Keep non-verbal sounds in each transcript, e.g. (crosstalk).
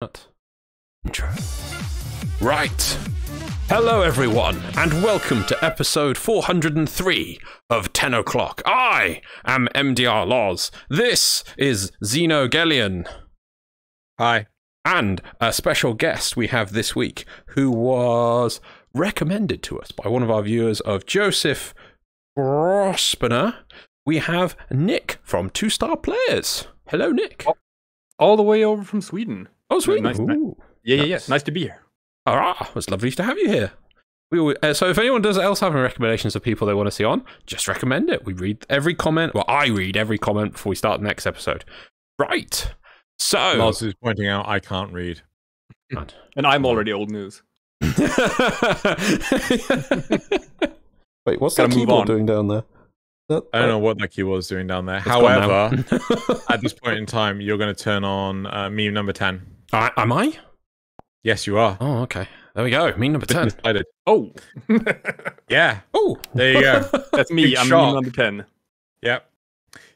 Not. Right. Hello, everyone, and welcome to episode 403 of Tenno Clock. I am MDR Loz. This is Xenogelion. Hi. And a special guest we have this week who was recommended to us by one of our viewers of Joseph Grospener. We have Nik from Two Star Players. Hello, Nik. All the way over from Sweden. Oh, sweet. Nice, nice. Yeah, yeah, yeah. Nice to be here. Ah, it's lovely to have you here. We will, uh, so if anyone does else have any recommendations of people they want to see on, just recommend it. We read every comment. Well, I read every comment before we start the next episode. Right. So Loz is pointing out I can't read. and I'm already old news. (laughs) Wait, what's that keyboard doing down there? That, I don't know what that keyboard is doing down there. However, (laughs) at this point in time, you're going to turn on uh, meme number 10. Uh, am I? Yes, you are. Oh, okay. There we go. Meme number 10. Decided. Oh. (laughs) yeah. Oh. There you go. (laughs) That's me. I'm meme number 10. Yep.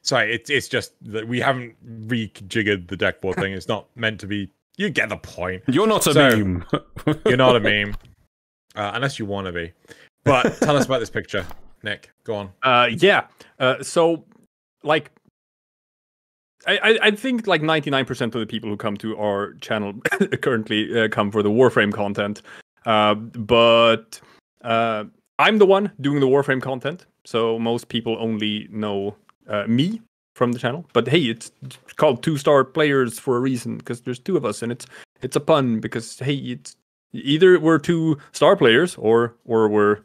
Sorry, it's it's just that we haven't rejiggered the deck board thing. It's not meant to be. You get the point. You're not a so, meme. (laughs) you're not a meme, uh, unless you want to be. But tell us about this picture, Nik. Go on. Uh, yeah. Uh, so, like, I, I think like 99% of the people who come to our channel (laughs) currently uh, come for the Warframe content. Uh, but uh, I'm the one doing the Warframe content. So most people only know uh, me from the channel. But hey, it's called two star players for a reason because there's two of us and it's it's a pun because hey, it's either we're two star players or or we're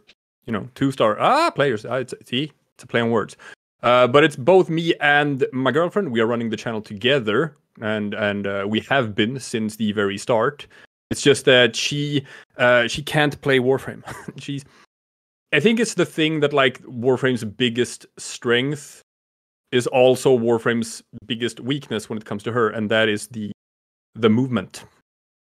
you know two star ah players. Ah, it's, see, it's a play on words. Uh, but it's both me and my girlfriend. We are running the channel together, and and uh, we have been since the very start. It's just that she uh, she can't play Warframe. (laughs) She's I think it's the thing that like Warframe's biggest strength is also Warframe's biggest weakness when it comes to her, and that is the the movement.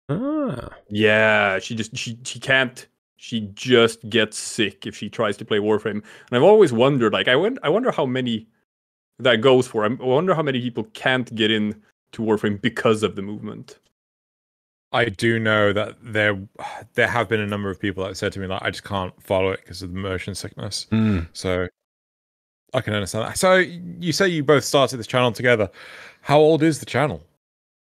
Ah. Yeah, she just she she can't she just gets sick if she tries to play Warframe. And I've always wondered, like, I wonder, I wonder how many that goes for. I wonder how many people can't get in to Warframe because of the movement. I do know that there there have been a number of people that said to me like I just can't follow it because of the motion sickness. Mm. So I can understand that. So you say you both started this channel together. How old is the channel?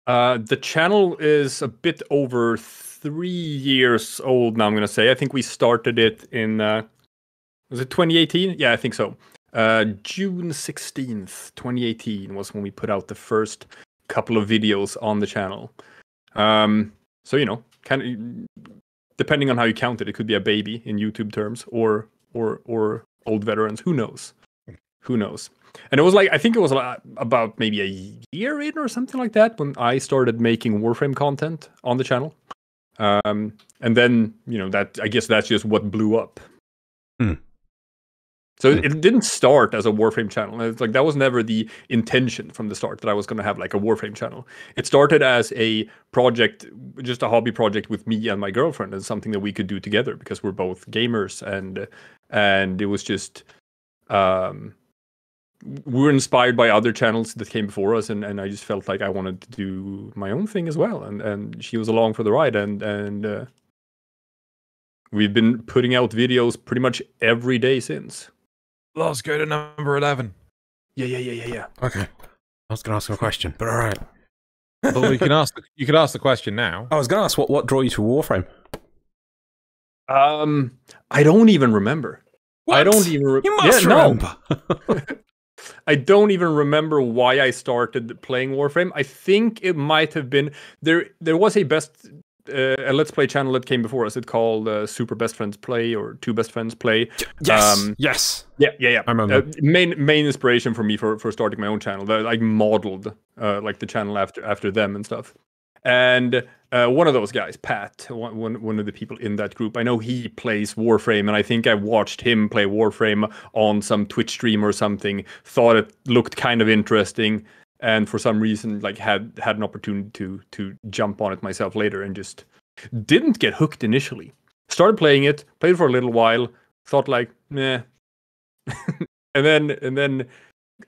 Uh, the channel is a bit over three years old now. I'm gonna say. I think we started it in uh, was it 2018? Yeah, I think so. Uh, June 16th, 2018 was when we put out the first couple of videos on the channel. Um, so you know, kind of depending on how you count it, it could be a baby in YouTube terms, or or or old veterans. Who knows? Who knows? And it was like I think it was about maybe a year in or something like that when I started making Warframe content on the channel. Um, and then you know that I guess that's just what blew up. Hmm. So hmm. it didn't start as a Warframe channel. It's like that was never the intention from the start that I was going to have like a Warframe channel. It started as a project, just a hobby project with me and my girlfriend, and something that we could do together because we're both gamers, and and it was just um, we were inspired by other channels that came before us and, and I just felt like I wanted to do my own thing as well and and she was along for the ride and and uh, we've been putting out videos pretty much every day since. Let's go to number 11. Yeah, yeah, yeah, yeah, yeah. Okay. I was going to ask a question, but all right. well, you can ask the, you could ask the question now. I was going to ask what what drew you to Warframe? Um, I don't even remember. What? I don't even re- You must yeah, remember. No. (laughs) (laughs) I don't even remember why I started playing Warframe. I think it might have been there. There was a best uh, a Let's Play channel that came before us. It called uh, Super Best Friends Play or Two Best Friends Play. Yes, um, yes, yeah, yeah, yeah. I remember. Uh, main main inspiration for me for for starting my own channel. That I modeled uh, like the channel after after them and stuff. And uh, one of those guys, Pat, one, one of the people in that group, I know he plays Warframe, and I think I watched him play Warframe on some Twitch stream or something. Thought it looked kind of interesting, and for some reason, like had had an opportunity to to jump on it myself later, and just didn't get hooked initially. Started playing it, played for a little while, thought like, nah, (laughs) and then and then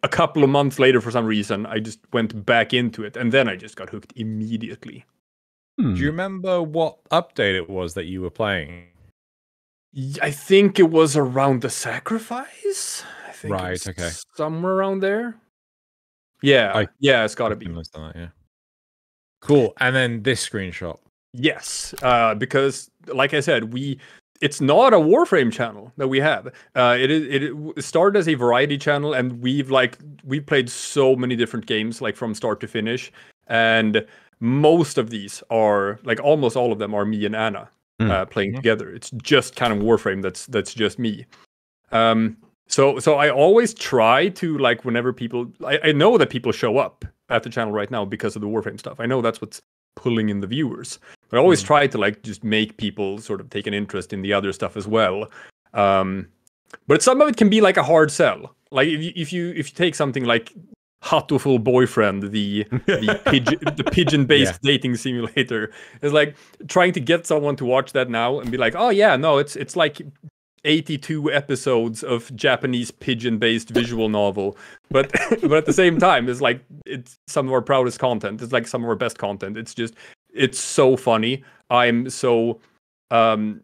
a couple of months later, for some reason, I just went back into it, and then I just got hooked immediately. Do you remember what update it was that you were playing? I think it was around the sacrifice. I think Right, okay. somewhere around there. Yeah, I- yeah, it's got to be. That, yeah. Cool. And then this screenshot. Yes, uh, because like I said, we it's not a Warframe channel that we have. Uh, it is it started as a variety channel, and we've like we played so many different games like from start to finish, and most of these are like almost all of them are me and Anna Mm. uh, playing Mhm. together. It's just kind of Warframe that's that's just me. Um, so so I always try to like whenever people I, I know that people show up at the channel right now because of the Warframe stuff. I know that's what's pulling in the viewers. But I always Mhm. try to like just make people sort of take an interest in the other stuff as well. Um, but some of it can be like a hard sell. Like if you if you if you take something like Hatoful Boyfriend, the the (laughs) pigeon the pigeon based dating simulator, is like trying to get someone to watch that now and be like, oh yeah, no, it's it's like 82 episodes of Japanese pigeon based visual novel. But (laughs) but at the same time, it's like it's some of our proudest content. It's like some of our best content. It's just it's so funny. I'm so um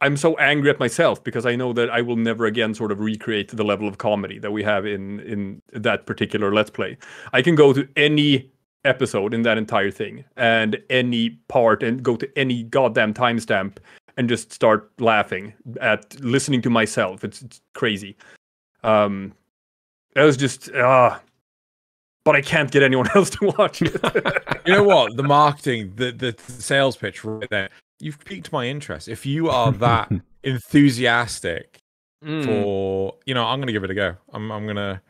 I'm so angry at myself because I know that I will never again sort of recreate the level of comedy that we have in in that particular let's play. I can go to any episode in that entire thing and any part and go to any goddamn timestamp and just start laughing at listening to myself. It's, it's crazy. Um it was just ah but I can't get anyone (laughs) else to watch it. (laughs) You know what? The marketing, the the sales pitch right there. You've piqued my interest. If you are that (laughs) enthusiastic Mm. for, you know, I'm gonna give it a go. I'm I'm gonna,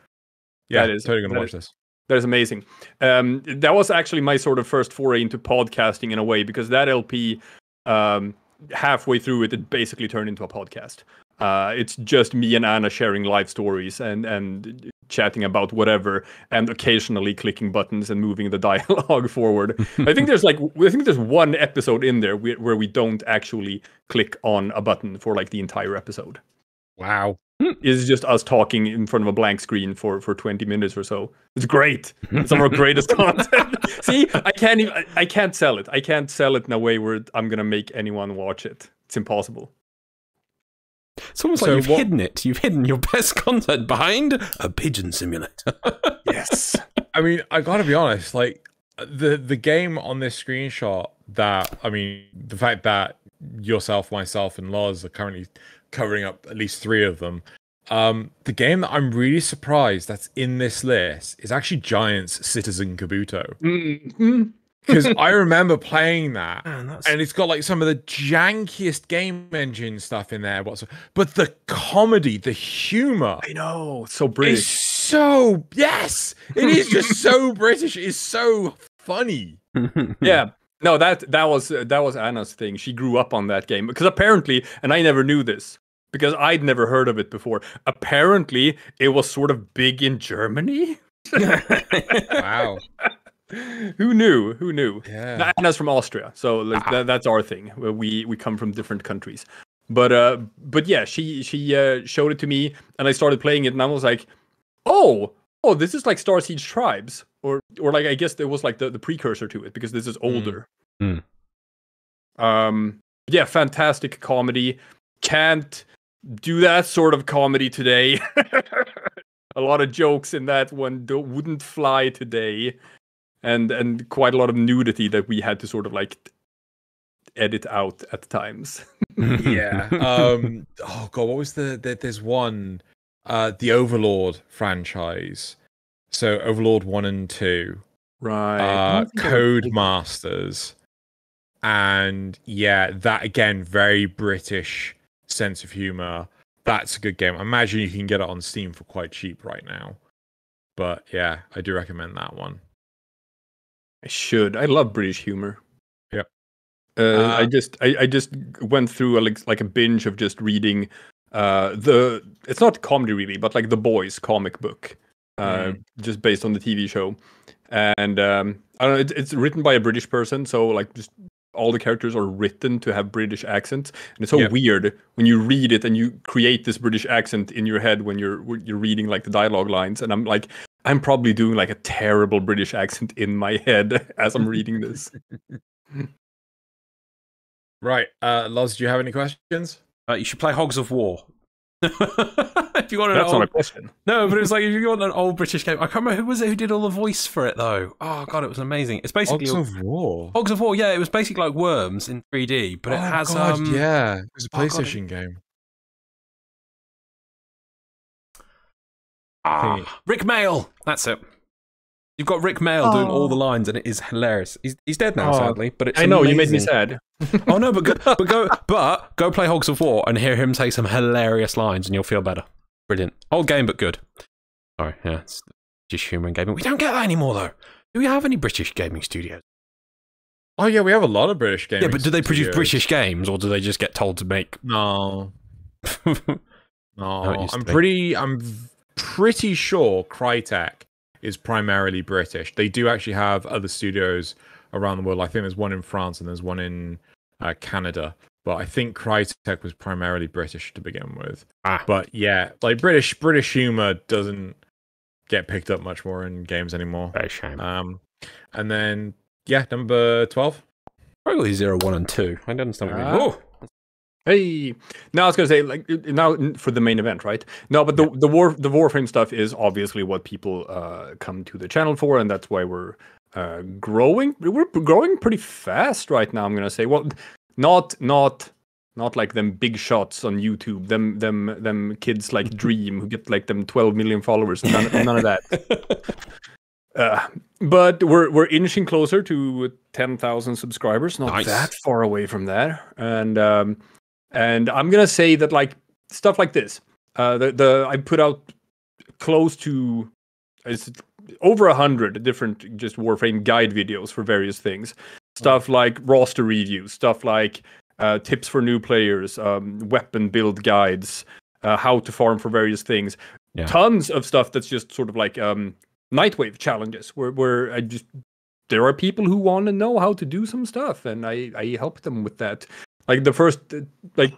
yeah, That is- totally gonna watch is- this. That is amazing. Um, that was actually my sort of first foray into podcasting in a way because that LP, um, halfway through it, it basically turned into a podcast. Uh, it's just me and Anna sharing live stories and and chatting about whatever, and occasionally clicking buttons and moving the (laughs) dialogue forward. I think there's like I think there's one episode in there where, where we don't actually click on a button for like the entire episode. Wow. Hmm. It's just us talking in front of a blank screen for for 20 minutes or so. It's great. It's some of our greatest (laughs) content. (laughs) See, I can't even I- I can't sell it. I can't sell it in a way where I'm gonna make anyone watch it. It's impossible. It's almost So like you've what- hidden it. You've hidden your best content behind a pigeon simulator. (laughs) Yes. I mean, I gotta be honest. Like the the game on this screenshot that I mean, the fact that yourself, myself, and Loz are currently covering up at least three of them. Um, the game that I'm really surprised that's in this list is actually Giants Citizen Kabuto (laughs) Mhm. because I remember playing that. Man, And it's got like some of the jankiest game engine stuff in there. What's but the comedy, the humor, I know. So is British. so yes, it is just so (laughs) British. It's so funny. (laughs) Yeah. No, that that was uh, that was Anna's thing. She grew up on that game because apparently, and I never knew this because I'd never heard of it before. Apparently, it was sort of big in Germany. Wow. (laughs) Who knew? Who knew? Yeah. Anna's from Austria, so like, that, that's our thing. We we come from different countries, but uh, but yeah, she she uh, showed it to me, and I started playing it, and I was like, oh, oh, this is like Starsiege Tribes, or or like I guess it was like the, the precursor to it because this is older. Mm. Um, yeah, fantastic comedy. Can't do that sort of comedy today. (laughs) a lot of jokes in that one do- wouldn't fly today, and and quite a lot of nudity that we had to sort of like edit out at times. (laughs) yeah. Um. Oh god, what was the, the? There's one. Uh, the Overlord franchise. So Overlord one and two. Right. Uh, Codemasters. And yeah, that again, very British sense of humor. That's a good game. I imagine you can get it on Steam for quite cheap right now. But yeah, I do recommend that one. I should. I love British humor. Yep. Uh, Uh, I just I, I just went through a, like like a binge of just reading uh the it's not comedy really but like the boys comic book uh Mm. just based on the TV show and um I don't know it's, it's written by a British person so like just all the characters are written to have British accents and it's so Yep. weird when you read it and you create this British accent in your head when you're when you're reading like the dialogue lines and I'm like I'm probably doing like a terrible British accent in my head (laughs) as I'm reading this. (laughs) Right, uh, Loz, do you have any questions? Uh, you should play Hogs of War. (laughs) if you want an That's old... not a question. No, but it was like if you want an old British game. I can't remember who was it who did all the voice for it though. Oh god, it was amazing. It's basically Hogs of War. Hogs of War. Yeah, it was basically like Worms in 3D, but it oh, has God, um, yeah, it was a oh, God, PlayStation game. ah. Rik Mayall. That's it. You've got Rik Mayall doing all the lines, and it is hilarious. He's, he's dead now, Oh, sadly, but it's I know you made me sad. oh no, but go, (laughs) but go, but go play Hogs of War and hear him say some hilarious lines, and you'll feel better. Brilliant, old game but good. Sorry, yeah, it's just humour and gaming. We don't get that anymore, though. Do we have any British gaming studios? Oh yeah, we have a lot of British games. yeah, but do they produce British games, or do they just get told to make? No, (laughs) no. it used to I'm pretty. I'm pretty sure Crytek is primarily British. They do actually have other studios around the world. I think there's one in France and there's one in uh, Canada. But I think Crytek was primarily British to begin with. Ah. But yeah, like British British humor doesn't get picked up much more in games anymore. Very shame. Um, and then yeah, number twelve. Probably zero, one, and two. I don't understand what you mean. Oh, Hey, now I was gonna say like uh, now for the main event, right? No, but the the war the Warframe stuff is obviously what people uh, come to the channel for, and that's why we're uh, growing. We're growing pretty fast right now. I'm gonna say, well, not not not like them big shots on YouTube. Them them them kids like (laughs) Dream who get like them 12 million followers. None, none of that. (laughs) Uh, but we're we're inching closer to 10,000 subscribers. Not Nice. that far away from there, and um, and I'm gonna say that like stuff like this. Uh, the the I put out close to it's over a hundred different just Warframe guide videos for various things. Stuff like roster reviews, stuff like uh, tips for new players, um, weapon build guides, uh, how to farm for various things. Yeah. Tons of stuff that's just sort of like um, Nightwave challenges, where where I just there are people who want to know how to do some stuff, and I I help them with that. Like the first, uh, like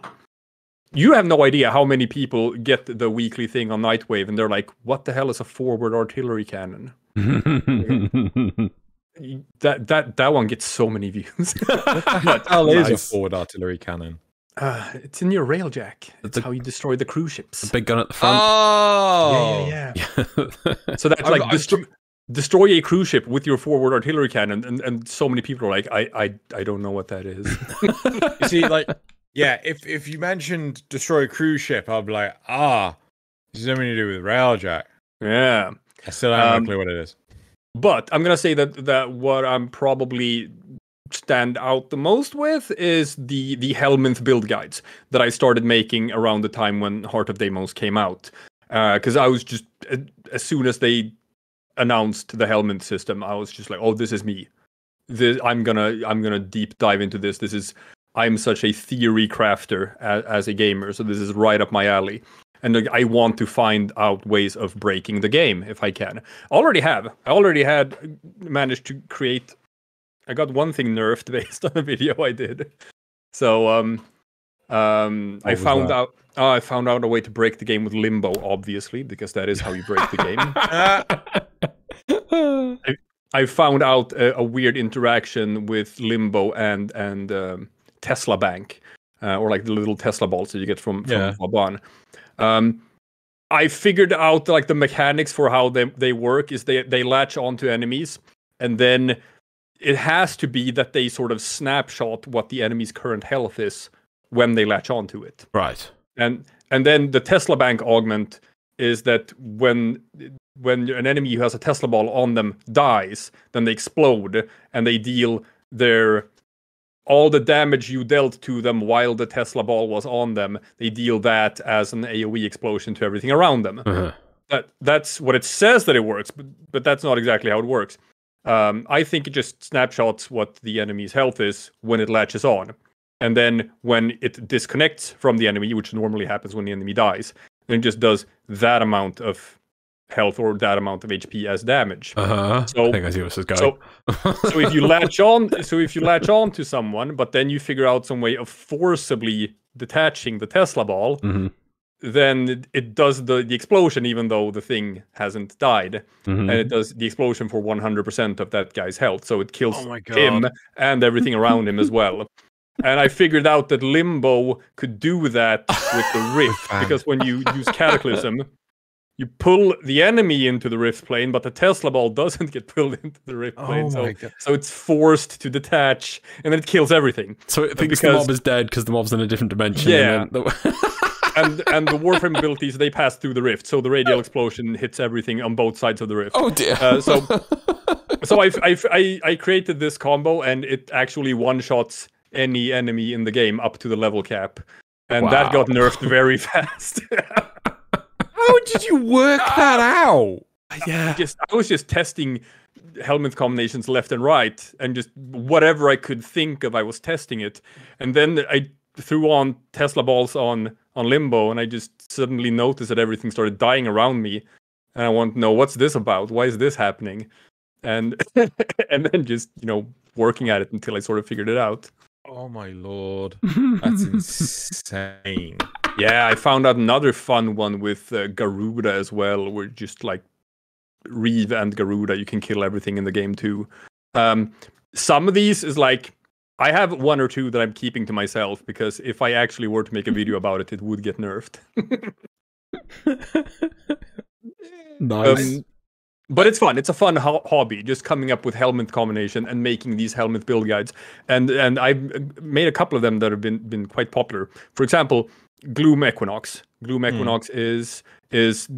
you have no idea how many people get the weekly thing on Nightwave, and they're like, "What the hell is a forward artillery cannon?" (laughs) Y- That that that one gets so many views. (laughs) What (laughs) hell is a forward artillery cannon? Uh, it's in your railjack. It's The- how you destroy the cruise ships. big gun at the front. Oh, yeah, yeah, yeah. (laughs) So that's I've like got- destroy, destroy a cruise ship with your forward artillery cannon, and, and so many people are like, I, I I don't know what that is. You see, like, yeah, if if you mentioned destroy a cruise ship, I'd be like, ah, this has nothing to do with railjack. yeah. I still have Um, no clue what it is. But I'm gonna say that that what I'm probably stand out the most with is the the Helminth build guides that I started making around the time when Heart of Deimos came out. Because I was just uh, as soon as they announced the Helminth system, I was just like, oh, this is me. This, I'm gonna I'm gonna deep dive into this. This is I'm such a theory crafter as, as a gamer, so this is right up my alley. And I want to find out ways of breaking the game if I can. I already have. I already had managed to create. I got one thing nerfed (laughs) based on a video I did. So um, um, I found that? out. Oh, I found out a way to break the game with limbo, obviously, because that is how you break the game. (laughs) I found out a, a weird interaction with Limbo and and um, Tesla Bank, uh, or like the little Tesla balls that you get from from Yeah. Um, I figured out like the mechanics for how they they work is they they latch onto enemies, and then it has to be that they sort of snapshot what the enemy's current health is when they latch onto it right. and and then the Tesla bank augment is that when when an enemy who has a Tesla ball on them dies, then they explode and they deal their all the damage you dealt to them while the Tesla ball was on them. They deal that as an AOE explosion to everything around them. Uh-huh. That that's what it says that it works, but but that's not exactly how it works. Um, I think it just snapshots what the enemy's health is when it latches on, and then when it disconnects from the enemy, which normally happens when the enemy dies, then it just does that amount of health or that amount of HP as damage. Uh-huh. So- I think I see where this is going. so- so if you (laughs) latch on, so if you latch on to someone, but then you figure out some way of forcibly detaching the Tesla ball, Mhm. then it, it does the, the explosion even though the thing hasn't died Mhm. and it does the explosion for 100% of that guy's health so it kills Oh him and everything around him as well (laughs) and I figured out that Limbo could do that with the (laughs) Rift because when you use Cataclysm, you pull the enemy into the Rift plane, but the Tesla ball doesn't get pulled (laughs) into the Rift plane. Oh so, my God. so it's forced to detach, and then it kills everything. So it thinks the mob is dead because the mob's in a different dimension. Yeah. And the- (laughs) And and the Warframe abilities they pass through the Rift, so the radial explosion hits everything on both sides of the Rift. oh dear. Uh, so (laughs) so I, I, I, I created this combo and it actually one shots any enemy in the game up to the level cap. And that got nerfed very fast. How did you work (laughs) that out? yeah. just I was just testing Helminth combinations left and right and just whatever I could think of I was testing it. And then I threw on Tesla balls on on Limbo and I just suddenly noticed that everything started dying around me. And I want to know what's this about? Why is this happening? And (laughs) and then just, you know, working at it until I sort of figured it out. Oh my lord, (laughs) that's insane. Yeah, I found out another fun one with uh, Garuda as well, where just like Reave and Garuda, you can kill everything in the game too. Um, some of these is like I have one or two that I'm keeping to myself because if I actually were to make a video (laughs) about it, it would get nerfed. (laughs) nice. Um, but it's fun. It's a fun ho- hobby, just coming up with Helminth combination and making these Helminth build guides. And and I've uh, made a couple of them that have been been quite popular. For example, Gloom Equinox. Gloom Equinox is is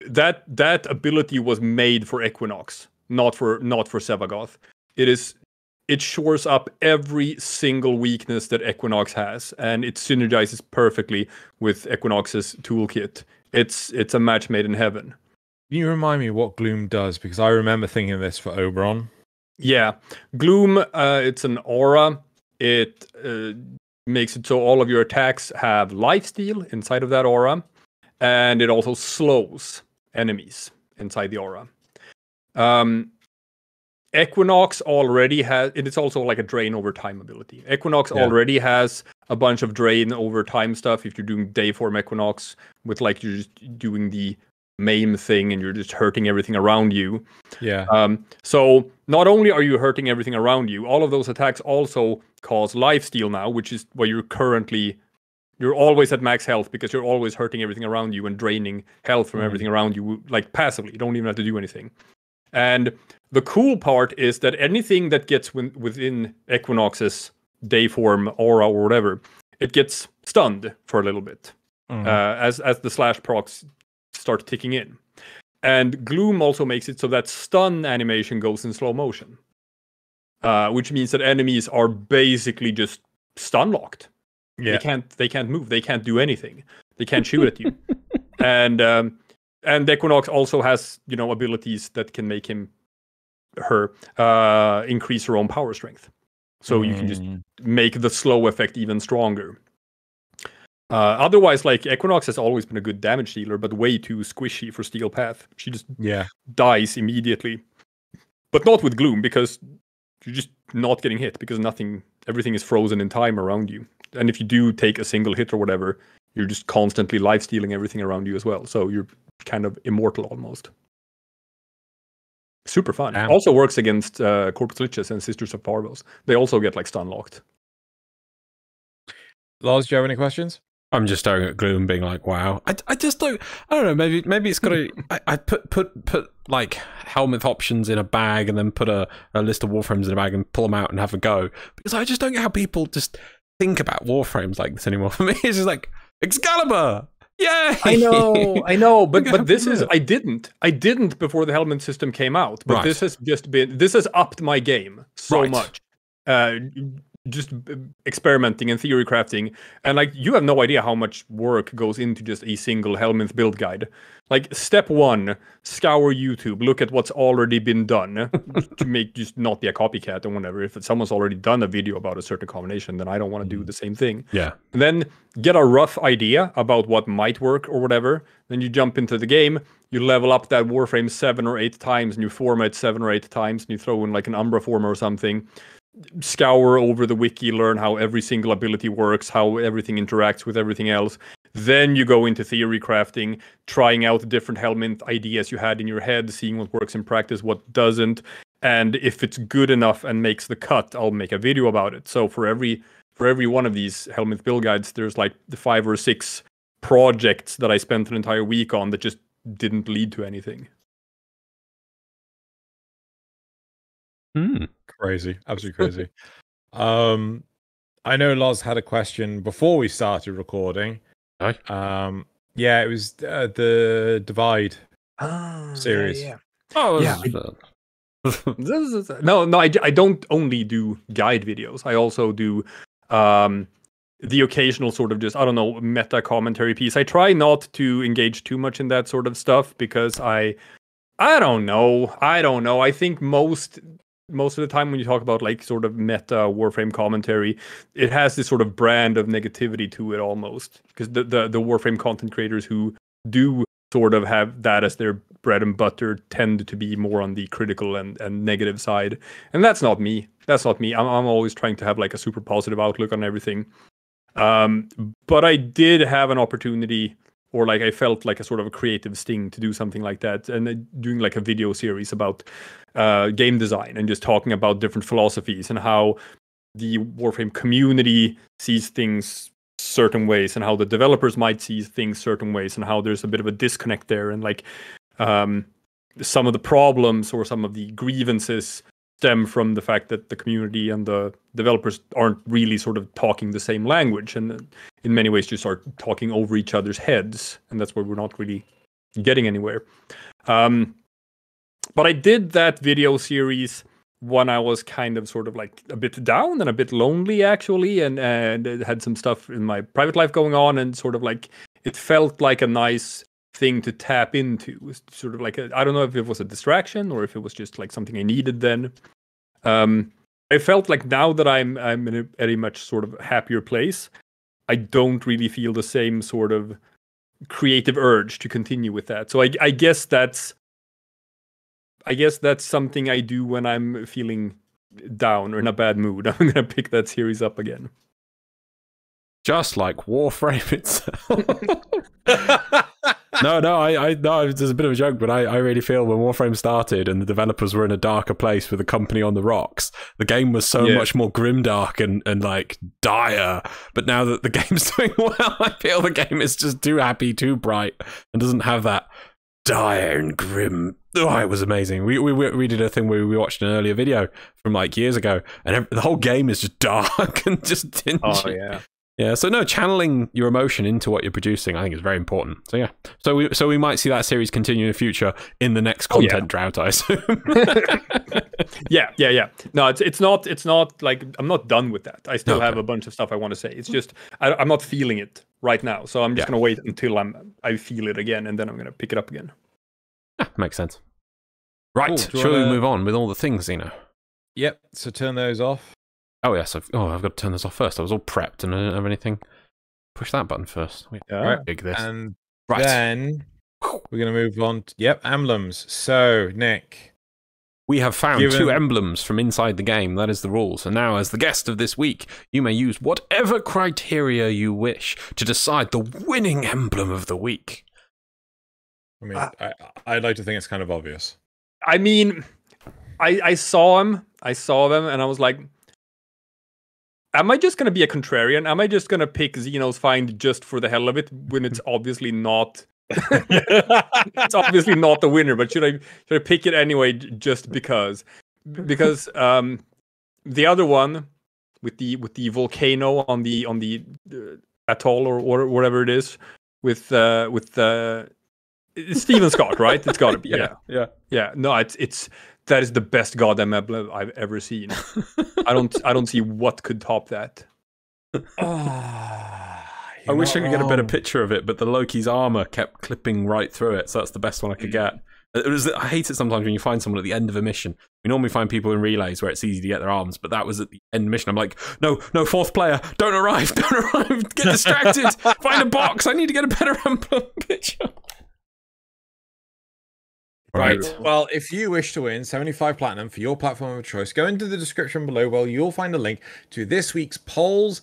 that that ability was made for Equinox, not for not for Sevagoth. It is it shores up every single weakness that Equinox has, and it synergizes perfectly with Equinox's toolkit. It's it's a match made in heaven. Can you remind me what Gloom does? Because I remember thinking of this for Oberon. Yeah, gloom. Uh, it's an aura. It uh, makes it so all of your attacks have lifesteal inside of that aura, and it also slows enemies inside the aura. Um, Equinox already has. It is also like a drain over time ability. Equinox Yeah. already has a bunch of drain over time stuff. If you're doing day form Equinox, with like you're just doing the maim thing and you're just hurting everything around you. Yeah. Um, so not only are you hurting everything around you, all of those attacks also cause life steal now, which is where you're currently you're always at max health because you're always hurting everything around you and draining health from Mhm. everything around you like passively. You don't even have to do anything. And the cool part is that anything that gets win- within Equinox's day form aura or whatever, it gets stunned for a little bit Mhm. uh, as as the slash procs start ticking in. And Gloom also makes it so that stun animation goes in slow motion, uh, which means that enemies are basically just stun locked. yeah. They can't they can't move. They can't do anything. They can't shoot at you. (laughs) And um, and Equinox also has you know abilities that can make him her uh, increase her own power strength. So you can just Mm. make the slow effect even stronger. Uh, otherwise, like Equinox has always been a good damage dealer, but way too squishy for Steel Path. She just Yeah. dies immediately. But not with Gloom, because you're just not getting hit because nothing, everything is frozen in time around you. And if you do take a single hit or whatever, you're just constantly life stealing everything around you as well. So you're kind of immortal almost. Super fun. Damn. Also works against uh, Corpus Liches and Sisters of Parvos. They also get like stun locked. Loz, do you have any questions? I'm just staring at Gloom, being like, "Wow." I, I just don't. I don't know. Maybe maybe it's got to. I, I put put put like Helminth options in a bag and then put a, a list of warframes in a bag and pull them out and have a go because I just don't get how people just think about warframes like this anymore. (laughs) For me, it's just like Excalibur. Yeah, I know, I know, (laughs) but but this is. I didn't, I didn't before the Helminth system came out. But Right. this has just been this has upped my game so Right. much. Uh, just uh, experimenting and theory crafting, and like you have no idea how much work goes into just a single helminth build guide. Like step one, scour YouTube, look at what's already been done (laughs) to make just not be a copycat and whatever. If someone's already done a video about a certain combination, then I don't want to do the same thing yeah. and then get a rough idea about what might work or whatever. Then you jump into the game, you level up that Warframe seven or eight times, and you form it seven or eight times, and you throw in like an Umbra form or something. Scour over the wiki, learn how every single ability works, how everything interacts with everything else. Then you go into theory crafting, trying out different Helminth ideas you had in your head, seeing what works in practice, what doesn't. And if it's good enough and makes the cut, I'll make a video about it. So for every for every one of these Helminth build guides, there's like the five or six projects that I spent an entire week on that just didn't lead to anything. Hmm. Crazy, absolutely (laughs) crazy. um, I know Loz had a question before we started recording. Aye. Um, yeah, it was uh, the divide. Ah, Series. Oh, Yeah, (laughs) This is- no, no, I, I don't only do guide videos. I also do um, the occasional sort of just I don't know meta commentary piece. I try not to engage too much in that sort of stuff because I I don't know. I don't know. I think most most of the time when you talk about like sort of meta Warframe commentary, it has this sort of brand of negativity to it almost because the the, the Warframe content creators who do sort of have that as their bread and butter tend to be more on the critical and, and negative side. And that's not me. That's not me. I'm, I'm always trying to have like a super positive outlook on everything. Um, but I did have an opportunity, or like I felt like a sort of a creative sting to do something like that, and uh, doing like a video series about uh, game design and just talking about different philosophies and how the Warframe community sees things certain ways and how the developers might see things certain ways and how there's a bit of a disconnect there and like um, some of the problems or some of the grievances stem from the fact that the community and the developers aren't really sort of talking the same language. And in many ways just are talking over each other's heads. And that's where we're not really getting anywhere. Um, but i did that video series when I was kind of sort of like a bit down and a bit lonely actually, and and had some stuff in my private life going on, and sort of like it felt like a nice thing to tap into. It was sort of like I don't know if it was a distraction or if it was just like something I needed then. Um, I felt like now that I'm I'm in a very much sort of happier place, I don't really feel the same sort of creative urge to continue with that. So I, I guess that's I guess that's something I do when I'm feeling down or in a bad mood. (laughs) I'm gonna pick that series up again. Just like Warframe itself. (laughs) (laughs) no, no, I, I, no, it's a bit of a joke, but I, I really feel when Warframe started and the developers were in a darker place with the company on the rocks, the game was so Yeah. much more grimdark and, and like dire. But now that the (laughs) game's doing well, I feel the game is just too happy, too bright, and doesn't have that dire and grim. Oh, it was amazing. We, we we did a thing where we watched an earlier video from like years ago, and the whole game is just (laughs) dark and just oh, dingy. Oh yeah. Yeah, so no, channeling your emotion into what you're producing, I think, is very important. So yeah, so we so we might see that series continue in the future in the next Oh, yeah. content drought, I assume. (laughs) yeah, yeah, yeah. No, it's it's not it's not like I'm not done with that. I still Okay. have a bunch of stuff I want to say. It's just I, I'm not feeling it right now, so I'm just Yeah. gonna wait until I'm I feel it again, and then I'm gonna pick it up again. Yeah, Makes sense. Right, Cool. Shall we wanna- move on with all the things, Xeno? Yep. So turn those off. Oh yes, I've, oh I've got to turn this off first. I was all prepped and I didn't have anything. Push that button first. Wait, Yeah. Right. big this. And right. then we're gonna move on. To, yep, emblems. So Nik, We have found Given- two emblems from inside the game. That is the rule. So now, as the guest of this week, you may use whatever criteria you wish to decide the winning emblem of the week. I mean, Ah. I, I'd like to think it's kind of obvious. I mean, I I saw him, I saw them, and I was like, am I just gonna be a contrarian? Am I just gonna pick Xeno's find just for the hell of it when it's (laughs) obviously not? (laughs) it's obviously not the winner, but should I should I pick it anyway just because? (laughs) Because um, the other one with the with the volcano on the on the uh, atoll or, or whatever it is with uh with uh Steven Scott, right? It's got to be. yeah. yeah. Yeah, no, it's it's that is the best goddamn emblem I've ever seen. I don't (laughs) I don't see what could top that. I wish I could get a better picture of it, but the Loki's armor kept clipping right through it, so that's the best one I could mm. get. It was, I hate it sometimes when you find someone at the end of a mission. We normally find people in relays where it's easy to get their arms, but that was at the end of the mission. I'm like, no, no, fourth player, don't arrive, (laughs) don't arrive, get distracted, (laughs) find a box. I need to get a better emblem picture. Right. Right. Well, if you wish to win 75 platinum for your platform of choice, go into the description below where you'll find a link to this week's polls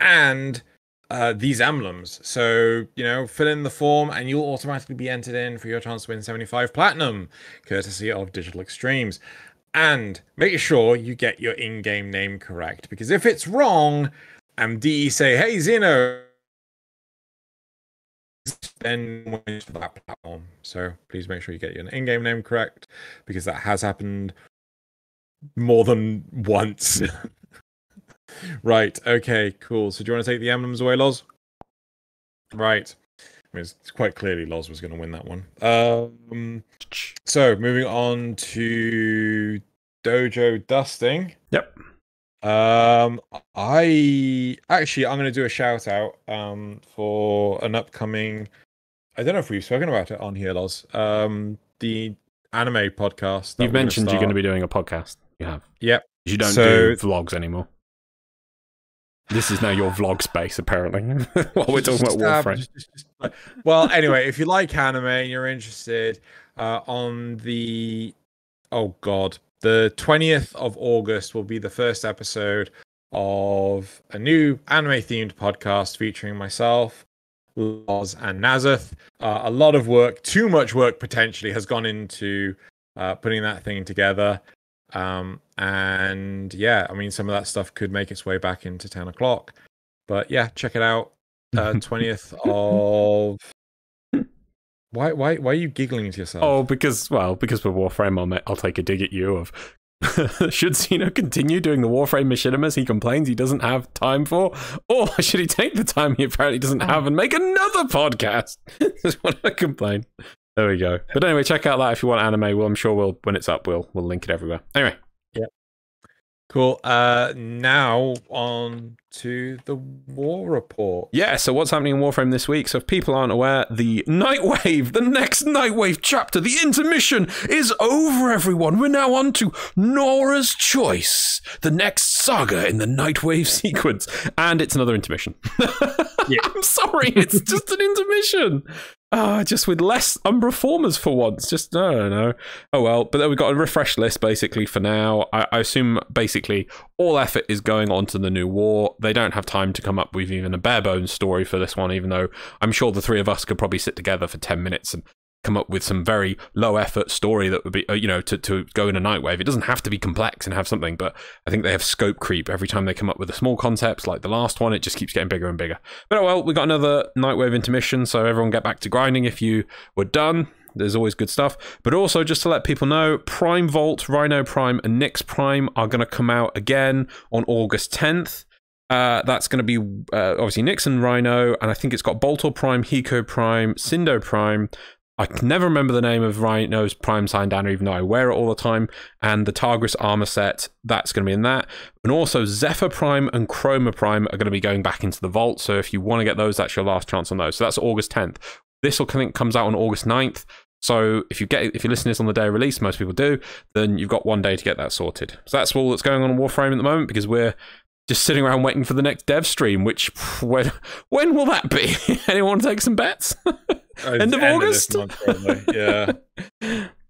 and uh, these emblems. So, you know, fill in the form and you'll automatically be entered in for your chance to win 75 platinum, courtesy of Digital Extremes. And make sure you get your in game name correct because if it's wrong, and DE say, "Hey, Xeno," then to that platform. So please make sure you get your in-game name correct because that has happened more than once. (laughs) right. Okay. Cool. So do you want to take the emblems away, Loz? Right. I mean, it's quite clearly Loz was going to win that one. Um, so moving on to dojo dusting. Yep. Um, I actually I'm going to do a shout out um for an upcoming. I don't know if we've spoken about it on here, Loz. Um, the anime podcast. You've we're gonna mentioned you're going to be doing a podcast. You have. Yep. You don't So- do vlogs anymore. This is now your vlog space, apparently. (laughs) While we're talking about um, Warframe. just- just- just like- well, anyway, if you like anime and you're interested, uh, on the oh god, the twentieth of August will be the first episode of a new anime themed podcast featuring myself, Loz, and Nazeth. Uh, a lot of work, too much work potentially, has gone into uh, putting that thing together. Um, and yeah, I mean, some of that stuff could make its way back into Tenno Clock. But yeah, check it out. Uh, (laughs) 20th of. Why, why, why are you giggling to yourself? Oh, because well, because with Warframe, I'll, I'll take a dig at you. Of (laughs) should Xeno continue doing the Warframe machinimas he complains he doesn't have time for, or (laughs) should he take the time he apparently doesn't have and make another podcast? (laughs) That's what I complain. There we go. But anyway, check out that if you want anime. Well, I'm sure we'll when it's up, we'll we'll link it everywhere. Anyway, Cool. Uh, now on to the war report. Yeah, so what's happening in Warframe this week? So if people aren't aware, the Nightwave, the next Nightwave chapter, the intermission is over, everyone. We're now on to Nora's Choice, the next saga in the Nightwave (laughs) sequence. And it's another intermission. (laughs) I'm sorry, it's just an intermission. Ah, just with less Umbra Formas for once. Just, I don't know. Oh well, but then we've got a refresh list basically for now. I, I assume basically all effort is going onto the new war. They don't have time to come up with even a bare bones story for this one, even though I'm sure the three of us could probably sit together for 10 minutes and come up with some very low effort story that would be, uh, you know, to, to go in a Nightwave. It doesn't have to be complex and have something, but I think they have scope creep every time they come up with a small concept like the last one. It just keeps getting bigger and bigger. But oh well, we got another Nightwave intermission, so everyone get back to grinding if you were done. There's always good stuff. But also, just to let people know, Prime Vault, Rhino Prime, and Nyx Prime are going to come out again on August 10th. Uh, that's going to be uh, obviously Nyx and Rhino, and I think it's got Boltor Prime, Hikou Prime, Scindo Prime. I can never remember the name of Rhino's Prime Sign Sindana, even though I wear it all the time. And the Targris armor set, that's going to be in that. And also, Zephyr Prime and Chroma Prime are going to be going back into the vault. So if you want to get those, that's your last chance on those. So that's August 10th. This will think comes out on August 9th. So if you get if you listen to this on the day of release, most people do, then you've got one day to get that sorted. So that's all that's going on in Warframe at the moment because we're just sitting around waiting for the next dev stream. Which when when will that be? (laughs) Anyone take some bets? (laughs) End of this August? month, probably. yeah. (laughs)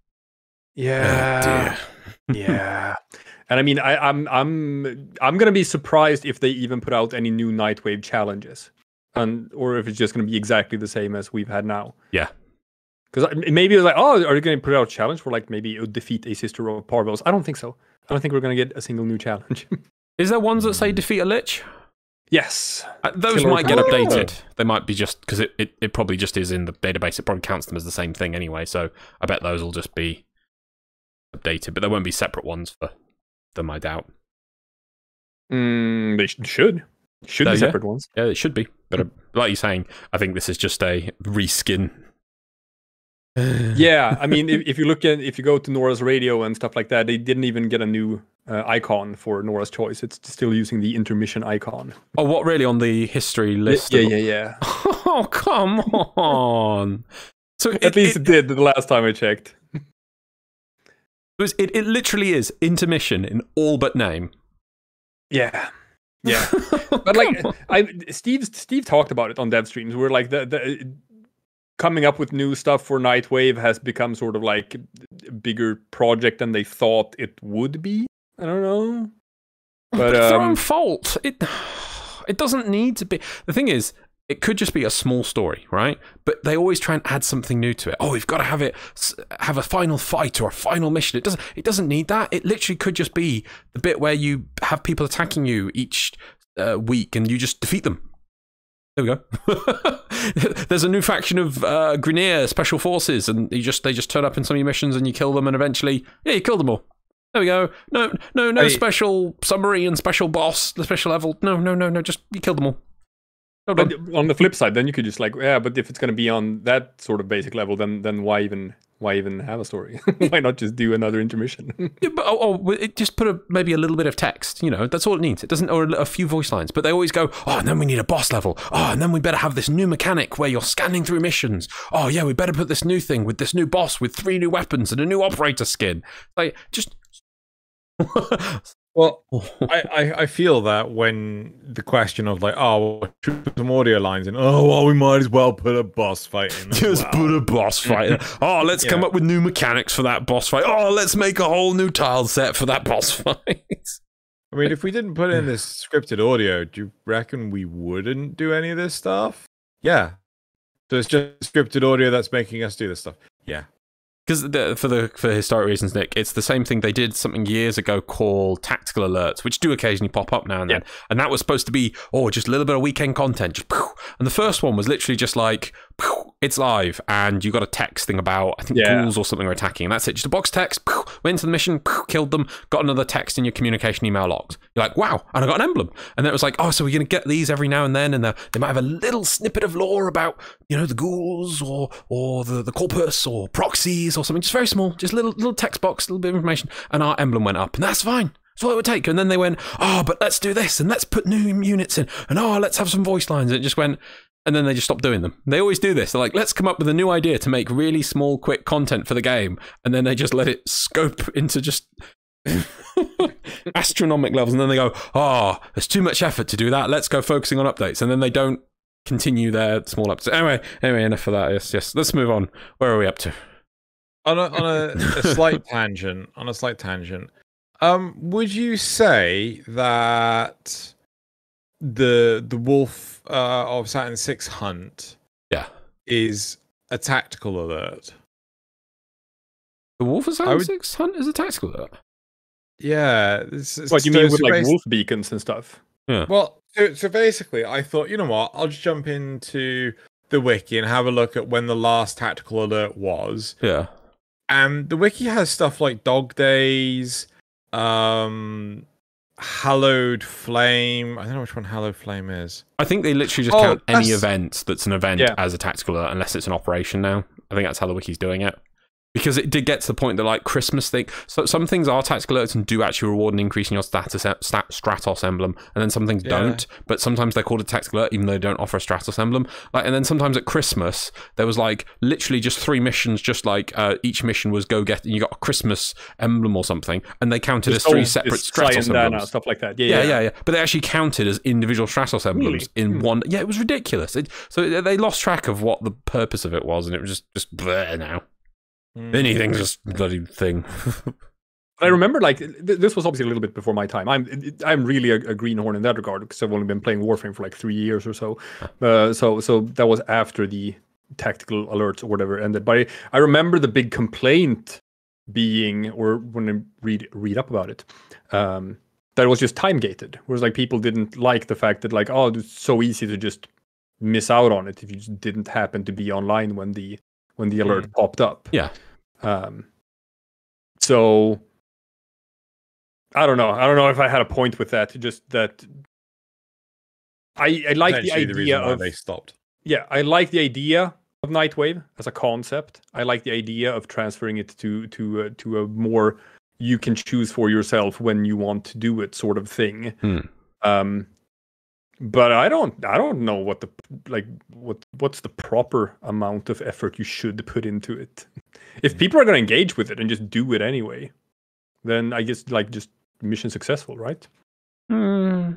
Yeah. Oh, yeah. And I mean, I, I'm I'm I'm gonna be surprised if they even put out any new Nightwave challenges, and or if it's just gonna be exactly the same as we've had now. Yeah. Because maybe it's like, oh, are you going to put out a challenge for like maybe defeat a sister of Parvos? I don't think so. I don't think we're going to get a single new challenge. (laughs) Is there ones that say defeat a lich? Yes. Uh, those Killer might get updated. They might be just because it, it, it probably just is in the database. It probably counts them as the same thing anyway. So I bet those will just be updated, but there won't be separate ones for them. I doubt. Mm, they should should be yeah. separate ones. Yeah, it should be. But uh, like you're saying, I think this is just a reskin. (laughs) yeah, I mean, if, if you look at if you go to Nora's radio and stuff like that, they didn't even get a new uh, icon for Nora's choice. It's still using the intermission icon. Oh, what really on the history list? yeah, of- yeah, yeah. (laughs) Oh, come on. So At it, least it, it did the last time I checked. was, it, it literally is intermission in all but name. Yeah, yeah. (laughs) But like, I Steve Steve talked about it on dev streams. Where like the the coming up with new stuff for Nightwave has become sort of like a bigger project than they thought it would be. I don't know. But, But, it's their um, own fault. It it doesn't need to be. The thing is, it could just be a small story, right? But they always try and add something new to it. Oh, we've got to have it have a final fight or a final mission. It doesn't. It doesn't need that. It literally could just be the bit where you have people attacking you each uh, week, and you just defeat them. There we go. (laughs) (laughs) There's a new faction of uh, Grineer Special Forces, and you just they just turn up in some of your missions, and you kill them, and eventually, yeah, you kill them all. There we go. No, no, no special summary and special boss, the special level. No, no, no, no. Just you kill them all. But on the flip side, then you could just like, yeah, but if it's going to be on that sort of basic level, then then why even why even have a story? (laughs) why not just do another intermission? (laughs) Yeah, but, oh, oh, it just put a, maybe a little bit of text. You know, that's all it needs. It doesn't, or a, a few voice lines. But they always go, oh, and then we need a boss level. Oh, and then we better have this new mechanic where you're scanning through missions. Oh, yeah, we better put this new thing with this new boss with three new weapons and a new operator skin. Like, just. (laughs) Well, (laughs) oh. I, I, I feel that when the question of like, oh, well, should put some audio lines in. Oh, well, we might as well put a boss fight in. (laughs) Just well. put a boss fight. in. (laughs) Oh, let's come up with new mechanics for that boss fight. Oh, let's make a whole new tile set for that boss fight. I mean, if we didn't put in this scripted audio, do you reckon we wouldn't do any of this stuff? Yeah. So it's just scripted audio that's making us do this stuff. Yeah. Because for the for historic reasons, Nik, it's the same thing they did something years ago called tactical alerts, which do occasionally pop up now and then. And that was supposed to be oh, just a little bit of weekend content. Just, and the first one was literally just like (laughs) it's live, and you got a text thing about I think Yeah. ghouls or something are attacking, and that's it. Just a box text. (laughs) went into the mission, (laughs) killed them, got another text in your communication email logs. You're like, wow, and I got an emblem, and then it was like, oh, so we're gonna get these every now and then, and they they might have a little snippet of lore about you know the ghouls or or the the corpus or proxies or something, just very small, just little little text box, a little bit of information, and our emblem went up, and that's fine. That's all it would take. And then they went, oh, but let's do this, and let's put new units in, and oh, let's have some voice lines. And it just went, and then they just stop doing them. They always do this. They're like, let's come up with a new idea to make really small, quick content for the game, and then they just let it scope into just (laughs) astronomic levels, and then they go, oh, there's too much effort to do that. Let's go focusing on updates, and then they don't continue their small updates. Anyway, anyway, enough of that. Yes, yes. Let's move on. Where are we up to? On a on a, a slight (laughs) tangent, on a slight tangent. Um, would you say that the the wolf uh, of Saturn Six hunt Yeah. is a tactical alert? The Wolf of Saturn would- Six Hunt is a tactical alert. Yeah. This, what you so- mean with so like basi- wolf beacons and stuff? Yeah. Well, so, so basically, I thought, you know what? I'll just jump into the wiki and have a look at when the last tactical alert was. Yeah. And the wiki has stuff like dog days, um, hallowed flame. I don't know which one hallowed flame is. I think they literally just Oh, count any event that's an event Yeah. as a tactical alert, unless it's an operation now. I think that's how the wiki's doing it. Because it did get to the point that, like, Christmas thing. So some things are tactical alerts and do actually reward an increase in your status stat, Stratos emblem, and then some things Yeah. don't. But sometimes they're called a tactical alert, even though they don't offer a Stratos emblem. Like, and then sometimes at Christmas there was like literally just three missions. Just like uh, each mission was go get, and you got a Christmas emblem or something, and they counted as three separate Stratos and emblems. stuff like that. Yeah, Yeah, yeah, yeah, yeah. But they actually counted as individual Stratos emblems Really? in Hmm. one. Yeah, it was ridiculous. It, so they lost track of what the purpose of it was, and it was just just bleh now. Hmm. Anything's just bloody thing. (laughs) I remember like th- this was obviously a little bit before my time. I'm I'm really a, a greenhorn in that regard because I've only been playing Warframe for like three years or so. Uh, so so that was after the tactical alerts or whatever ended. But I, I remember the big complaint being, or when I read read up about it, um, that it was just time gated. Whereas like people didn't like the fact that like oh it's so easy to just miss out on it if you just didn't happen to be online when the when the alert popped up. Yeah. Um, so I don't know. I don't know if I had a point with that. Just that I, I like the idea why of they stopped. yeah, I like the idea of Nightwave as a concept. I like the idea of transferring it to to uh, to a more you can choose for yourself when you want to do it sort of thing. Hmm. Um, but I don't I don't know what the like what what's the proper amount of effort you should put into it. If people are going to engage with it and just do it anyway, then I guess like just mission successful, right? Hmm.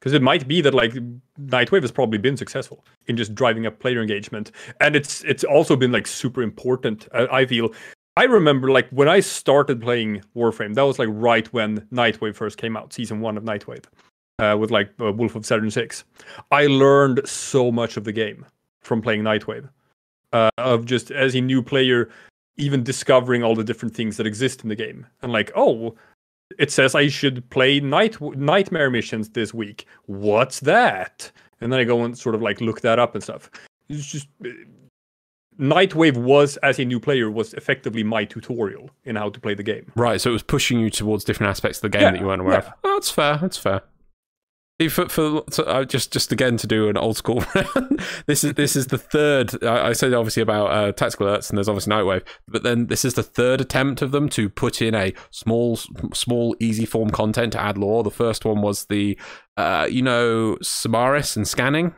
because it might be that like Nightwave has probably been successful in just driving up player engagement, and it's it's also been like super important. I, I feel. I remember like when I started playing Warframe, that was like right when Nightwave first came out, season one of Nightwave, uh, with like uh, Wolf of Saturn Six. I learned so much of the game from playing Nightwave, uh, of just as a new player, even discovering all the different things that exist in the game, and like oh it says I should play night nightmare missions this week. What's that? And then I go and sort of like look that up and stuff. It's just uh, Nightwave was as a new player was effectively my tutorial in how to play the game. Right, so it was pushing you towards different aspects of the game Yeah, that you weren't aware yeah. of. Oh, that's fair. That's fair. For, for so, just just again to do an old school (laughs) this is this is the third. I, I said obviously about uh, tactical alerts, and there's obviously Nightwave, but then this is the third attempt of them to put in a small small easy form content to add lore. The first one was the uh, you know Simaris and scanning.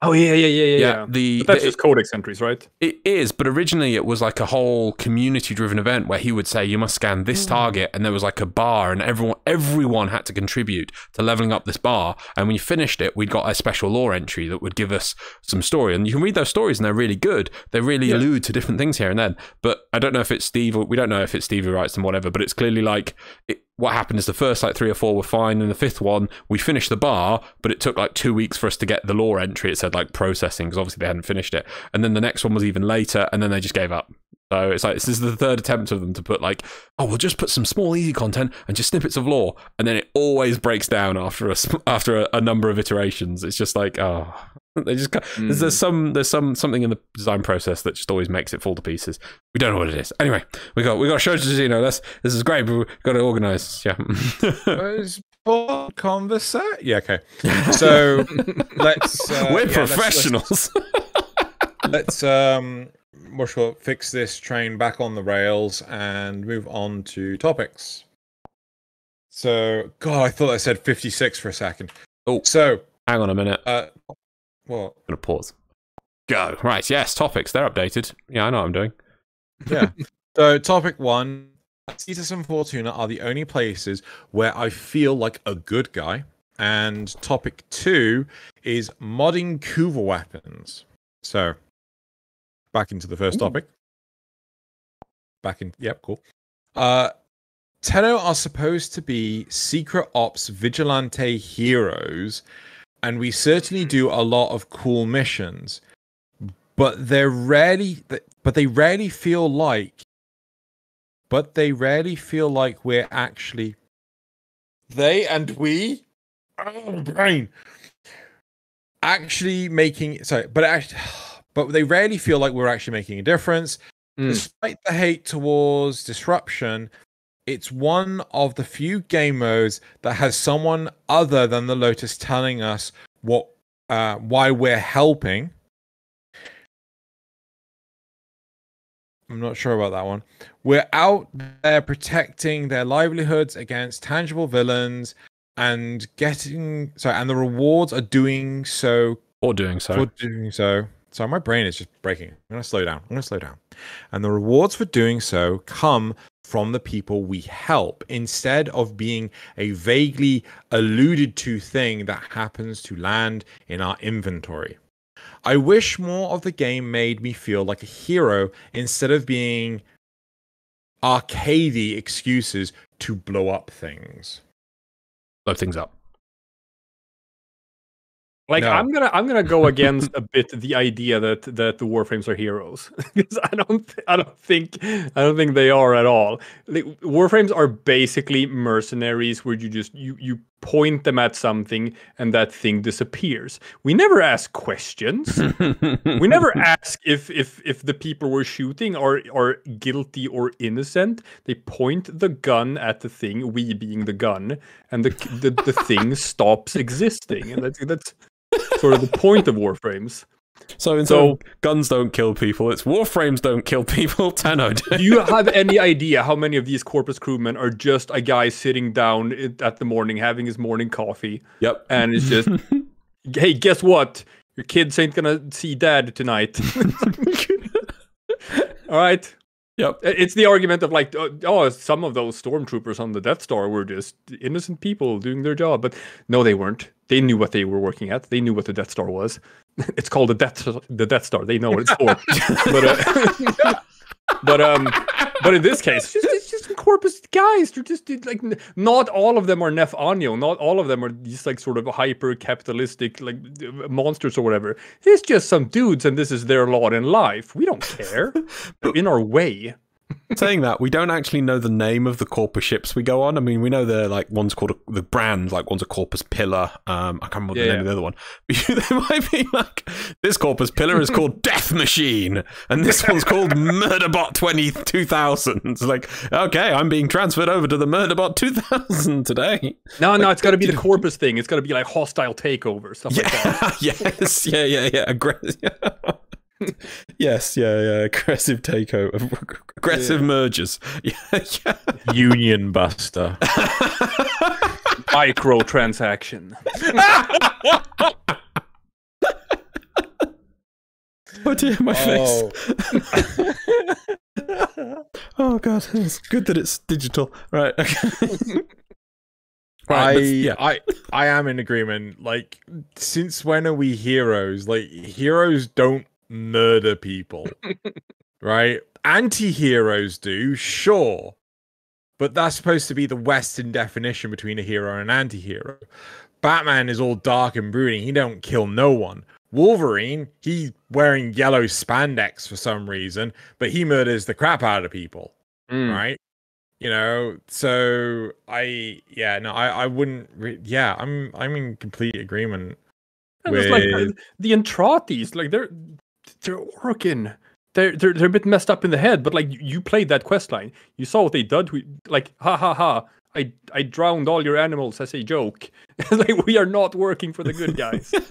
Oh yeah, yeah, yeah, yeah. yeah. The, But that's the- just codex entries, right? It is, but originally it was like a whole community-driven event where he would say you must scan this hmm. target, and there was like a bar, and everyone everyone had to contribute to leveling up this bar. And when you finished it, we got a special lore entry that would give us some story, and you can read those stories, and they're really good. They really Yeah. allude to different things here and then. But I don't know if it's Steve, or we don't know if it's Steve who writes them, whatever. But it's clearly like it, what happened is the first like three or four were fine, and the fifth one we finished the bar, but it took like two weeks for us to get the law entry. It said like processing because obviously they hadn't finished it, and then the next one was even later, and then they just gave up. So it's like this is the third attempt of them to put like, oh, we'll just put some small easy content and just snippets of lore, and then it always breaks down after a after a, a number of iterations. It's just like, oh, (laughs) they just ca- there's, there's some there's some something in the design process that just always makes it fall to pieces. We don't know what it is. Anyway, we got we got show to you know this this is great, but we got to organize. Yeah. (laughs) Was full conversation. Yeah, okay. So (laughs) let's. Uh, We're yeah, let's- let's- professionals. let's um what shall fix this train back on the rails and move on to topics so god i thought i said 56 for a second Oh. so Hang on a minute. uh what gonna pause. Go. Right, yes, topics, they're updated. Yeah, I know what I'm doing. (laughs) yeah so topic one Cetus and Fortuna are the only places where I feel like a good guy. And topic two is modding Kuva weapons. So, back into the first topic. Back in, yep, cool. Uh, Tenno are supposed to be secret ops vigilante heroes, and we certainly do a lot of cool missions. But they're rarely, but they rarely feel like but they rarely feel like we're actually they and we oh, brain actually making sorry but actually (sighs) but they rarely feel like we're actually making a difference Mm. despite the hate towards disruption it's one of the few game modes that has someone other than the lotus telling us what uh, why we're helping I'm not sure about that one. We're out there protecting their livelihoods against tangible villains and getting sorry, and the rewards are doing so Or doing so. for doing so. Sorry, my brain is just breaking. I'm gonna slow down. I'm gonna slow down. And the rewards for doing so come from the people we help instead of being a vaguely alluded to thing that happens to land in our inventory. I wish more of the game made me feel like a hero instead of being arcadey excuses to blow up things. Blow things up. Like No. I'm gonna I'm gonna go against a bit the idea that that the warframes are heroes (laughs) because I don't th- I don't think I don't think they are at all. Like, warframes are basically mercenaries where you just you you point them at something and that thing disappears. We never ask questions. we never (laughs) ask if if if the people we're shooting are are guilty or innocent. They point the gun at the thing, we being the gun, and the the, the thing (laughs) stops existing. And that's that's sort of the point of warframes. So So- of guns don't kill people, it's warframes don't kill people. (laughs) Tenno. Do you have any idea how many of these corpus crewmen are just a guy sitting down at the morning having his morning coffee yep. and it's just, (laughs) hey, guess what? Your kids ain't gonna see dad tonight. (laughs) All right. Yep. It's the argument of like, uh, oh, some of those stormtroopers on the Death Star were just innocent people doing their job, but no, they weren't. They knew what they were working at. They knew what the Death Star was. (laughs) It's called the Death the Death Star. They know what it's for. (laughs) but uh, (laughs) but um, but in this case, it's just, it's just corpus guys. They're just like not all of them are Nef Anyo. Not all of them are these like sort of hyper capitalistic like uh, monsters or whatever. It's just some dudes, and this is their lot in life. We don't care. They're in our way. Saying that, we don't actually know the name of the Corpus ships we go on. I mean, we know they're like one's called a, the brand, like one's a Corpus Pillar. Um, I can't remember Yeah, the name yeah. of the other one. (laughs) But there might be like this Corpus Pillar is called Death Machine, and this one's called Murderbot Twenty Two Thousand. Like, okay, I'm being transferred over to the Murderbot Two Thousand today. No, no, it's got to be the corpus thing. It's got to be like hostile takeover stuff like (laughs) that. (laughs) Yes, yeah, yeah, yeah. Aggressive. Yes, yeah, yeah. Aggressive takeover, (laughs) aggressive mergers. (laughs) Yeah, yeah. Union Buster. (laughs) Micro transaction. Oh dear, my oh. face. Oh, Oh god, it's good that it's digital. Right. Okay. I, yeah. I, I am in agreement. Like, since when are we heroes? Like, heroes don't murder people, right? Anti-heroes do, sure, but that's supposed to be the Western definition between a hero and an anti-hero. Batman is all dark and brooding. He don't kill no one. Wolverine, he's wearing yellow spandex for some reason, but he murders the crap out of people Mm. right? You know, so I yeah no I I wouldn't re- yeah I'm I'm in complete agreement. And it's like uh, with- the Entratis, like they're they're working. They're, they're they're a bit messed up in the head, but like you- you played that quest line, you saw what they did. We like ha ha ha. I I drowned all your animals as a joke. (laughs) like we are not working for the good guys. (laughs)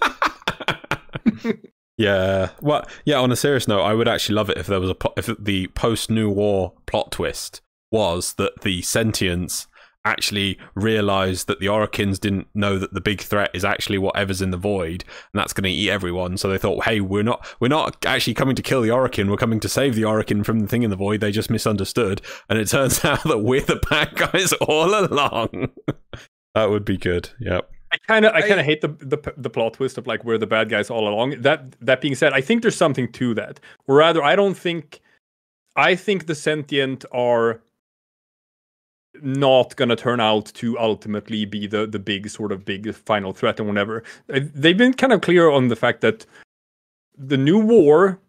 Yeah. Well, yeah. On a serious note, I would actually love it if there was a pl- if the post New War plot twist was that the sentients actually realize that the Orokins didn't know that the big threat is actually whatever's in the void, and that's going to eat everyone. So they thought, hey, we're not we're not actually coming to kill the Orokin. We're coming to save the Orokin from the thing in the void. They just misunderstood, and it (laughs) turns out that we're the bad guys all along. (laughs) that would be good. Yep. I kind of I I- kind of hate the, the the plot twist of like we're the bad guys all along. That that being said, I think there's something to that. Or rather, I don't think I think the sentient are not gonna turn out to ultimately be the the big sort of big final threat and whatever. Uh, They've been kind of clear on the fact that the new war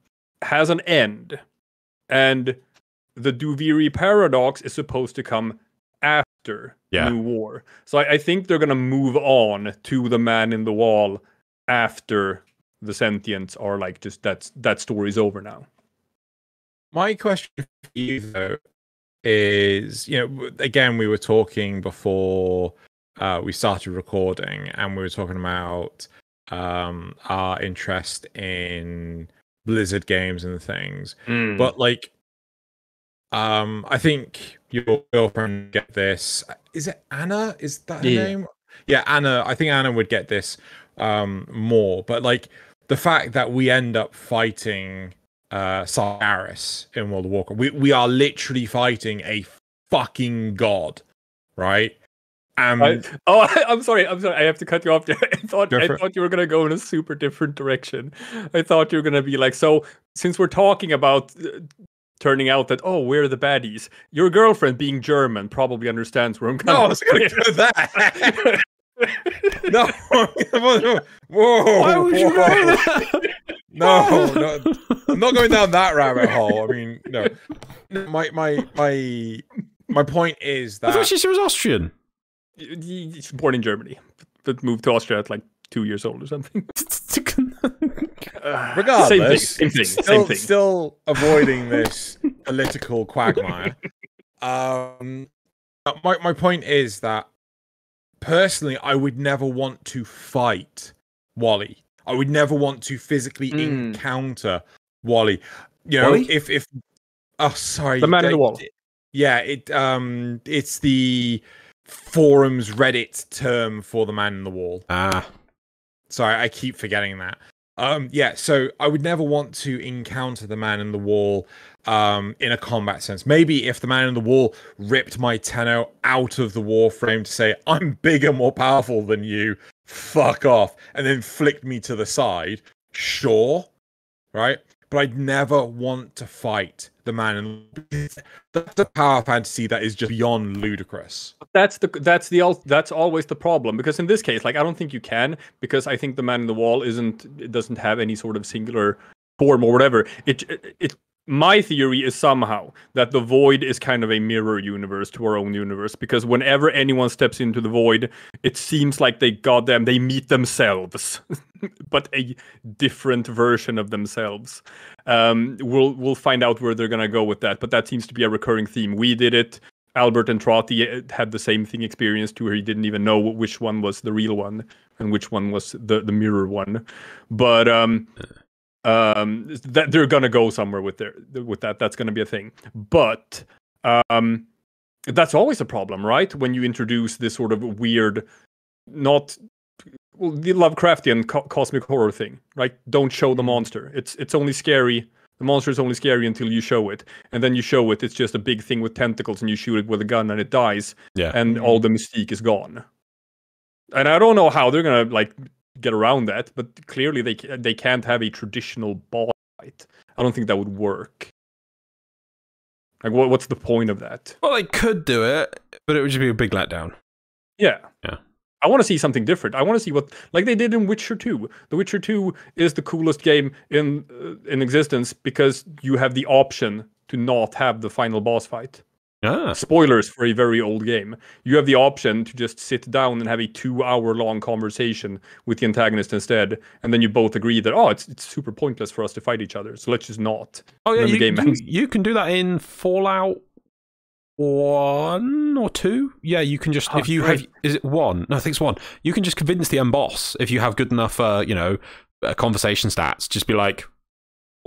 has an end, and the Duviri paradox is supposed to come after Yeah. new war. So I, I think they're gonna move on to the man in the wall after the sentients are like just that's that story's over now. My question for you though is you know again we were talking before uh, we started recording and we were talking about um, our interest in Blizzard games and things. But like, um, I think your girlfriend get this. Is it Anna? Is that her Yeah. name? Yeah, Anna. I think Anna would get this um more. But like the fact that we end up fighting uh Sargeras in World of Warcraft, we we are literally fighting a fucking god, right? Um, I, oh, I, (laughs) I'm sorry. I'm sorry. I have to cut you off there. (laughs) I thought I thought you were gonna go in a super different direction. I thought you were gonna be like, so since we're talking about uh, turning out that oh we're the baddies, your girlfriend being German probably understands where I'm coming. no, I was gonna do that. (laughs) no, whoa, whoa, Why would you whoa. Go there? No, (laughs) no, I'm not going down that rabbit hole. I mean, no. No, My my my my point is I thought that she, she was Austrian. He's born in Germany, but moved to Austria at like two years old or something. (laughs) regardless, same thing. Same thing. still, same thing. still avoiding this political quagmire. Um, my my point is that personally, I would never want to fight Wally. I would never want to physically Mm. encounter Wally. You know, Wally? if if oh sorry, The man in the wall. Yeah, it um, it's the forums Reddit term for the man in the wall. ah, Sorry, I keep forgetting that. Um, yeah, so I would never want to encounter the man in the wall um, in a combat sense. Maybe if the man in the wall ripped my Tenno out of the warframe to say, I'm bigger, more powerful than you, fuck off, and then flicked me to the side, sure, right? But I'd never want to fight the man in that's the power fantasy that is just beyond ludicrous. That's the that's the that's always the problem because in this case, like I don't think you can because I think the man in the wall isn't it doesn't have any sort of singular form or whatever. It it my theory is somehow that the void is kind of a mirror universe to our own universe because whenever anyone steps into the void it seems like they goddamn they meet themselves (laughs) but a different version of themselves. Um, we'll we'll find out where they're gonna go with that but that seems to be a recurring theme. We did it. Albrecht Entrati uh, had the same thing experienced too where he didn't even know which one was the real one and which one was the the mirror one. But um um that they're gonna go somewhere with their with that that's gonna be a thing. But um that's always a problem right? When you introduce this sort of weird not well, the lovecraftian co- cosmic horror thing right? Don't show the monster. It's it's only scary the monster is only scary until you show it. And then you show it it's just a big thing with tentacles and you shoot it with a gun and it dies Yeah. and all the mystique is gone. And i don't know how they're gonna like get around that, but clearly they they can't have a traditional boss fight. I don't think that would work. Like, what, what's the point of that? Well, they could do it, but it would just be a big letdown. Yeah. Yeah. I want to see something different. I want to see what, like they did in Witcher 2. The Witcher 2 is the coolest game in uh, in existence because you have the option to not have the final boss fight. Ah, Spoilers for a very old game. You have the option to just sit down and have a two-hour-long conversation with the antagonist instead, and then you both agree that oh, it's it's super pointless for us to fight each other, so let's just not. oh yeah, then the you, game you, ends. you can do that in Fallout one or two. Yeah, you can just Oh, if you have is it one? No, I think it's one. You can just convince the end boss if you have good enough, uh, you know, uh, conversation stats. Just be like,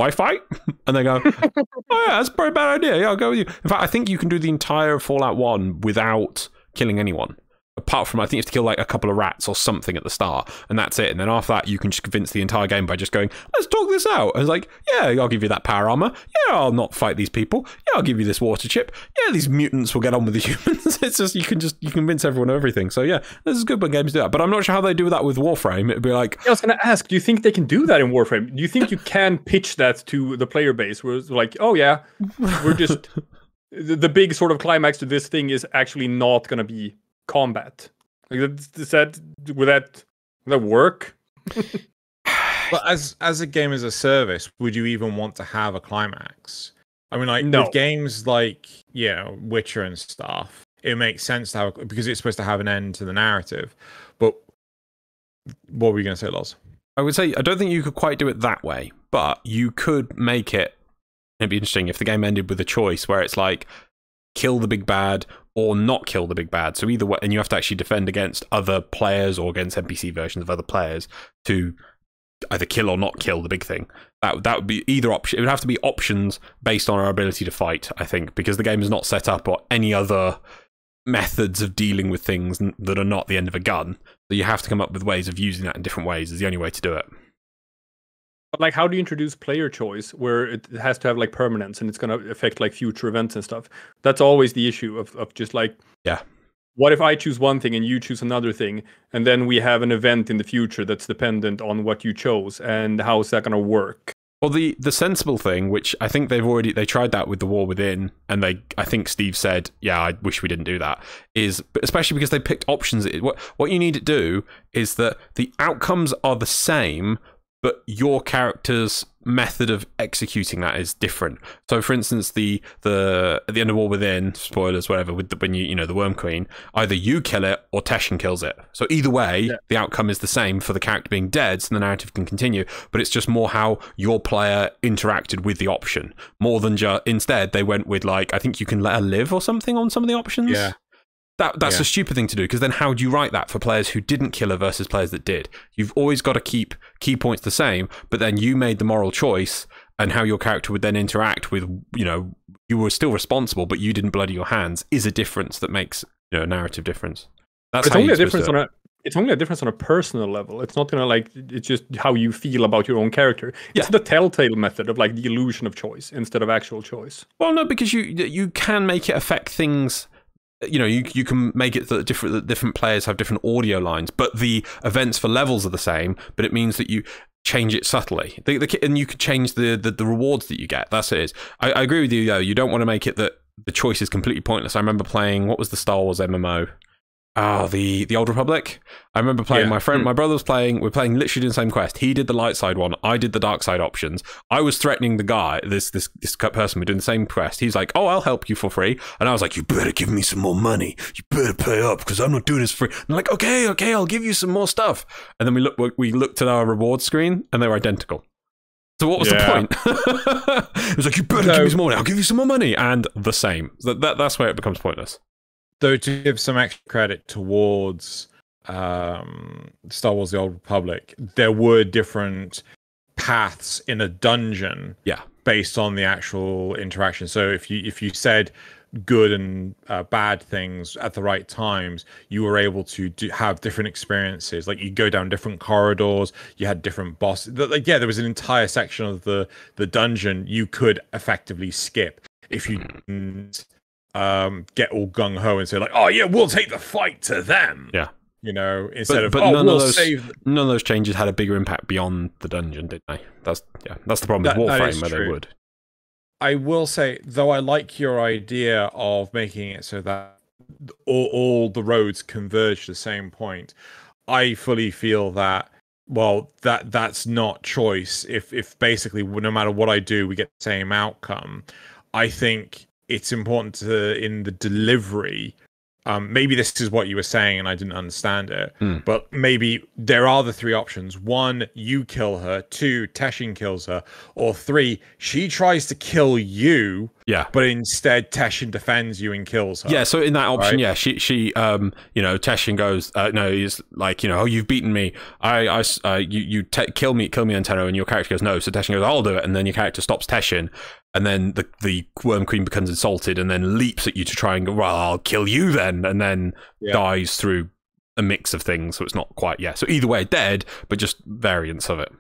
"Why fight?" (laughs) and they go, (laughs) "Oh yeah, that's a pretty bad idea. Yeah, I'll go with you." In fact, I think you can do the entire Fallout one without killing anyone. Apart from, I think you have to kill like a couple of rats or something at the start, and that's it. And then after that, you can just convince the entire game by just going, "Let's talk this out." And it's like, "Yeah, I'll give you that power armor. Yeah, I'll not fight these people. Yeah, I'll give you this water chip. Yeah, these mutants will get on with the (laughs) humans." it's just you can just you convince everyone of everything. So yeah, this is good when games do that. But I'm not sure how they do that with Warframe. It'd be like, I was gonna ask, do you think they can do that in Warframe? Do you think you can pitch that to the player base where it's like, oh yeah, we're just (laughs) the, big sort of climax to this thing is actually not gonna be combat. Like that- that would that would that work? (laughs) But as as a game as a service, would you even want to have a climax? I mean, like No. with games like you know Witcher and stuff, it makes sense to have a, because it's supposed to have an end to the narrative. But what were you going to say, Loz? I would say I don't think you could quite do it that way, but you could make it. It'd be interesting if the game ended with a choice where it's like kill the big bad or not kill the big bad. So either way, and you have to actually defend against other players or against NPC versions of other players to either kill or not kill the big thing. That that would be either option. It would have to be options based on our ability to fight. I think because the game is not set up or any other methods of dealing with things that are not the end of a gun. So you have to come up with ways of using that in different ways. Is the only way to do it. But like, how do you introduce player choice where it has to have like permanence and it's gonna affect like future events and stuff? That's always the issue of of just like Yeah. What if I choose one thing and you choose another thing, and then we have an event in the future that's dependent on what you chose, and how is that gonna work? Well, the the sensible thing, which I think they've already they tried that with the War Within, and they I think Steve said, yeah, I wish we didn't do that. Is especially because they picked options. It- What what you need to do is that the outcomes are the same, but your character's method of executing that is different. So, for instance, the the at the end of War Within, spoilers, whatever, with the, when you you know the Worm Queen, either you kill it or Teshin kills it. So either way, Yeah. the outcome is the same for the character being dead, so the narrative can continue. But it's just more how your player interacted with the option, more than just. Instead, they went with like I think you can let her live or something on some of the options. Yeah. That, that's Yeah. a stupid thing to do because then how do you write that for players who didn't kill her versus players that did? You've always got to keep key points the same, but then you made the moral choice and how your character would then interact with, you know, you were still responsible, but you didn't bloody your hands is a difference that makes, you know, a narrative difference. That's it's only a difference on a it's only a difference on a personal level. It's not gonna like it's just how you feel about your own character. It's Yeah. the telltale method of like the illusion of choice instead of actual choice. Well, no, because you you can make it affect things. You know, you you can make it that different that different players have different audio lines, but the events for levels are the same. But it means that you change it subtly, the, the, and you could change the, the the rewards that you get. That's it is. I, I agree with you though. You don't want to make it that the choice is completely pointless. I remember playing what was the Star Wars MMO. Oh, the the Old Republic. I remember playing. Yeah. My friend, Hmm. my brother was playing. We are playing literally the same quest. He did the light side one. I did the dark side options. I was threatening the guy, this this this person, we're doing the same quest. He's like, "Oh, I'll help you for free," and I was like, "You better give me some more money. You better pay up because I'm not doing this for free." And I'm like, "Okay, okay, I'll give you some more stuff." And then we look, we looked at our reward screen, and they were identical. So what was Yeah. the point? (laughs) it was like, "You better So- give me some more money. I'll give you some more money," and the same. That, that that's where it becomes pointless. Though to give some extra credit towards um Star Wars the Old Republic, there were different paths in a dungeon Yeah. based on the actual interaction. So if you if you said good and uh, bad things at the right times, you were able to do, have different experiences. Like you go down different corridors, you had different bosses. Like yeah, there was an entire section of the the dungeon you could effectively skip if you didn't um get all gung ho and say like, oh yeah, we'll take the fight to them. Yeah. You know, instead of but oh, none of we'll those- save. None of those changes had a bigger impact beyond the dungeon, did they? That's yeah, that's the problem That- with Warframe, where they would. I will say, though, I like your idea of making it so that all, all the roads converge to the same point. I fully feel that. Well, that that's not choice. If if basically no matter what I do, we get the same outcome. I think it's important to in the delivery. Um, maybe this is what you were saying, and I didn't understand it. Hmm. But maybe there are the three options: one, you kill her; two, Teshin kills her; or three, she tries to kill you, Yeah. but instead Teshin defends you and kills her. Yeah, so in that option, Right. yeah, she she um you know Teshin goes uh, no he's like you know oh you've beaten me I, I, uh, you you kill me kill me Antenna and your character goes no so Teshin goes I'll do it and then your character stops Teshin and then the the Worm Queen becomes insulted and then leaps at you to try and go well I'll kill you then and then Yeah. dies through a mix of things so it's not quite yeah so either way dead but just variants of it.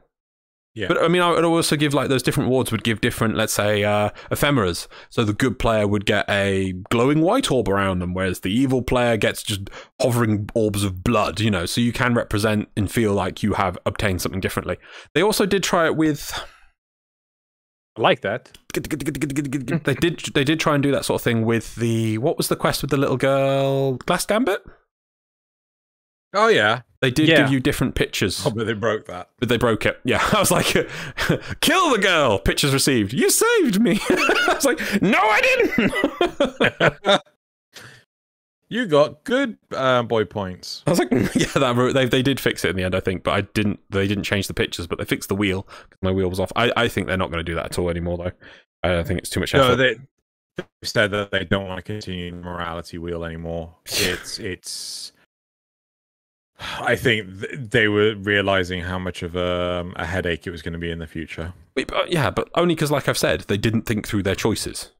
Yeah. But I mean, I would also give like those different wards would give different, let's say, uh, ephemeras. So the good player would get a glowing white orb around them, whereas the evil player gets just hovering orbs of blood. You know, so you can represent and feel like you have obtained something differently. They also did try it with. I like that. (laughs) they did. They did try and do that sort of thing with the. What was the quest with the little girl? Glast Gambit. Oh yeah. They did Yeah. give you different pictures. Oh, but they broke that. But they broke it. Yeah, (laughs) I was like, (laughs) "Kill the girl." Pictures received. You saved me. I was like, "No, I didn't." You got good uh, boy points. I was like, (laughs) "Yeah, that they they did fix it in the end, I think, but I didn't. They didn't change the pictures, but they fixed the wheel because my wheel was off. I, I think they're not going to do that at all anymore, though. I don't think it's too much effort. No, they said that they don't want to continue the morality wheel anymore. (laughs) It's it's. I think th- they were realizing how much of a, a headache it was going to be in the future. But, yeah, but only because, like I've said, they didn't think through their choices.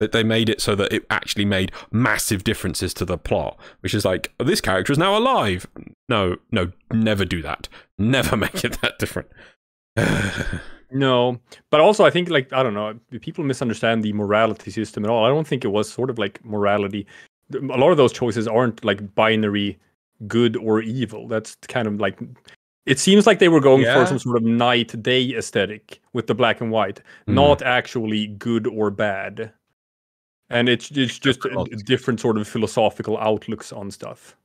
That they made it so that it actually made massive differences to the plot, which is like "Oh, this character is now alive. No, no, never do that. Never (laughs) make it that different. (sighs) No, but also I think like I don't know, people misunderstand the morality system at all. I don't think it was sort of like morality. A lot of those choices aren't like binary good or evil. That's kind of like it seems like they were going Yeah. for some sort of night day aesthetic with the black and white, Mm. not actually good or bad. And it's it's just a- different sort of philosophical outlooks on stuff.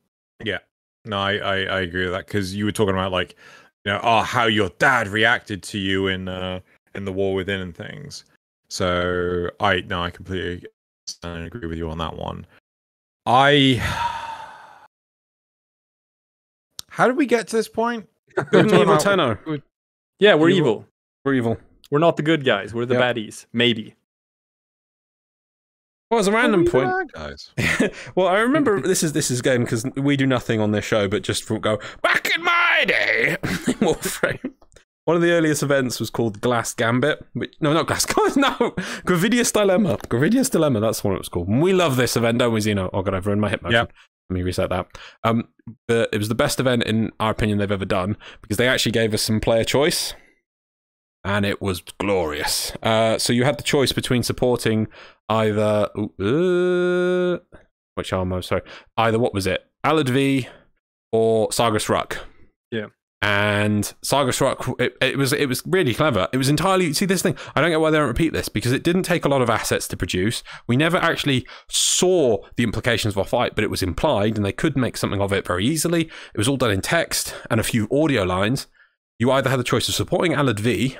Yeah, no, I I, I agree with that because you were talking about like, you know, oh how your dad reacted to you in uh in the war within and things. So I no, I completely understand and agree with you on that one. I. (sighs) How did we get to this point? (laughs) Good and talking evil about- Tenno. Yeah, we're Evil. evil. We're evil. We're not the good guys. We're the Yep. baddies. Maybe. Well, as a random What point, (laughs) guys. well, I remember this is this is again because we do nothing on this show, but just for- go back in my day, (laughs) Warframe. One of the earliest events was called Glast Gambit. Which, no, not Glass. (laughs) no, Gradivus Dilemma. Gradivus Dilemma. That's what it was called. And we love this event, don't we, Xeno? Oh god, I've ruined my hip motion. Yep. Let me reset that. Um, the, it was the best event in our opinion they've ever done because they actually gave us some player choice, and it was glorious. Uh, so you had the choice between supporting either uh, which armor? Sorry, either what was it, Alad V or Sargas Ruk. Yeah. and Sargas Ruk, it, it, was it was really clever. It was entirely see this thing. I don't get why they don't repeat this because it didn't take a lot of assets to produce. We never actually saw the implications of a fight, but it was implied, and they could make something of it very easily. It was all done in text and a few audio lines. You either had the choice of supporting Alad V,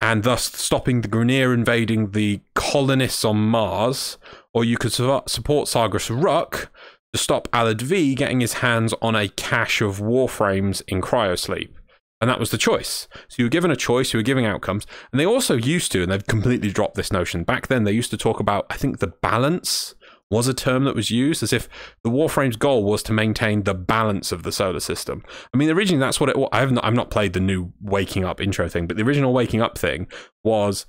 and thus stopping the Grineer invading the colonists on Mars, or you could su- support Sargas Ruk to stop Alad V getting his hands on a cache of warframes in cryosleep. And that was the choice. So you were given a choice, you were giving outcomes. And they also used to, and they've completely dropped this notion. Back then, they used to talk about, I think, the balance was a term that was used as if the Warframe's goal was to maintain the balance of the solar system. I mean, originally that's what it was. I've not, I've not played the new Waking Up intro thing, but the original Waking Up thing was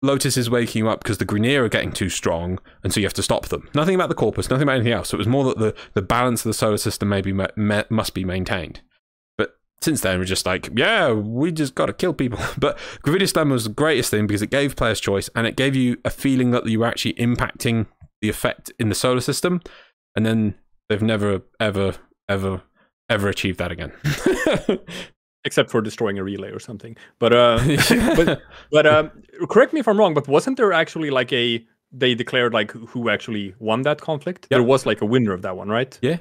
Lotus is waking up because the Grineer are getting too strong, and so you have to stop them. Nothing about the corpus, nothing about anything else. So it was more that the, the balance of the solar system maybe must be maintained. But since then, we're just like, yeah, we just got to kill people. (laughs) But Gradivus Lemma was the greatest thing because it gave players choice, and it gave you a feeling that you were actually impacting the effect in the solar system. And then they've never, ever, ever, ever achieved that again. (laughs) except for destroying a relay or something. But uh, (laughs) but but um, (laughs) correct me if I'm wrong. But wasn't there actually like a they declared like who actually won that conflict? Yep. There was like a winner of that one, right? Yeah.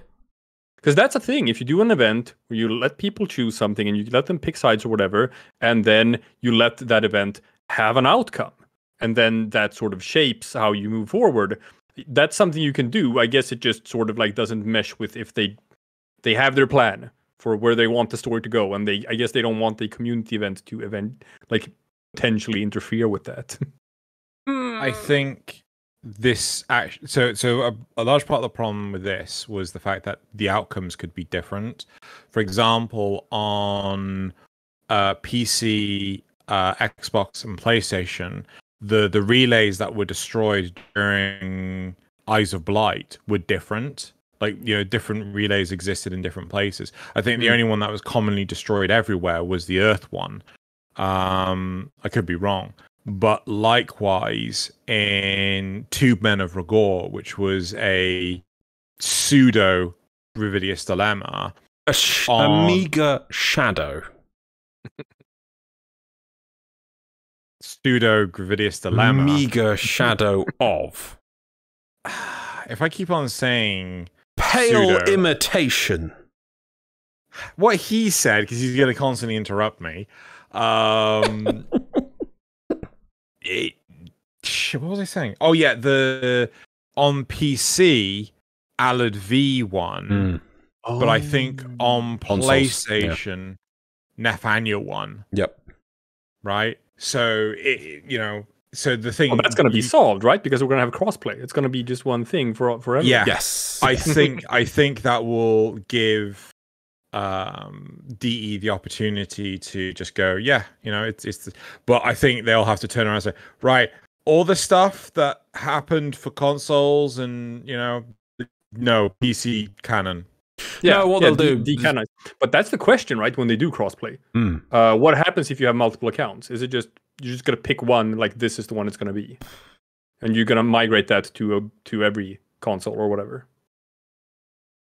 Because that's a thing. If you do an event where you let people choose something and you let them pick sides or whatever, and then you let that event have an outcome, and then that sort of shapes how you move forward. That's something you can do. I guess it just sort of like doesn't mesh with if they they have their plan for where they want the story to go, and they I guess they don't want the community event to event like potentially interfere with that. (laughs) I think this actually so so a, a, large part of the problem with this was the fact that the outcomes could be different for example on uh pc uh xbox and playstation the the relays that were destroyed during eyes of blight were different. Like you know different relays existed in different places. I think the hmm. only one that was commonly destroyed everywhere was the earth one. Um i could be wrong. But likewise in tube men of Regor, which was a pseudo Gradivus dilemma a, sh- on... a meager shadow pseudo Gradivus dilemma meager shadow of (sighs) if i keep on saying pale pseudo. imitation. What he said, because he's going to constantly interrupt me. Um, (laughs) it, what was I saying? Oh yeah, the on PC Alad V one, mm. oh. but I think on PlayStation yeah. Nathaniel one. Yep. Right. So it, you know, so the thing well, that's going to be solved, right? Because we're going to have crossplay. It's going to be just one thing for forever. Yeah. Yes. I think I think that will give um DE the opportunity to just go, yeah, you know, it's it's but I think they'll have to turn around and say, right, all the stuff that happened for consoles and, you know, no PC canon. Yeah, no, what yeah, they'll do decanonize. But that's the question, right? When they do crossplay, mm. uh, what happens if you have multiple accounts? Is it just you're just gonna pick one like this is the one it's gonna be, and you're gonna migrate that to a, to every console or whatever.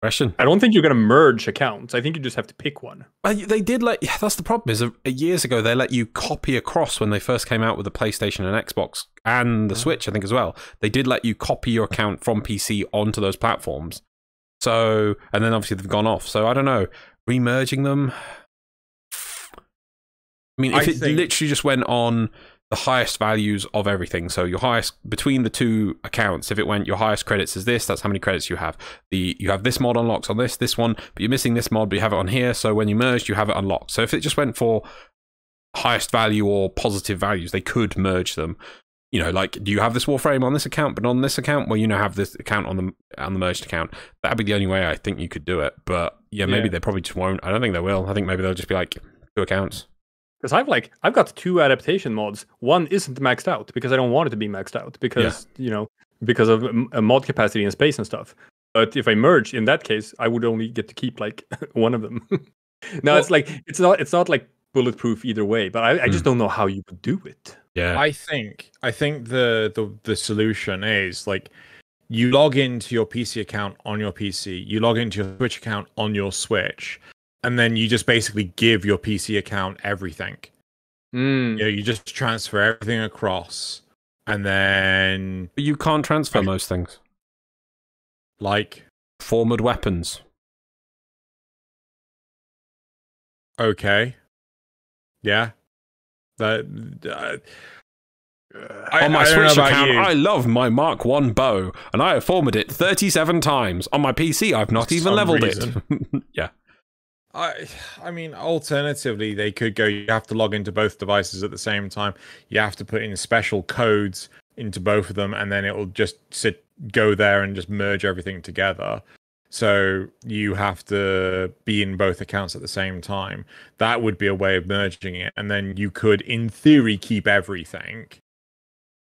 Question. I don't think you're gonna merge accounts. I think you just have to pick one. Uh, they did let. Yeah, that's the problem. Is uh, years ago they let you copy across when they first came out with the PlayStation and Xbox and the Switch. I think as well. They did let you copy your account from PC onto those platforms. So and then obviously they've gone off. So I don't know. Remerging them I mean, if I it think... literally just went on the highest values of everything, so your highest between the two accounts, if it went your highest credits is this, that's how many credits you have. The you have this mod unlocked on this, this one, but you're missing this mod, but you have it on here. So when you merged, you have it unlocked. So if it just went for highest value or positive values, they could merge them. You know, like do you have this Warframe on this account, but on this account? Well, you know, have this account on the on the merged account. That'd be the only way I think you could do it. But yeah, maybe yeah. they probably just won't. I don't think they will. I think maybe they'll just be like two accounts because I've like I've got two adaptation mods. One isn't maxed out because I don't want it to be maxed out because yeah. you know because of a mod capacity and space and stuff. But if I merge, in that case, I would only get to keep like (laughs) one of them. (laughs) now well, it's like it's not it's not like bulletproof either way, but I, I just mm. don't know how you would do it. Yeah, I think I think the the the solution is like you log into your PC account on your PC, you log into your Switch account on your Switch, and then you just basically give your PC account everything. Mm. You know, you just transfer everything across, and then But you can't transfer Okay. most things. like Forward weapons. okay, yeah, that. Uh, I, on my I Switch account, you. I love my Mark One bow, and I have formed it 37 times. On my PC, I've not For even leveled reason. it. (laughs) yeah. I, I mean, alternatively, they could go. You have to log into both devices at the same time. You have to put in special codes into both of them, and then it will just sit, go there, and just merge everything together. So you have to be in both accounts at the same time. That would be a way of merging it, and then you could, in theory, keep everything.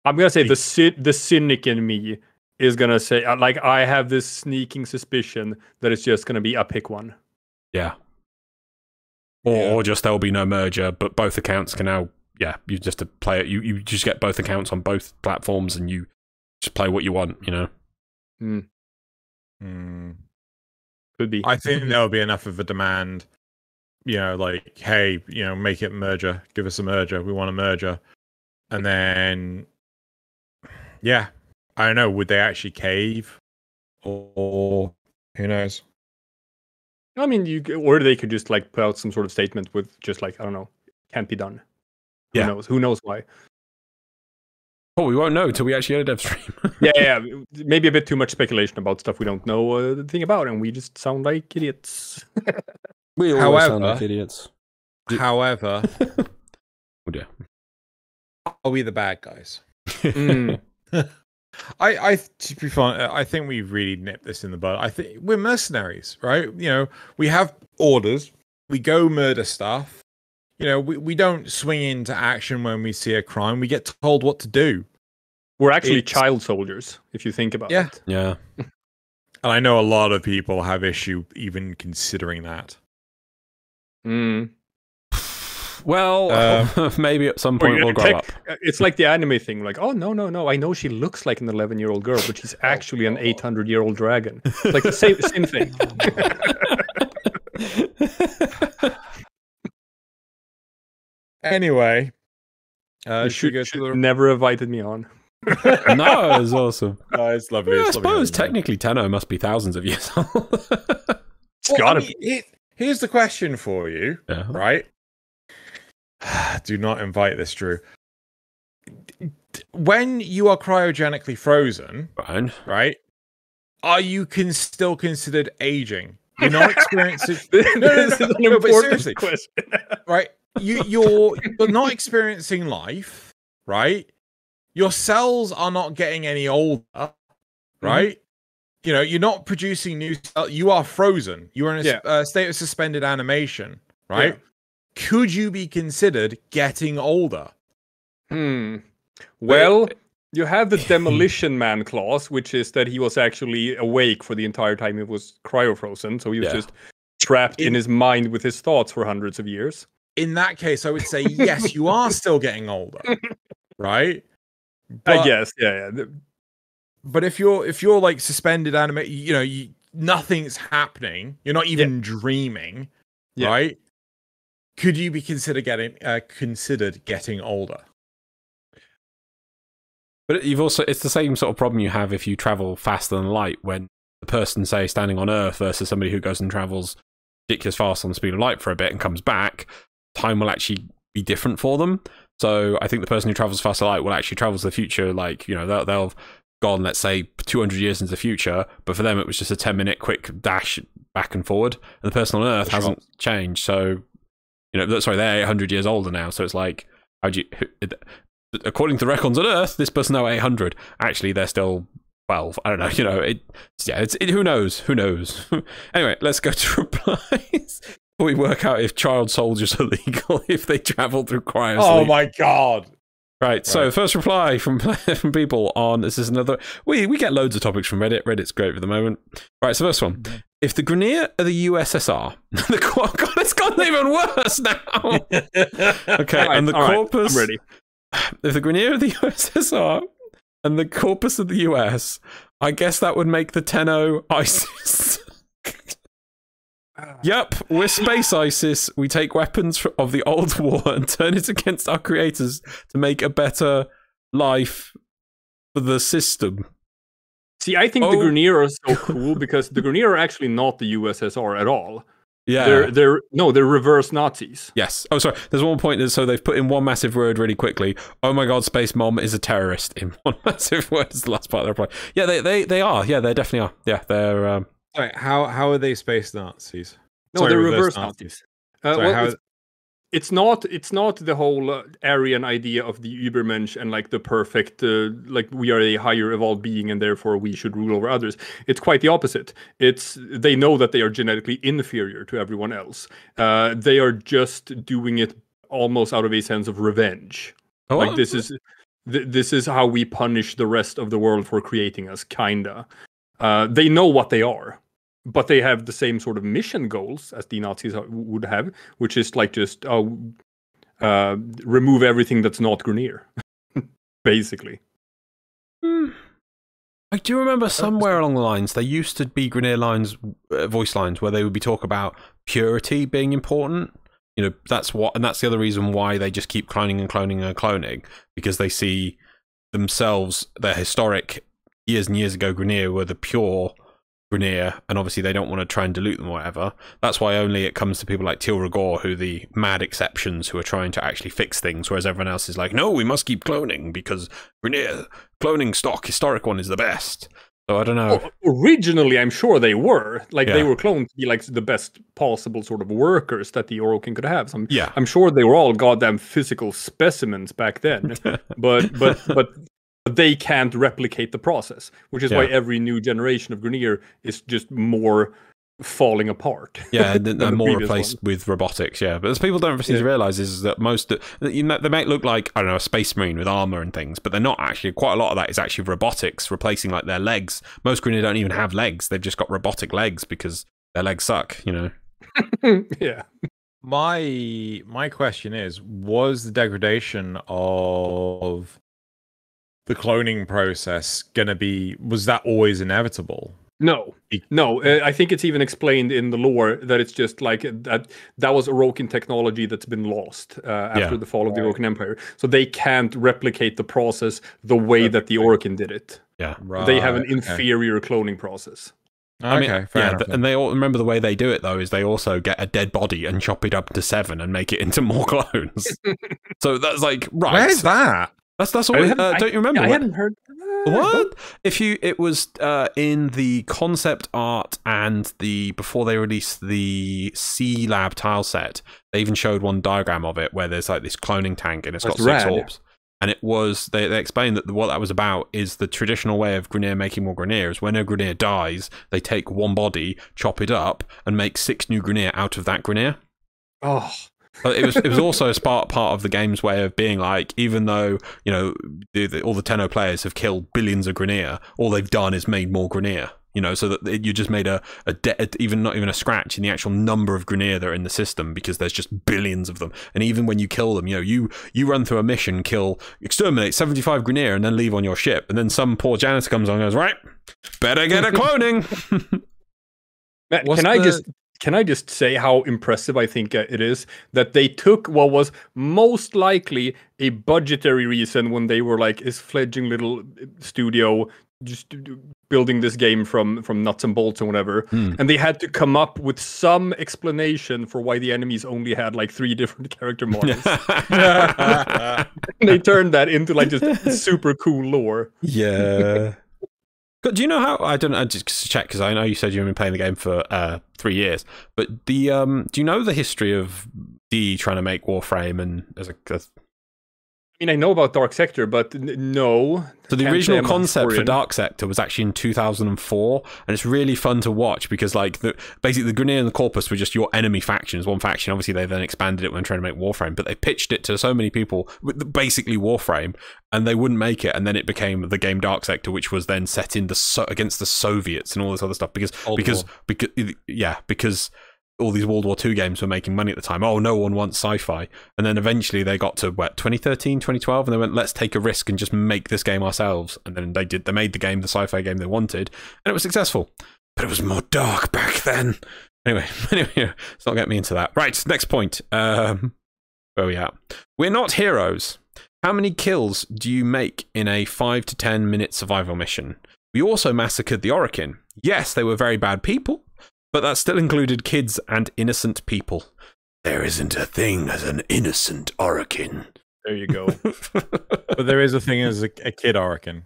I'm gonna say the cy- the cynic in me is gonna say uh, like I have this sneaking suspicion that it's just gonna be a pick one. Yeah. Or, Yeah. or just there'll be no merger, but both accounts can now. Yeah, you just play it. You you just get both accounts on both platforms, and you just play what you want. You know. Hmm. Could be. I think there'll be enough of a demand. You know, like, hey, you know, make it merger. Give us a merger. We want a merger. And then, yeah, I don't know. Would they actually cave, or who knows? I mean, you c- or they could just like put out some sort of statement with just like I don't know, can't be done. Who Yeah. knows? Who knows why? Oh, we won't know till we actually get a dev stream. (laughs) yeah, yeah, yeah, maybe a bit too much speculation about stuff we don't know uh, the thing about, and we just sound like idiots. (laughs) we always sound like like idiots. (laughs) However, Oh dear. are we the bad guys? Mm. I, I, to be fun, I think we really nipped this in the bud. I think we're mercenaries, right? You know, we have orders, we go murder stuff. You know, we, we don't swing into action when we see a crime. We get told what to do. We're actually It's- child soldiers, if you think about Yeah. it. Yeah. (laughs) And I know a lot of people have issue even considering that. Mm. Well, Uh, (laughs) maybe at some point we'll grow take- up. Uh, It's like the anime thing, like, oh no, no, no, I know she looks like an 11 year old girl, but she's (laughs) actually an 800 year old dragon. It's like the same, same thing. Anyway, uh, you should, we should, to should never invited me on. the... (laughs) no, it's awesome. (laughs) Oh, it's lovely. Yeah, I it's lovely suppose having technically Tenno must be thousands of years (laughs) old. It's Well, gotta mean, it- here's the question for you, yeah. right? (sighs) Do not invite this, Drew. When you are cryogenically frozen, Fine. right? Are you can still considered aging? You're not experiencing this no, no, is an no, but important seriously. question. right. You you're you're not experiencing life, right? Your cells are not getting any older, right? You know, you're not producing new cells. You are frozen. You are in a Yeah. uh, state of suspended animation, right? Could you be considered getting older? Hmm. Well, you have the (laughs) demolition man clause, which is that he was actually awake for the entire time he was cryofrozen, so he was Yeah. just trapped in In- his mind with his thoughts for hundreds of years. In that case, I would say (laughs) yes, you are still getting older, right? I guess, yeah, yeah. But if you're if you're like suspended anime, you know, you, nothing's happening. You're not even dreaming, Yeah. right? Could you be considered getting uh, considered getting older? But you've also it's the same sort of problem you have if you travel faster than light when the person say standing on Earth versus somebody who goes and travels ridiculous fast on the speed of light for a bit and comes back, time will actually be different for them. So I think the person who travels faster light will actually travel to the future, like you know they'll, they'll have gone let's say 200 years into the future, but for them it was just a 10 minute quick dash back and forward, and the person on Earth Sure. hasn't changed. So you know, sorry, they're 800 years older now. So it's like how do you? according to the records on Earth, this person now 800. Actually, they're still 12. I don't know. You know, it. Yeah, it's it, who knows? Who knows? (laughs) anyway, let's go to (laughs) replies. We work out if child soldiers are (laughs) legal if they travel through cryosleep. Oh my god! Right. So first reply from (laughs) from people on this is another. We we get loads of topics from Reddit. Reddit's great for the moment. Right. So first one. Mm-hmm. If the Grineer are the USSR, (laughs) the oh God, it's gotten even worse now. Okay, right, and the right, corpus ready. if the Grineer of the USSR and the corpus of the US, I guess that would make the Tenno ISIS. Yep, we're space ISIS. We take weapons of the old (laughs) war and turn it against our creators to make a better life for the system. See, I think the Oh. Grineer are so (laughs) cool because the Grineer are actually not the USSR at all. Yeah. They're they're no, they're reverse Nazis. Yes. Oh, sorry. There's one point. So they've put in one massive word really quickly. Oh my God, Space Mom is a terrorist. In (laughs) one massive word is the last part of their reply. Yeah, they they they are. Yeah, they definitely are. Yeah, they're. Um, Sorry, how how are they space Nazis? No, Sorry, they're reverse reverse Nazis. Uh, Sorry, well, how- it's, it's not it's not the whole uh, Aryan idea of the Übermensch and like the perfect uh, like we are a higher evolved being and therefore we should rule over others. It's quite the opposite. It's they know that they are genetically inferior to everyone else. Uh, they are just doing it almost out of a sense of revenge. oh, like this is th- this is how we punish the rest of the world for creating us kinda uh, they know what they are but they have the same sort of mission goals as the nazis would have which is like just oh, uh, remove everything that's not Grineer, (laughs) basically Hmm. I do remember somewhere along the lines there used to be Grineer lines, uh, voice lines, where they would be talk about purity being important. You know, that's what, and that's the other reason why they just keep cloning and cloning and cloning because they see themselves, their historic years and years ago Grineer were the pure Grineer, and obviously they don't want to try and dilute them or whatever. That's why only it comes to people like Tyl Regor, who are the mad exceptions who are trying to actually fix things, whereas everyone else is like, no, we must keep cloning because Grineer cloning stock historic one is the best. So I don't know. O- originally i'm sure they were like they were cloned to be like the best possible sort of workers that the orokin could have so I'm, Yeah. I'm sure they were all goddamn physical specimens back then (laughs) but but but they can't replicate the process, which is why every new generation of Grineer is just more falling apart. (laughs) Yeah, and they're the more replaced one. with robotics. Yeah, but as people don't seem to realize is that most that you know, they might look like I don't know a space marine with armor and things, but they're not actually. Quite a lot of that is actually robotics replacing like their legs. Most Grineer don't even have legs; they've just got robotic legs because their legs suck. You know. (laughs) yeah. My my question is: Was the degradation of the cloning process gonna be? Was that always inevitable? No, no. Uh, I think it's even explained in the lore that it's just like that. That was Orokin technology that's been lost uh, after Yeah. the fall of the Right. Orokin Empire. So they can't replicate the process the way that the Orokin did it. Yeah. right. they have an Right, okay. inferior cloning process. I mean, okay, fair yeah, th- and they all remember the way they do it though is they also get a dead body and chop it up to seven and make it into (laughs) more clones. (laughs) so that's like right. Where's that? That's that's I all. haven't- Uh, don't you remember? I when- hadn't heard. uh, What? If you, it was uh, in the concept art and the before they released the Sea Lab tile set. They even showed one diagram of it where there's like this cloning tank and it's got six rad. orbs. And it was they, they explained that what that was about is the traditional way of Grineer making more Grineer is when a Grineer dies, they take one body, chop it up, and make six new Grineer out of that Grineer. Oh, But it was it was also a part part of the game's way of being like, even though you know the, the, all the Tenno players have killed billions of Grineer, all they've done is made more Grineer. You know, so that it- you just made a a de- even not even a scratch in the actual number of Grineer that are in the system because there's just billions of them. And even when you kill them, you know, you you run through a mission, kill, exterminate 75 Grineer, and then leave on your ship, and then some poor janitor comes on and goes, right, better get a cloning. (laughs) Matt, What's can I just can I just say how impressive I think uh, it is that they took what was most likely a budgetary reason when they were like this fledgling little uh, studio just d- building this game from from nuts and bolts and whatever Hmm. and they had to come up with some explanation for why the enemies only had like three (laughs) different character models (laughs) (laughs) they turned that into like just super cool lore Yeah. Do you know how? I don't know. Just to check because I know you said you've been playing the game for uh, three years. But the um, do you know the history of D trying to make Warframe and as a, I mean, I know about Dark Sector, but no. so the original concept for. Dark Sector was actually in 2004, and it's really fun to watch because like the basically the Grineer and the Corpus were just your enemy factions, one faction. Obviously, they then expanded it when trying to make Warframe, but they pitched it to so many people basically Warframe, and they wouldn't make it, and then it became the game Dark Sector, which was then set in the so- against the Soviets and all this other stuff because Cold because War. because yeah because all these World War II games were making money at the time. Oh, no one wants sci-fi. And then eventually they got to what 2013, 2012 and they went let's take a risk and just make this game ourselves. And then they did they made the game the sci-fi game they wanted and it was successful. But it was more dark back then. Anyway, (laughs) anyway, let's not get me into that. Right, next point. Um, where we at? We're not heroes. How many kills do you make in a 5 to 10 minute survival mission? We also massacred the Orokin. Yes, they were very bad people, but that still included kids and innocent people. There isn't a thing as an innocent Orokin. There you go. (laughs) But there is a thing as a, a kid Orokin.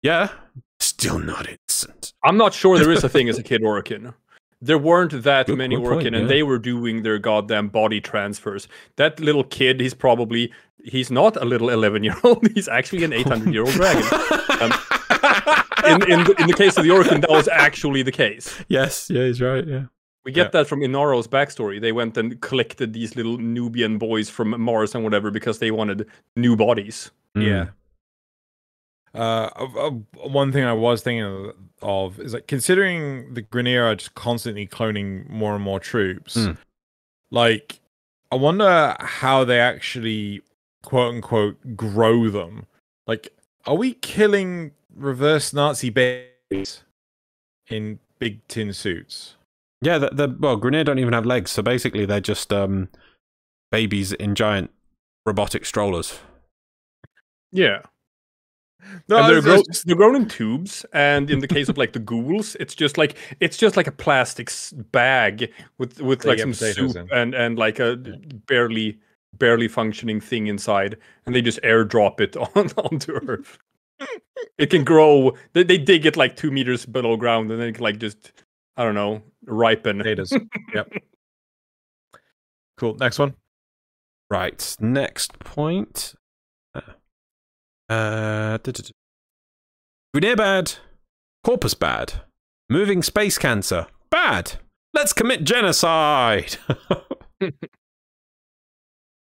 yeah, still not innocent. I'm not sure there is a thing as a kid (laughs) Orokin. There weren't that Good- many good Orokin, point, and yeah. they were doing their goddamn body transfers. That little kid, he's probably he's not a little 11 year old. (laughs) He's actually an 800 year old dragon. Um, (laughs) in in the, in the case of the Orokin, that was actually the case. yes, yeah, he's right. Yeah. We get Yeah. that from Inaro's backstory. They went and collected these little Nubian boys from Mars and whatever because they wanted new bodies. Yeah. Uh, uh, one thing I was thinking of, of is like considering the Grineer are just constantly cloning more and more troops. Mm. Like, I wonder how they actually quote unquote grow them. Like, are we killing reverse Nazi babies in big tin suits? Yeah, the, the well, Grineer don't even have legs, so basically they're just um, babies in giant robotic strollers. Yeah. No, and they're, it's grow- just- they're grown in tubes, and in the case of like the ghouls, it's just like it's just like a plastic bag with with They like some soup in. and and like a barely barely functioning thing inside, and they just airdrop it (laughs) on onto Earth. it can grow. They, they dig it like two meters below ground, and then it can like just I don't know ripen. potatoes. (laughs) yep. Cool. Next one. Right. Next point. Uh. Grenadier bad. Corpus bad. Moving space cancer bad. Let's commit genocide. (laughs)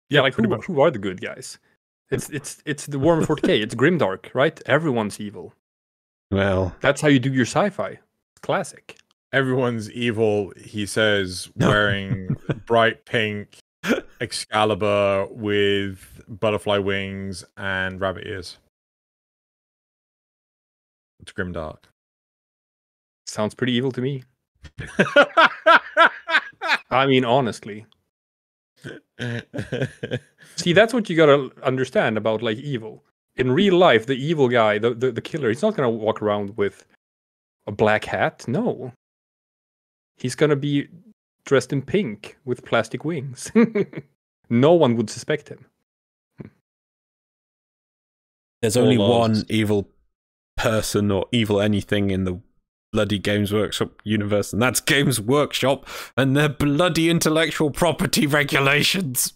Yeah, like who, pretty much. who are the good guys? It's it's it's the Warhammer (laughs) 40k. It's Grimdark, right? Everyone's evil. well, That's how you do your sci-fi. Classic. everyone's evil he says wearing (laughs) bright pink excalibur with butterfly wings and rabbit ears it's grimdark Sounds pretty evil to me. (laughs) I mean, honestly. See, that's what you gotta understand about like evil. In real life, the evil guy, the, the, the killer, he's not gonna walk around with a black hat. No. He's gonna be dressed in pink with plastic wings. (laughs) no one would suspect him. there's only laws. one evil person or evil anything in the bloody Games Workshop universe, and that's Games Workshop and their bloody intellectual property regulations.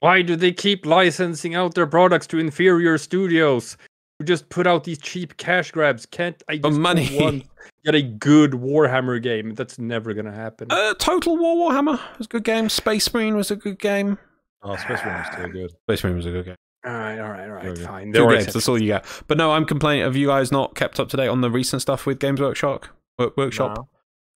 Why do they keep licensing out their products to inferior studios who just put out these cheap cash grabs? Can't I For just money. for once (laughs) get a good Warhammer game? That's never gonna happen. Uh, Total War Warhammer was a good game. Space Marine was a good game. oh space Marine is still (sighs) good Space Marine was a good game. all right, all right, all right, Okay. fine. Two are games, that's all you get. But no, I'm complaining. Have you guys not kept up to date on the recent stuff with Games Workshop? Work, Workshop.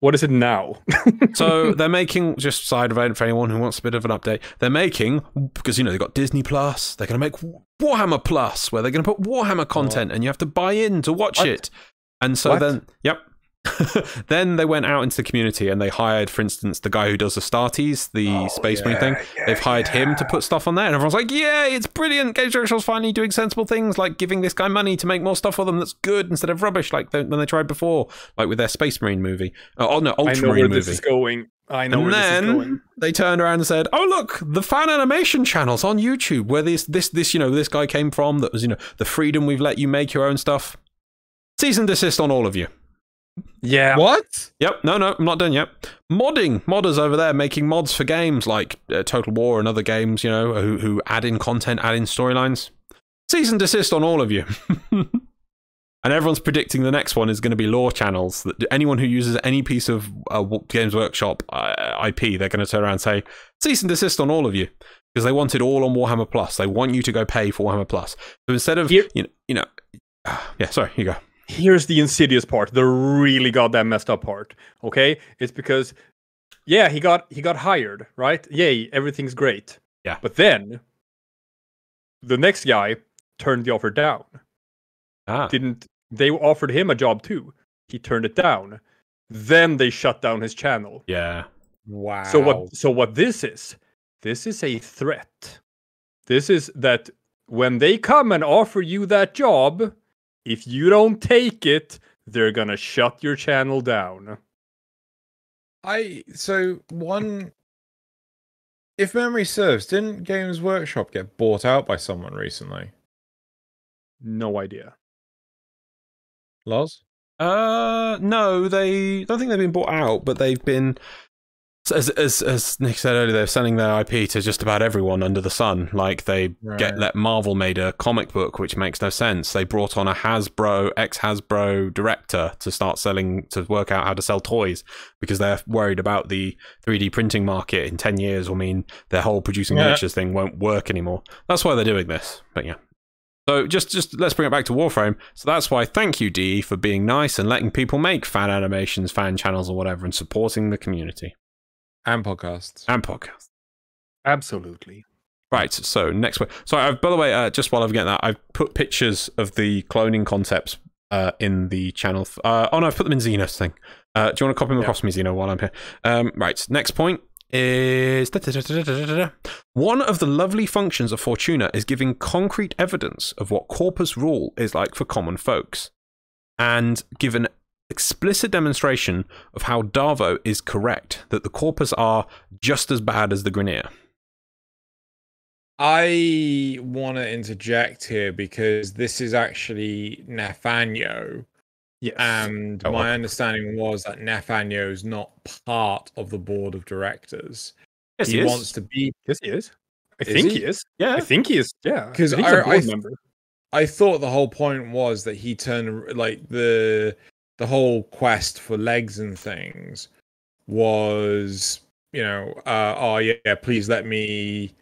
What is it now? (laughs) so they're making just side event for anyone who wants a bit of an update. They're making because you know they've got Disney Plus. They're going to make Warhammer Plus, where they're going to put Warhammer content, oh. and you have to buy in to watch What? it. And so What? then, yep. (laughs) then they went out into the community and they hired, for instance, the guy who does the Astartes, the Oh, Space Marine thing. They've hired him to put stuff on there, and everyone's like, "Yeah, it's brilliant." Games Workshop's finally doing sensible things, like giving this guy money to make more stuff for them that's good instead of rubbish, like they, when they tried before, like with their Space Marine movie. Oh, oh no, I know where movie. this is going. I know And where this is then going. they turned around and said, "Oh look, the fan animation channels on YouTube where this this this you know this guy came from. That was you know the freedom we've let you make your own stuff. Cease and desist on all of you." Yeah. what Yep, no, no, I'm not done yet. Modding modders over there making mods for games like uh, Total War and other games, you know, who who add in content, add in storylines. Cease and desist on all of you. (laughs) and everyone's predicting the next one is going to be law channels. That anyone who uses any piece of uh, Games Workshop uh, IP, they're going to turn around and say cease and desist on all of you because they want it all on Warhammer Plus. They want you to go pay for Warhammer Plus. So instead of you know, you (sighs) know, yeah, sorry, you go. Here's the insidious part, the really goddamn messed up part. Okay, it's because, yeah, he got he got hired, right? Yay, everything's great. Yeah. But then, the next guy turned the offer down. Ah, Didn't they offered him a job too? He turned it down. Then they shut down his channel. yeah. Wow. So what? So what this is? This is a threat. This is that when they come and offer you that job, if you don't take it, they're gonna shut your channel down. I so one if memory serves, didn't Games Workshop get bought out by someone recently? No idea. Loz? Uh, no, they don't think they've been bought out, but they've been. As, as as Nik said earlier, they're selling their IP to just about everyone under the sun. Like they get Right. let Marvel made a comic book, which makes no sense. They brought on a Hasbro ex Hasbro director to start selling to work out how to sell toys because they're worried about the 3D printing market in 10 years will mean their whole producing Yeah. miniatures thing won't work anymore. That's why they're doing this. But yeah. So just just let's bring it back to Warframe. So that's why thank you DE for being nice and letting people make fan animations, fan channels or whatever and supporting the community And podcasts. and podcasts. Absolutely. Right, so next one. So I've by the way, uh, just while I'm getting that, I've put pictures of the cloning concepts uh, in the channel. f- Uh, oh no, I've put them in Xenos thing. Uh, do you want to copy them Yeah. across to me, Xeno, while I'm here? Um, right, next point is one of the lovely functions of Fortuna is giving concrete evidence of what corpus rule is like for common folks, and give an explicit demonstration of how Darvo is correct that the corpus are just as bad as the Grineer. I want to interject here because this is actually Nathaniel, Yes. and Oh, my okay. understanding was that Nathaniel is not part of the board of directors. Yes, he he is. wants to be. yes, he is. I Is think he? he is. Yeah. I think he is. Yeah. 'Cause I think he's a I- I board th- I thought the whole point was that he turned like the the whole quest for legs and things was you know uh oh yeah, please let me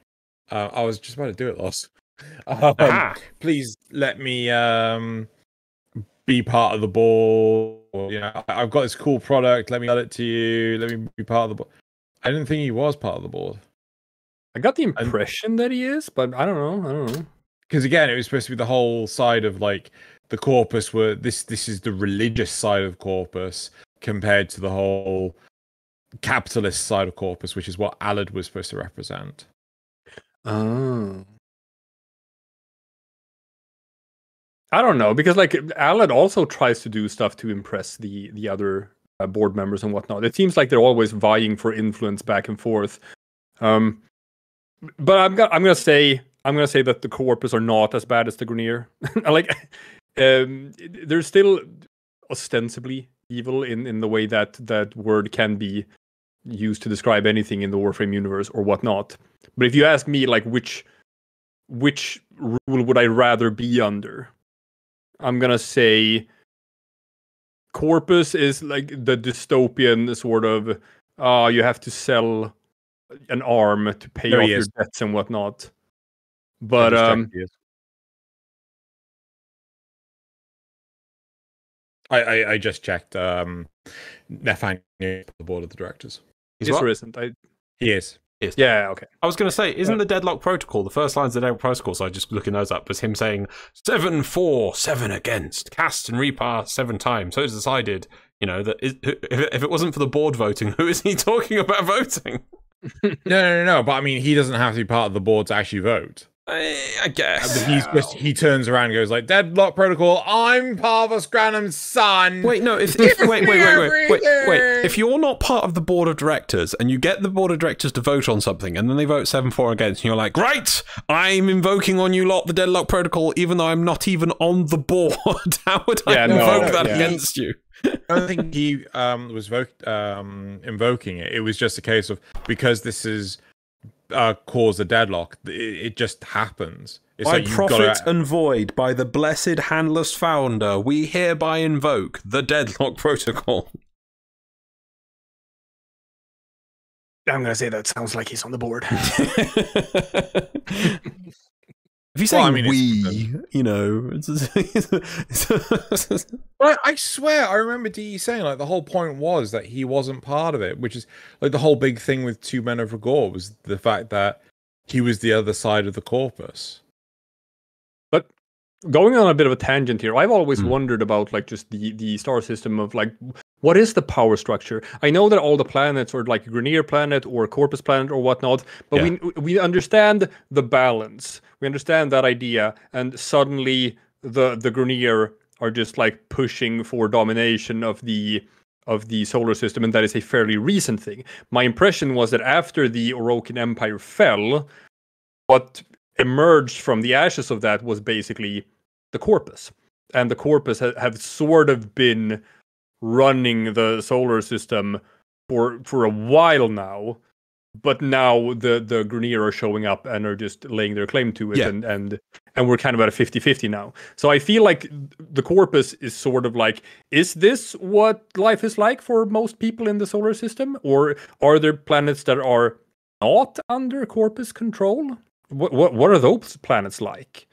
uh, I was just about to do it lost (laughs) um, please let me um be part of the board or, you know I've got this cool product. Let me sell it to you. Let me be part of the board I didn't think he was part of the board I got the impression that he is, but I don't know. I don't know. because again it was supposed to be the whole side of like the corpus were this this is the religious side of corpus compared to the whole capitalist side of corpus which is what alad was supposed to represent Oh. I don't know because like Alad also tries to do stuff to impress the the other uh, board members and whatnot. It seems like they're always vying for influence back and forth. Um, but I'm gonna I'm gonna say I'm gonna say that the corpus are not as bad as the Grineer. (laughs) like, um, they're still ostensibly evil in in the way that that word can be used to describe anything in the Warframe universe or whatnot. But if you ask me, like which which rule would I rather be under? I'm gonna say Corpus is like the dystopian sort of uh you have to sell an arm to pay There off your debts and whatnot. But um I, I I just checked um Nathaniel the board of the directors He's is what? or isn't. I he is yeah, okay. I was going to say, isn't the Deadlock Protocol the first lines of the Deadlock Protocol? So I just looking those up was him saying seven four seven against, cast and repass seven times. So it's decided, you know, that is, if if it wasn't for the board voting, (laughs) who is he talking about voting? (laughs) no no no no but I mean he doesn't have to be part of the board to actually vote I, I guess. But he's just he turns around and goes like deadlock protocol i'm Parvos Granum's son Wait, no. If, if wait, wait, wait, wait, wait, wait. If you're not part of the board of directors and you get the board of directors to vote on something, and then they vote seven four against, and you're like, "Great, I'm invoking on you lot the Deadlock Protocol, even though I'm not even on the board. (laughs) How would I Yeah, no, invoke no, that yeah. against you?" I don't think he um, was voc- um, invoking it. It was just a case of because this is uh, cause a deadlock. It, it just happens. It's By like profit got to. and void, by the blessed handless founder, we hereby invoke the Deadlock (laughs) Protocol. I'm gonna say that sounds like he's on the board. (laughs) (laughs) If you say Well, I mean, we, you know, it's, it's- But I swear, I remember De saying like the whole point was that he wasn't part of it, which is like the whole big thing with Tubemen of Regor was the fact that he was the other side of the corpus. But going on a bit of a tangent here i've always Hmm. wondered about like just the the star system of like what is the power structure? I know that all the planets are like Grineer planet or Corpus planet or whatnot, but Yeah. we we understand the balance. We understand that idea, and suddenly the the Grineer are just like pushing for domination of the of the solar system, and that is a fairly recent thing. My impression was that after the Orokin Empire fell, what emerged from the ashes of that was basically the Corpus, and the Corpus ha- have sort of been running the solar system for for a while now. But now the the Grineer are showing up and are just laying their claim to it, Yeah. and and and we're kind of at a 50-50 now. So I feel like the Corpus is sort of like, is this what life is like for most people in the solar system, or are there planets that are not under Corpus control? What what what are those planets like?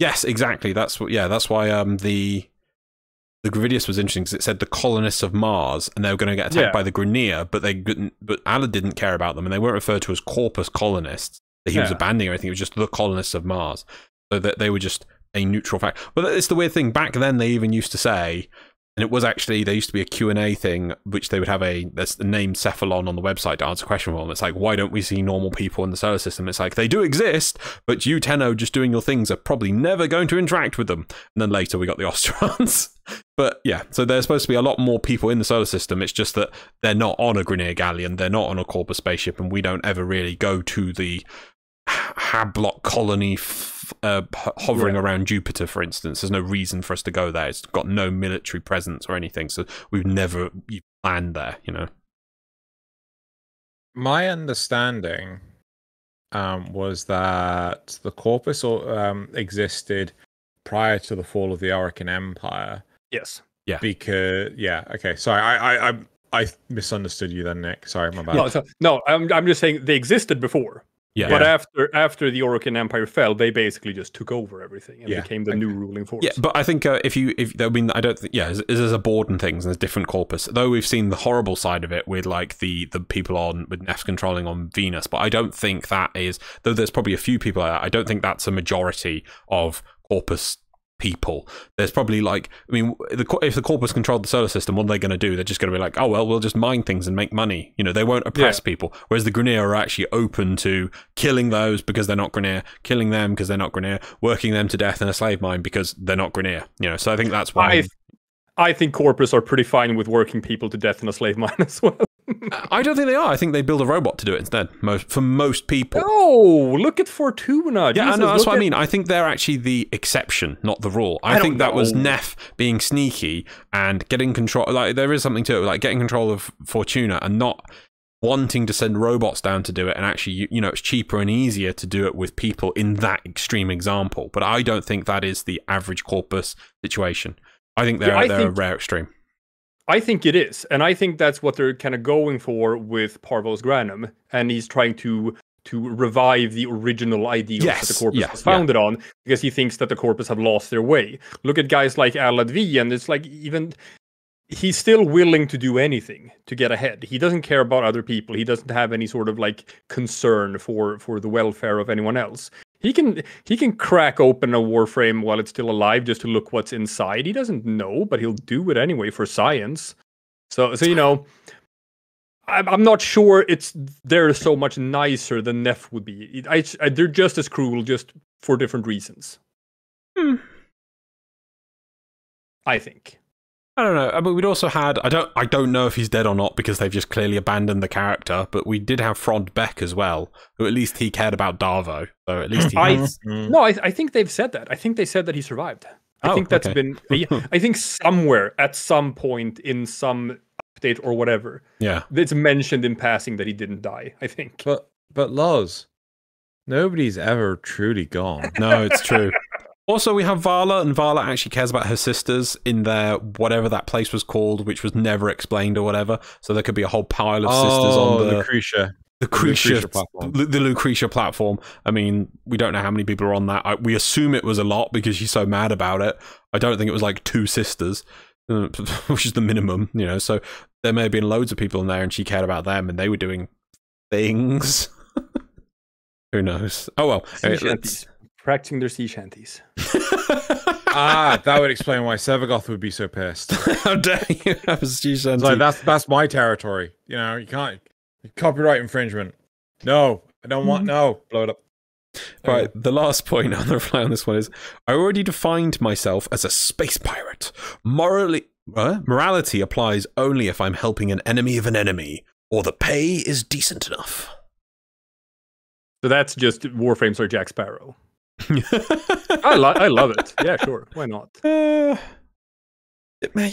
Yes, exactly. That's what. Yeah, that's why um the the Gradivus was interesting because it said the colonists of Mars, and they were going to get attacked Yeah. by the Grineer, but they couldn't. But Alad didn't care about them, and they weren't referred to as Corpus colonists. That he was abandoning or anything. It was just the colonists of Mars, so that they were just a neutral fact. But it's the weird thing. Back then, they even used to say. And it was actually there used to be a Q&A thing which they would have a the name Cephalon on the website to answer question for them. It's like why don't we see normal people in the solar system? It's like they do exist, but you Tenno just doing your things are probably never going to interact with them. And then later we got the (laughs) Ostrons. but yeah, so there's supposed to be a lot more people in the solar system. It's just that they're not on a Grineer galleon, they're not on a Corpus spaceship, and we don't ever really go to the Hablock colony uh, hovering Yeah. around Jupiter, for instance. There's no reason for us to go there. It's got no military presence or anything, so we've never planned there. You know. My understanding um, was that the corpus um, existed prior to the fall of the Orokin Empire. Yes. Yeah. Because yeah, okay. Sorry, I I I, I misunderstood you then, Nik. Sorry, my bad. No, so, no, I'm I'm just saying they existed before. Yeah. But after after the Orokin Empire fell, they basically just took over everything and Yeah, became the new ruling force. Yeah, but I think uh, if you, if I mean, I don't think, yeah, there's, there's a board and things, and there's different corpus. Though we've seen the horrible side of it with like the the people on with Nef's controlling on Venus, but I don't think that is. Though there's probably a few people like that, I don't think that's a majority of corpus people. There's probably like, I mean, the, if the corpus controlled the solar system, what are they going to do? They're just going to be like, oh well, we'll just mine things and make money. You know, they won't oppress people. Whereas the Grineer are actually open to killing those because they're not Grineer, killing them because they're not Grineer, working them to death in a slave mine because they're not Grineer. You know, so I think that's why. I I think corpus are pretty fine with working people to death in a slave mine (laughs) as well. I don't think they are. I think they build a robot to do it instead. Most for most people. Oh, look at Fortuna. Yeah, I Jesus, know. That's what I mean. I think they're actually the exception, not the rule. I, I think that was know. Nef being sneaky and getting control. Like there is something to it, like getting control of Fortuna and not wanting to send robots down to do it. And actually, you, you know, it's cheaper and easier to do it with people in that extreme example. But I don't think that is the average corpus situation. I think they're Yeah, I they're think- a rare extreme. I think it is, and I think that's what they're kind of going for with Parvos Granum, and he's trying to to revive the original ideals that the corpus yeah, was yeah. founded on, because he thinks that the corpus have lost their way. Look at guys like Alad V, and it's like even he's still willing to do anything to get ahead. He doesn't care about other people. He doesn't have any sort of like concern for for the welfare of anyone else. He can he can crack open a warframe while it's still alive just to look what's inside. He doesn't know, but he'll do it anyway for science. So so you know, I'm I'm not sure it's they're so much nicer than Nef would be. I, I, they're just as cruel, just for different reasons. Hmm. I think. I don't know. I mean, we'd also had. I don't. I don't know if he's dead or not because they've just clearly abandoned the character. But we did have Frohd Bek as well, who at least he cared about Darvo. So at least he. I- has- Mm. No, I, I think they've said that. I think they said that he survived. I Oh, think that's okay. been. (laughs) I think somewhere at some point in some update or whatever, yeah. it's mentioned in passing that he didn't die. I think. But but Loz, nobody's ever truly gone. No, it's true. Also, we have Vala, and Vala actually cares about her sisters in their whatever that place was called, which was never explained or whatever. So there could be a whole pile of sisters oh, on the Lucretia. Lucretia, Lucretia platform. the, Lucretia platform. I mean, we don't know how many people are on that. I, we assume it was a lot because she's so mad about it. I don't think it was like two sisters, (laughs) which is the minimum, you know. So there may have been loads of people in there, and she cared about them, and they were doing things. (laughs) Who knows? Oh well. Anyway. Practicing their sea shanties. (laughs) ah, that would explain why Sevagoth would be so pissed. (laughs) How dare you have a Stu It's like that's that's my territory. You know, you can't copyright infringement. No, I don't want no. Blow it up. There you Right, the last point on the (laughs) reply on this one is I already defined myself as a space pirate. Morally, uh, morality applies only if I'm helping an enemy of an enemy, or the pay is decent enough. So that's just Warframes or Jack Sparrow. I, lo- I love it. Yeah, sure. Why not? (laughs) Uh,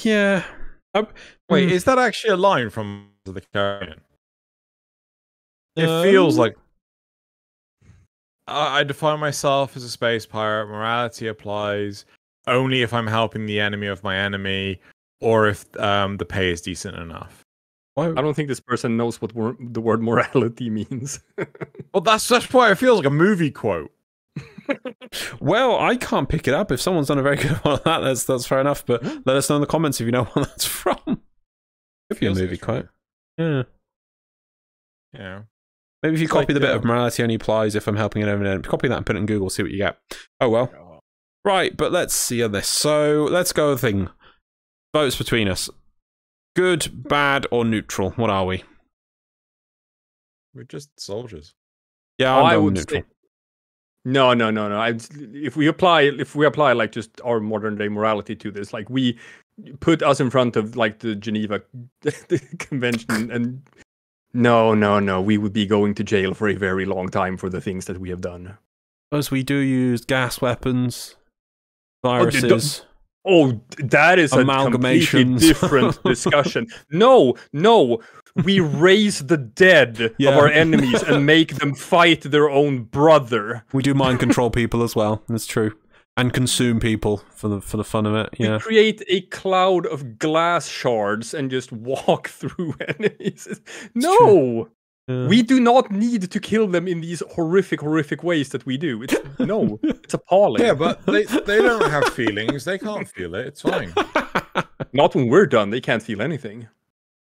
yeah. Wait, hmm. is that actually a line from the Caribbean? It Um, feels like I, I define myself as a space pirate. Morality applies only if I'm helping the enemy of my enemy, or if um, the pay is decent enough. I don't think this person knows what wor- the word morality (laughs) means. Well, that's that's why it feels like a movie quote. Well, I can't pick it up. If someone's done a very good (laughs) one on that, that's that's fair enough. But let us know in the comments if you know (laughs) what that's from. If you're a Feels like movie quote. Yeah. You know, Maybe if you It's copy like, the bit uh, of morality only applies if I'm helping it an enemy, copy that and put it in Google, see what you get. Oh well. Right, but let's see on this. So let's go with the thing. Votes between us. Good, bad, or neutral? What are we? we're just soldiers. Yeah, Oh, I'm I going would neutral. say- No, no, no, no. I, if we apply, if we apply like just our modern day morality to this, like we put us in front of like the Geneva (laughs) Convention, and no, no, no, we would be going to jail for a very long time for the things that we have done. As we do use gas weapons, oh, viruses. Oh, that is a completely (laughs) different discussion. No, no, we raise the dead Yeah. of our enemies and make them fight their own brother. we do mind control people as well. That's true. And consume people for the for the fun of it. We Yeah. create a cloud of glass shards and just walk (laughs) through enemies. No, Yeah. we do not need to kill them in these horrific, horrific ways that we do. It's no, (laughs) it's appalling. Yeah, but they they don't have feelings. They can't feel it. It's fine. (laughs) not when we're done. They can't feel anything.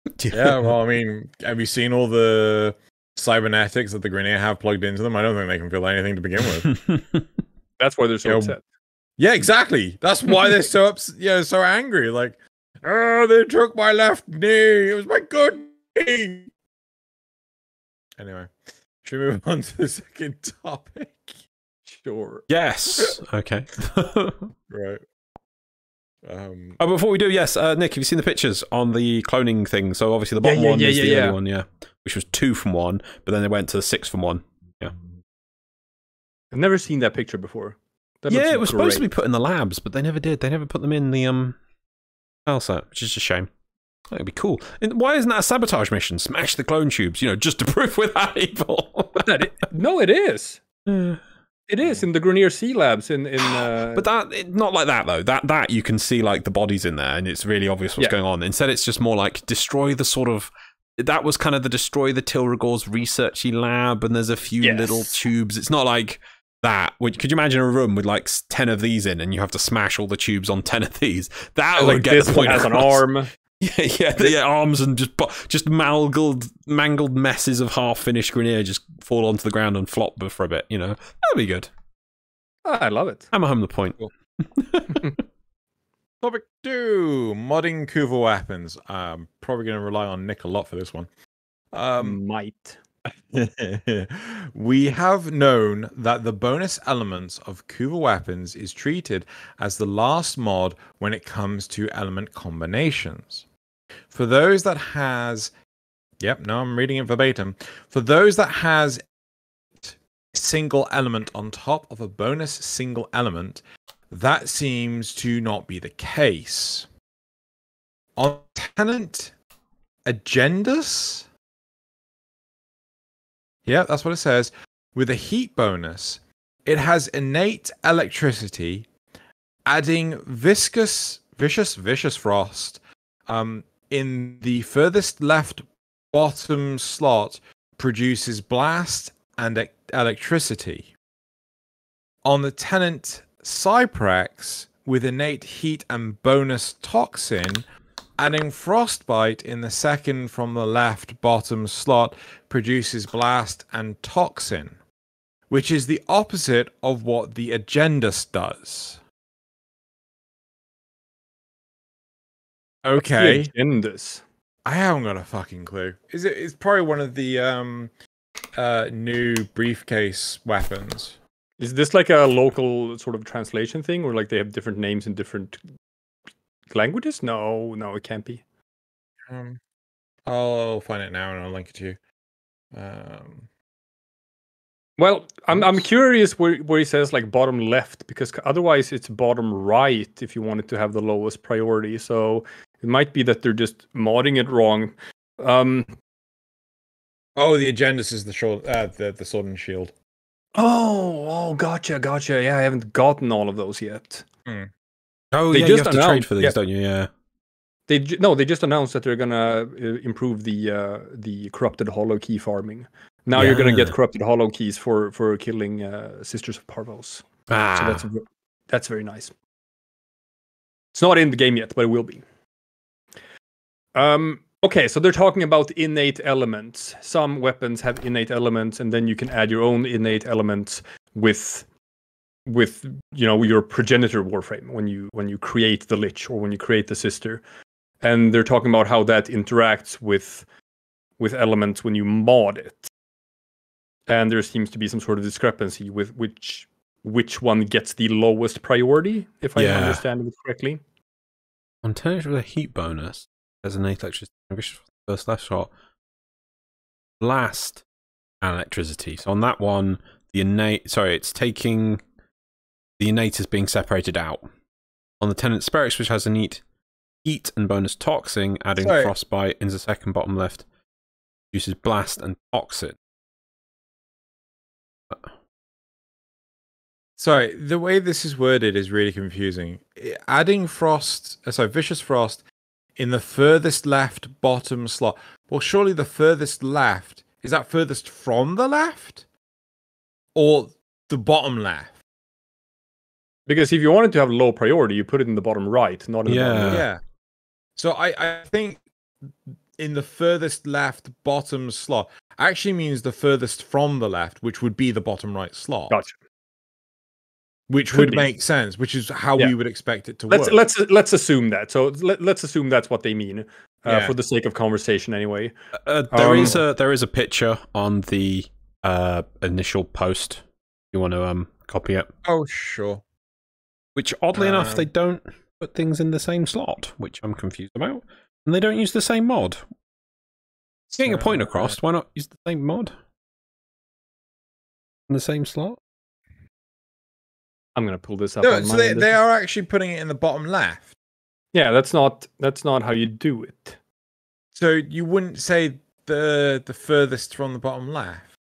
(laughs) Yeah, well, I mean, have you seen all the cybernetics that the Grineer have plugged into them? I don't think they can feel anything to begin with. (laughs) That's why they're so Yo, upset. yeah, exactly. That's why they're so ups- (laughs) yeah, so angry. Like, oh, they took my left knee. It was my good knee. Anyway, should we move on to the second topic? Sure. yes. Okay. Right. Um, before we do, yes, uh, Nik, have you seen the pictures on the cloning thing? So obviously the bottom yeah, one yeah, is yeah, the yeah. early one, yeah, which was two from one, but then they went to the six from one. Yeah, I've never seen that picture before. That yeah, it was supposed to be put in the labs, but they never did. They never put them in the um file set, which is a shame. That'd be cool. And why isn't that a sabotage mission? Smash the clone tubes, you know, just to (laughs) prove we're that evil. That i- no, it is. (laughs) It is in the Grineer Sea Labs in in. (gasps) Uh, But that it, not like that though. That that you can see like the bodies in there, and it's really obvious what's Yeah. going on. Instead, it's just more like destroy the sort of. That was kind of the destroy the Tyl Regor's researchy lab, and there's a few Yes. little tubes. It's not like that. Would- Could you imagine a room with like ten of these in, and you have to smash all the tubes on ten of these? That would like get this the point has an arm. (laughs) Yeah, yeah, the yeah, arms and just just mangled mangled messes of half finished Grineer just fall onto the ground and flop for a bit. You know, that'd be good. Ah, I love it. Hammer home the point. (laughs) topic two: modding Kuva weapons. Um, probably going to rely on Nik a lot for this one. Um, Might. (laughs) we have known that the bonus elements of Kuva weapons is treated as the last mod when it comes to element combinations. For those that has Yep, no, I'm reading it verbatim. For those that has single element on top of a bonus single element, that seems to not be the case. On Tenet Agendus, yeah, that's what it says. With a heat bonus, it has innate electricity, adding viscous, vicious, vicious frost. Um, in the furthest left bottom slot, produces blast and e- electricity. On the Tenet Cyprex, with innate heat and bonus toxin, adding frostbite in the second from the left bottom slot produces blast and toxin, which is the opposite of what the Agendus does. Okay. Agendus. I haven't got a fucking clue. Is it? It's probably one of the um, uh, new briefcase weapons. Is this like a local sort of translation thing, or like they have different names in different languages? No, no, it can't be. Um, I'll find it now and I'll link it to you. Um, Well, I'm I'm curious where where he says like bottom left because otherwise it's bottom right if you wanted to have the lowest priority. So it might be that they're just modding it wrong. Um, oh, the Agendus is the short, uh, the the sword and shield. oh, oh, gotcha, gotcha. Yeah, I haven't gotten all of those yet. Oh, They yeah, just you have to trade announced- for these, yeah. don't you? Yeah. They no, they just announced that they're gonna uh, improve the uh, the corrupted Holokey farming. Now you're gonna get corrupted Holokeys for for killing uh, sisters of Parvos. Ah, So that's that's very nice. It's not in the game yet, but it will be. Um. Okay, so they're talking about innate elements. Some weapons have innate elements, and then you can add your own innate elements with, with you know your progenitor warframe when you when you create the lich or when you create the sister, and they're talking about how that interacts with, with elements when you mod it. And there seems to be some sort of discrepancy with which which one gets the lowest priority, if I Yeah. understand it correctly. on terms with a heat bonus as an electricity vicious first left shot. Blast and electricity. So on that one, the innate sorry, it's taking the innate is being separated out. On the Tenet Spirex, which has a neat heat and bonus toxin, adding Sorry. frostbite in the second bottom left, uses blast and toxin. Sorry, the way this is worded is really confusing. Adding frost, uh, sorry, vicious frost in the furthest left bottom slot. Well, surely the furthest left is that furthest from the left, or the bottom left? Because if you wanted to have low priority, you put it in the bottom right, not in the bottom Yeah. left. Yeah. So I, I think in the furthest left bottom slot actually means the furthest from the left, which would be the bottom right slot. Gotcha. Which Could would be. make sense, which is how Yeah. we would expect it to Let's work. let's let's assume that. So let, let's assume that's what they mean, uh, Yeah. for the sake of conversation, anyway. Uh, there Um, is a there is a picture on the uh, initial post. You want to um copy it? oh, sure. Which oddly enough, Um, they don't put things in the same slot, which I'm confused about. And they don't use the same mod. Getting a point So, across, why not use the same mod? In the same slot? I'm gonna pull this up. No, on so they, they are actually putting it in the bottom left. Yeah, that's not that's not how you do it. So you wouldn't say the the furthest from the bottom left.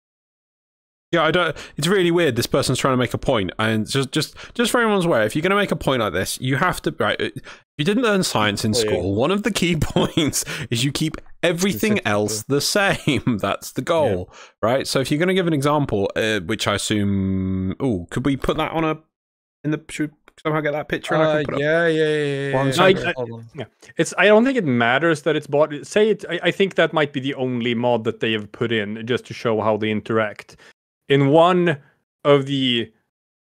Yeah, I don't. It's really weird. This person's trying to make a point, and just, just, just for everyone's aware, if you're going to make a point like this, you have to. Right, if you didn't learn science in Oh, yeah. school, one of the key (laughs) points is you keep everything else the same. (laughs) That's the goal, right? So if you're going to give an example, uh, which I assume, oh, could we put that on a in the? Should somehow get that picture? and I Uh, can put it up? yeah, yeah, yeah, yeah. One yeah. I- Hold on. It's I don't think it matters that it's bought. Say it. I, I think that might be the only mod that they have put in just to show how they interact. In one of the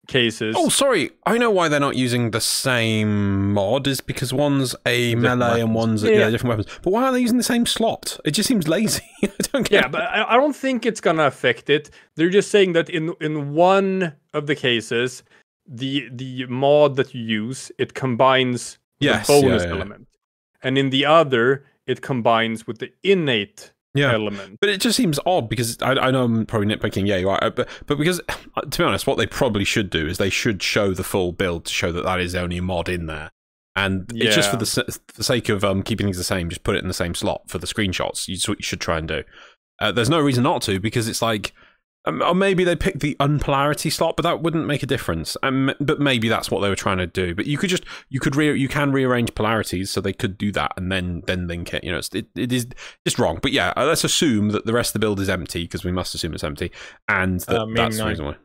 cases, Oh, sorry. I know why they're not using the same mod. Is because one's a Different melee and one's Yeah, yeah, yeah. different weapons. But why are they using the same slot? It just seems lazy. (laughs) I don't get yeah, but I, I don't think it's gonna affect it. They're just saying that in in one of the cases, the the mod that you use it combines Yes, the bonus yeah. element, and in the other it combines with the innate Yeah. element. But it just seems odd because I, I know I'm probably nitpicking. Yeah, you are. uh, But but because (sighs) to be honest, what they probably should do is they should show the full build to show that that is the only mod in there. And it's just for the, for the sake of um, keeping things the same, just put it in the same slot for the screenshots. What you should try and do. Uh, there's no reason not to because it's like, um, or maybe they picked the unpolarity slot, but that wouldn't make a difference. Um, but maybe that's what they were trying to do. But you could just you could re- you can rearrange polarities, so they could do that and then then link it. You know, it's, it, it is just wrong. But yeah, uh, let's assume that the rest of the build is empty because we must assume it's empty, and that, Uh, that's the reason why.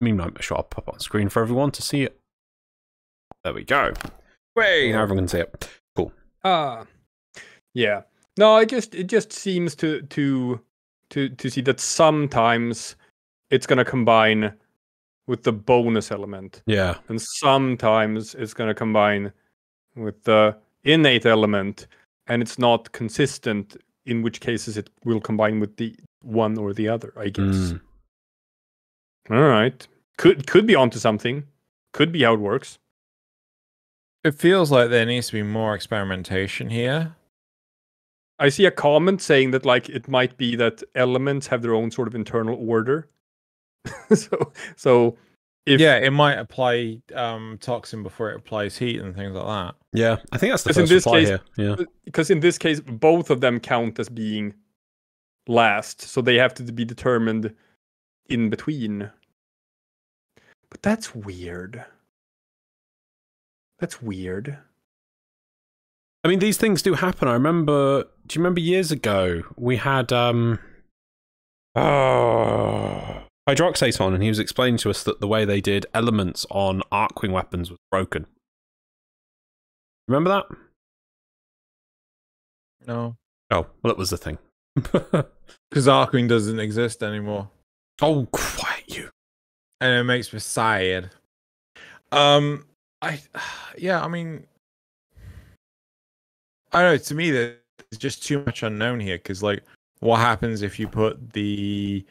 Meme nine, sure, I'll pop on screen for everyone to see it. There we go. Wait, now everyone can see it. Cool. Ah, yeah. No, it just it just seems to to to to see that sometimes it's gonna combine with the bonus element, Yeah, and sometimes it's gonna combine with the innate element and it's not consistent, in which cases it will combine with the one or the other, I guess. Mm. All right. Could could be onto something. Could be how it works. It feels like there needs to be more experimentation here. I see a comment saying that like it might be that elements have their own sort of internal order. (laughs) so so if yeah, it might apply um, toxin before it applies heat and things like that. Yeah, I think that's the Because in this case- here. Yeah. because in this case both of them count as being last, so they have to be determined in between. But that's weird. That's weird. I mean, these things do happen. I remember. Do you remember years ago we had um, oh, Hydroxate on, and he was explaining to us that the way they did elements on Arcwing weapons was broken. Remember that? No, Oh, well, it was the thing. (laughs) because Arcwing doesn't exist anymore, oh, quiet you. and it makes me sad. Um, I, yeah, I mean, I don't know. To me, there's just too much unknown here. Because, like, what happens if you put the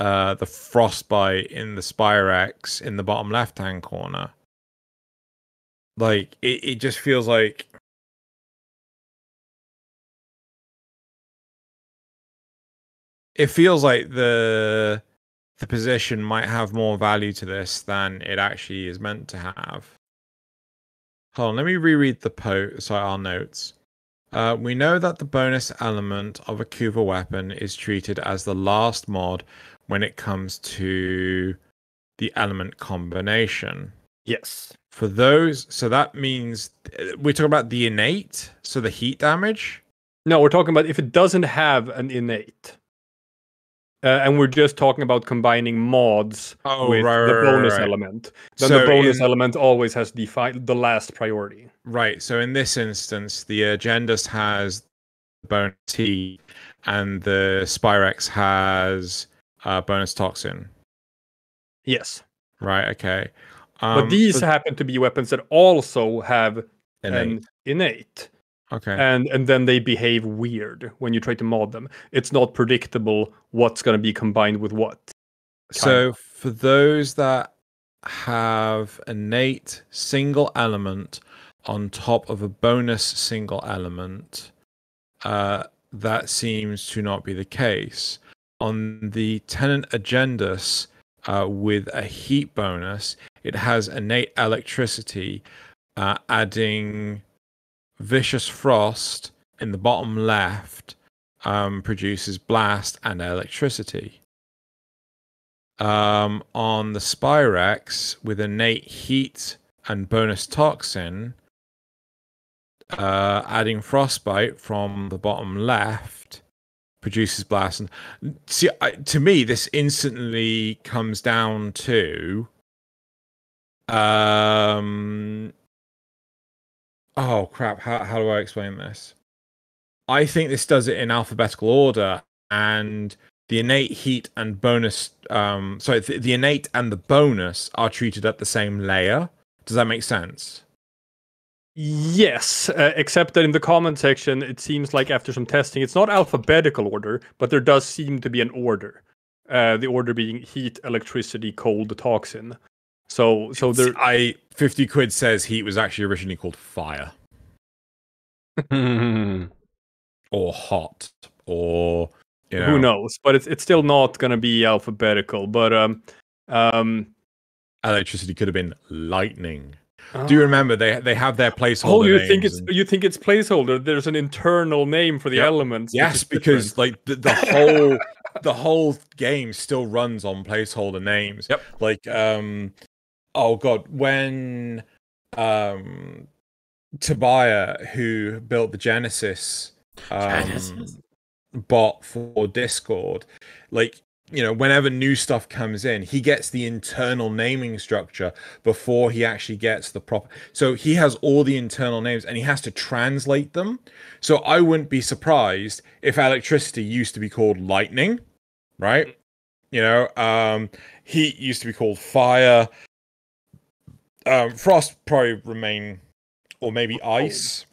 uh the frostbite in the Spirex in the bottom left hand corner? Like, it, it just feels like it feels like the the position might have more value to this than it actually is meant to have. Hold on, let me reread the po sorry, our notes. Uh, we know that the bonus element of a Kuva weapon is treated as the last mod when it comes to the element combination. Yes. For those, so that means we're talking about the innate, so the heat damage. No, we're talking about if it doesn't have an innate. Uh, and we're just talking about combining mods Oh, with right, the right, right, bonus right. element. Then So the bonus in- element always has the fi- the last priority. Right. So in this instance, the Agendus has the bonus T, and the Spirex has uh, bonus toxin. Yes. Right. Okay. but Um, these but- happen to be weapons that also have innate. an innate. okay. And and then they behave weird when you try to mod them. It's not predictable what's gonna be combined with what. So for those that have innate single element on top of a bonus single element, uh, that seems to not be the case. On the Tenet Agendus uh, with a heat bonus, it has innate electricity, uh, adding vicious frost in the bottom left um, produces blast and electricity. Um, on the Spirex with innate heat and bonus toxin, uh, adding frostbite from the bottom left produces blast. And see, I, to me, this instantly comes down to, um, oh crap! How how do I explain this? I think this does it in alphabetical order, and the innate heat and bonus um sorry the, the innate and the bonus are treated at the same layer does that make sense Yes, uh, except that in the comment section, it seems like after some testing, it's not alphabetical order, but there does seem to be an order. Uh, the order being heat, electricity, cold, toxin. So, so there. i 50 quid says heat was actually originally called fire (laughs) or hot or you know, Who knows? But it's it's still not gonna be alphabetical. But um, um. electricity could have been lightning do you remember they they have their placeholder Oh, you think it's and- you think it's placeholder? There's an internal name for the Yep. elements. yes because different. like the, the whole (laughs) the whole game still runs on placeholder names Yep. like um oh god when um tobiah who built the genesis um Genesis. bot for discord like you know whenever new stuff comes in he gets the internal naming structure before he actually gets the proper so he has all the internal names and he has to translate them. So i wouldn't be surprised if electricity used to be called lightning right? You know um heat used to be called fire. Um frost probably remain or maybe ice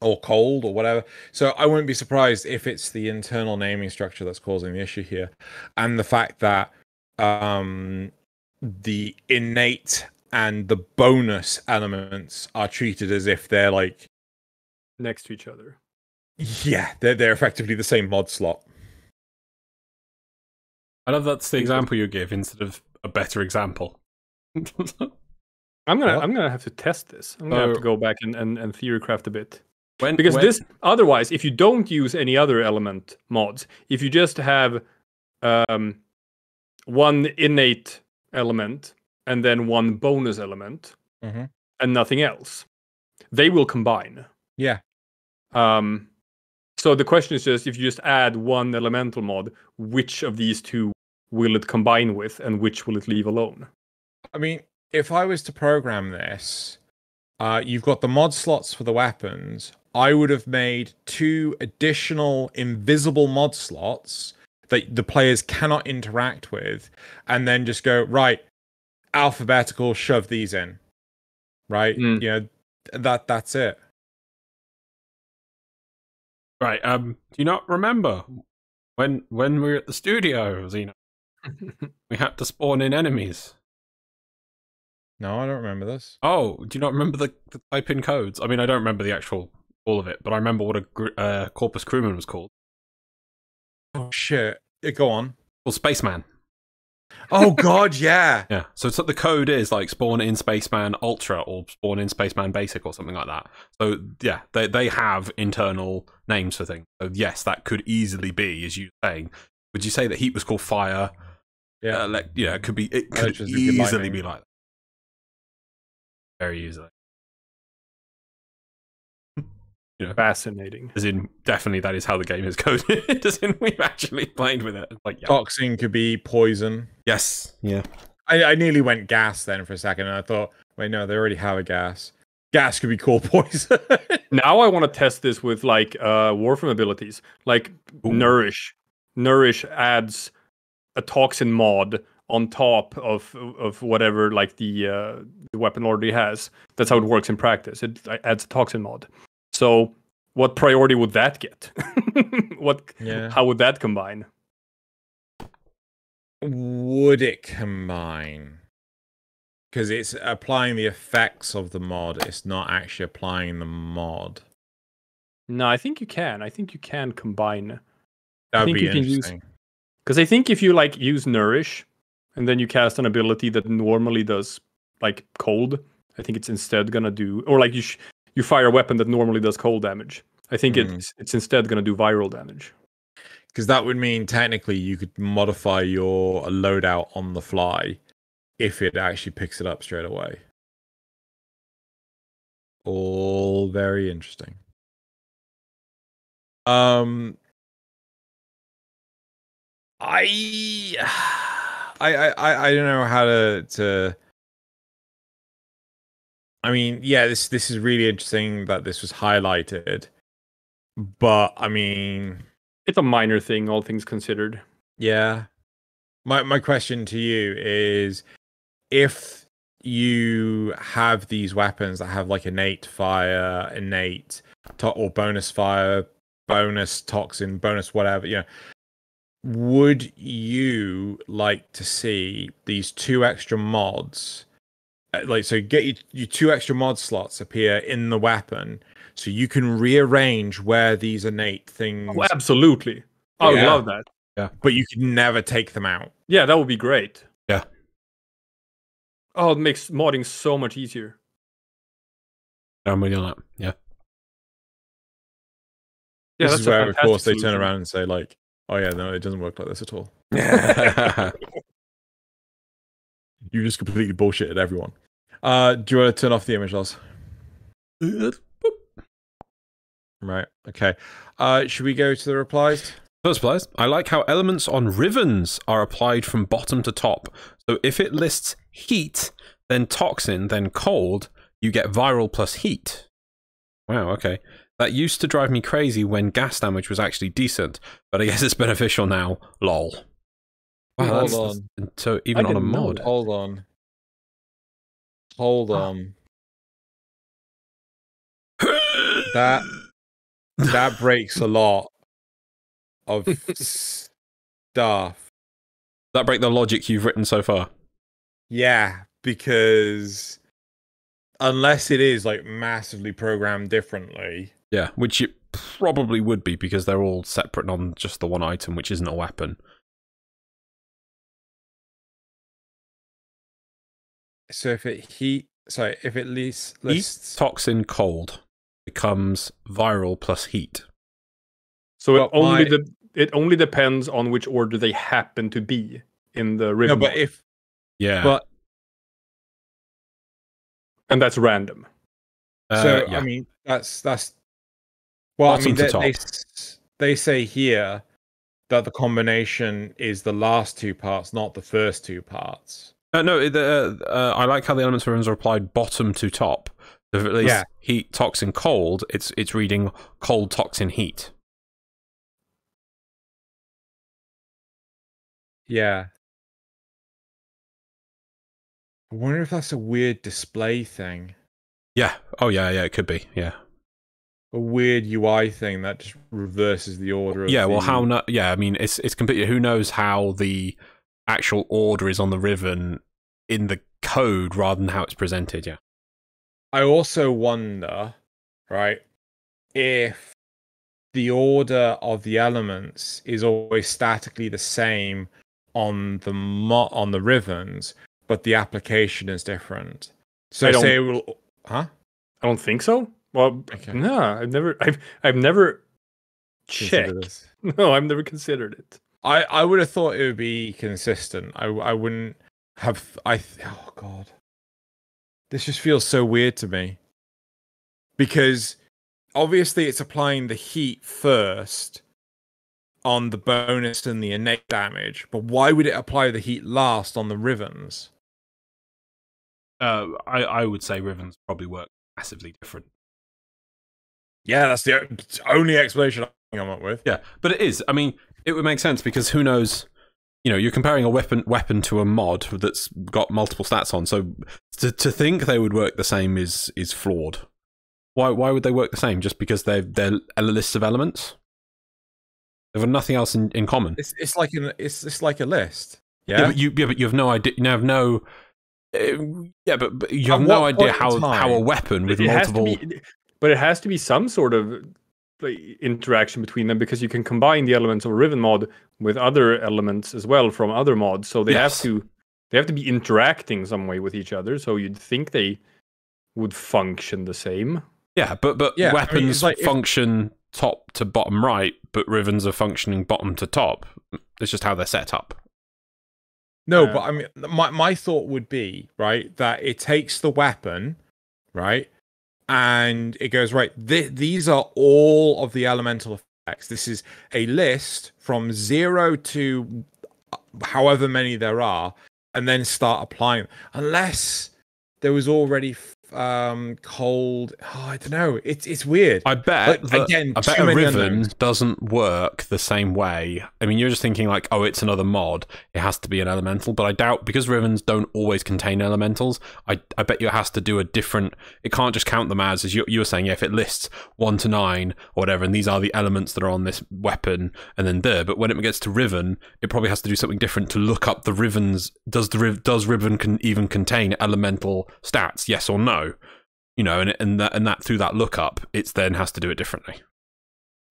or cold or whatever. So I wouldn't be surprised if it's the internal naming structure that's causing the issue here, and the fact that um, the innate and the bonus elements are treated as if they're like next to each other. yeah, they're they're effectively the same mod slot. I love that's the example you give instead of a better example. (laughs) I'm gonna What? I'm gonna have to test this. I'm gonna have Oh. to go back and, and, and theory craft a bit. When, Because when- this otherwise, if you don't use any other element mods, if you just have um one innate element and then one bonus element Mhm. and nothing else, they will combine. Yeah. Um so the question is just if you just add one elemental mod, which of these two will it combine with and which will it leave alone? I mean, if I was to program this, uh, you've got the mod slots for the weapons. I would have made two additional invisible mod slots that the players cannot interact with, and then just go right, alphabetical, shove these in, right? Mm. You know, that that's it. right, um, do you not remember when when we were at the studio, Xeno? (laughs) we had to spawn in enemies. No, I don't remember this. Oh, do you not remember the, the type in codes? I mean, I don't remember the actual all of it, but I remember what a gr- uh, corpus crewman was called. Oh shit! Yeah, go on. Well, spaceman. Oh god, yeah. (laughs) Yeah. So it's the code is like spawn in Spaceman Ultra or spawn in Spaceman Basic or something like that. So yeah, they they have internal names for things. So yes, that could easily be, as you were saying. Would you say that heat was called fire? Yeah. Uh, like, yeah, it could be. It could easily be like that. Very easily. (laughs) You know, Fascinating. As in, definitely that is how the game is (laughs) coded. As in, we've actually played with it. It's like, yeah. Toxin could be poison. Yes. Yeah. I, I nearly went gas then for a second, and I thought, wait, no, they already have a gas. Gas could be called (laughs) poison. Now I want to test this with like uh Warframe abilities, like Ooh. Nourish. Nourish adds a toxin mod on top of of whatever like the uh, the weapon already has. That's how it works in practice. It adds a toxin mod. So what priority would that get? (laughs) what? Yeah. How would that combine? Would it combine? Because it's applying the effects of the mod. It's not actually applying the mod. No, I think you can. I think you can combine. That would think be you can use- interesting. Because I think if you like use nourish, and then you cast an ability that normally does like cold, I think it's instead gonna do, or like you sh- you fire a weapon that normally does cold damage. I think Hmm. it's it's instead gonna do viral damage. Because that would mean technically you could modify your loadout on the fly if it actually picks it up straight away. All very interesting. Um, I, I, I, I don't know how to to. I mean, yeah, this this is really interesting that this was highlighted, but I mean, It's a minor thing, all things considered. yeah. My my question to you is if you have these weapons that have like innate fire, innate to- or bonus fire, bonus toxin, bonus whatever, you know, would you like to see these two extra mods uh, like so get your, you two extra mod slots appear in the weapon so you can rearrange where these innate things Oh, absolutely. I would Yeah. love that. Yeah. But you can never take them out Yeah, that would be great. Yeah. Oh, it makes modding so much easier. I'm with you on that. Yeah. Yeah, this that's is where, of fantastic course, they turn around and say, like, "Oh yeah, no, it doesn't work like this at all. (laughs) (laughs) You just completely bullshitted everyone." Uh, do you want to turn off the image, Loz? Right. Okay. Uh, should we go to the replies? First replies. I like how elements on Rivens are applied from bottom to top. So if it lists heat, then toxin, then cold, you get viral plus heat. Wow, okay. That used to drive me crazy when gas damage was actually decent, but I guess it's beneficial now. Lol. Wow, Hold that's, so even I on a didn't know mod. Hold on. Hold Ah. on. That that (laughs) breaks a lot of (laughs) stuff. That break the logic you've written so far. Yeah, because unless it is like massively programmed differently, Yeah, which it probably would be because they're all separate on just the one item, which isn't a weapon. so if it heat, sorry, if it lists, Heat, toxin, cold becomes viral plus heat. So Well, it only my- de- it only depends on which order they happen to be in the Riven, no, but if Yeah. but and that's random. Uh, so yeah. I mean that's that's well, I mean they, they they say here that the combination is the last two parts, not the first two parts. Uh, no, the, uh, I like how the elements of rooms are applied bottom to top. So if at least Yeah. heat, toxin, cold, it's it's reading cold, toxin, heat. Yeah. I wonder if that's a weird display thing, Yeah. Oh yeah, yeah. It could be. Yeah. A weird UI thing that just reverses the order. Of Yeah. Well, the- how? No, yeah. I mean, it's it's completely. Who knows how the actual order is on the Riven in the code rather than how it's presented? Yeah. I also wonder, right, if the order of the elements is always statically the same on the mo- on the Rivens, but the application is different. So I say, we'll, huh? I don't think so. Well, Okay. no, I've never, I've, I've never checked. (laughs) No, I've never considered it. I I would have thought it would be consistent. I I wouldn't have. I oh god, this just feels so weird to me because obviously it's applying the heat first on the bonus and the innate damage, but why would it apply the heat last on the Rivens? Uh, I I would say Rivens probably work massively different. Yeah, that's the only explanation I can come up with. Yeah, but it is. I mean, it would make sense because who knows? You know, you're comparing a weapon weapon to a mod that's got multiple stats on. So to to think they would work the same is is flawed. Why why would they work the same? Just because they're they're a list of elements? They've got nothing else in, in common. It's it's like an it's it's like a list. Yeah, Yeah, but you yeah, but you have no idea. You have no. uh, yeah, but, but you have no idea how how a weapon with it has to multiple. be, but it has to be some sort of like, interaction between them because you can combine the elements of a Riven mod with other elements as well from other mods. So they Yes. have to, they have to be interacting some way with each other. So you'd think they would function the same. Yeah, but but Yeah, I mean, weapons it's like if- function top to bottom right, but rivens are functioning bottom to top. It's just how they're set up. No, Uh, but I mean, my my thought would be right that it takes the weapon, right, and it goes right. Th- these are all of the elemental effects. This is a list from zero to uh, however many there are, and then start applying. Unless there was already um cold. Oh, I don't know. It's it's weird. I bet that, again, I bet a unknowns. doesn't work the same way. I mean, you're just thinking like, oh, it's another mod. It has to be an elemental, but I doubt because rivens don't always contain elementals. I I bet you it has to do a different. It can't just count them as as you, you were saying. Yeah, if it lists one to nine or whatever, and these are the elements that are on this weapon, and then there. But when it gets to riven, it probably has to do something different to look up the rivens. Does the does riven can even contain elemental stats? Yes or no? You know, and and that and that through that lookup, it then has to do it differently.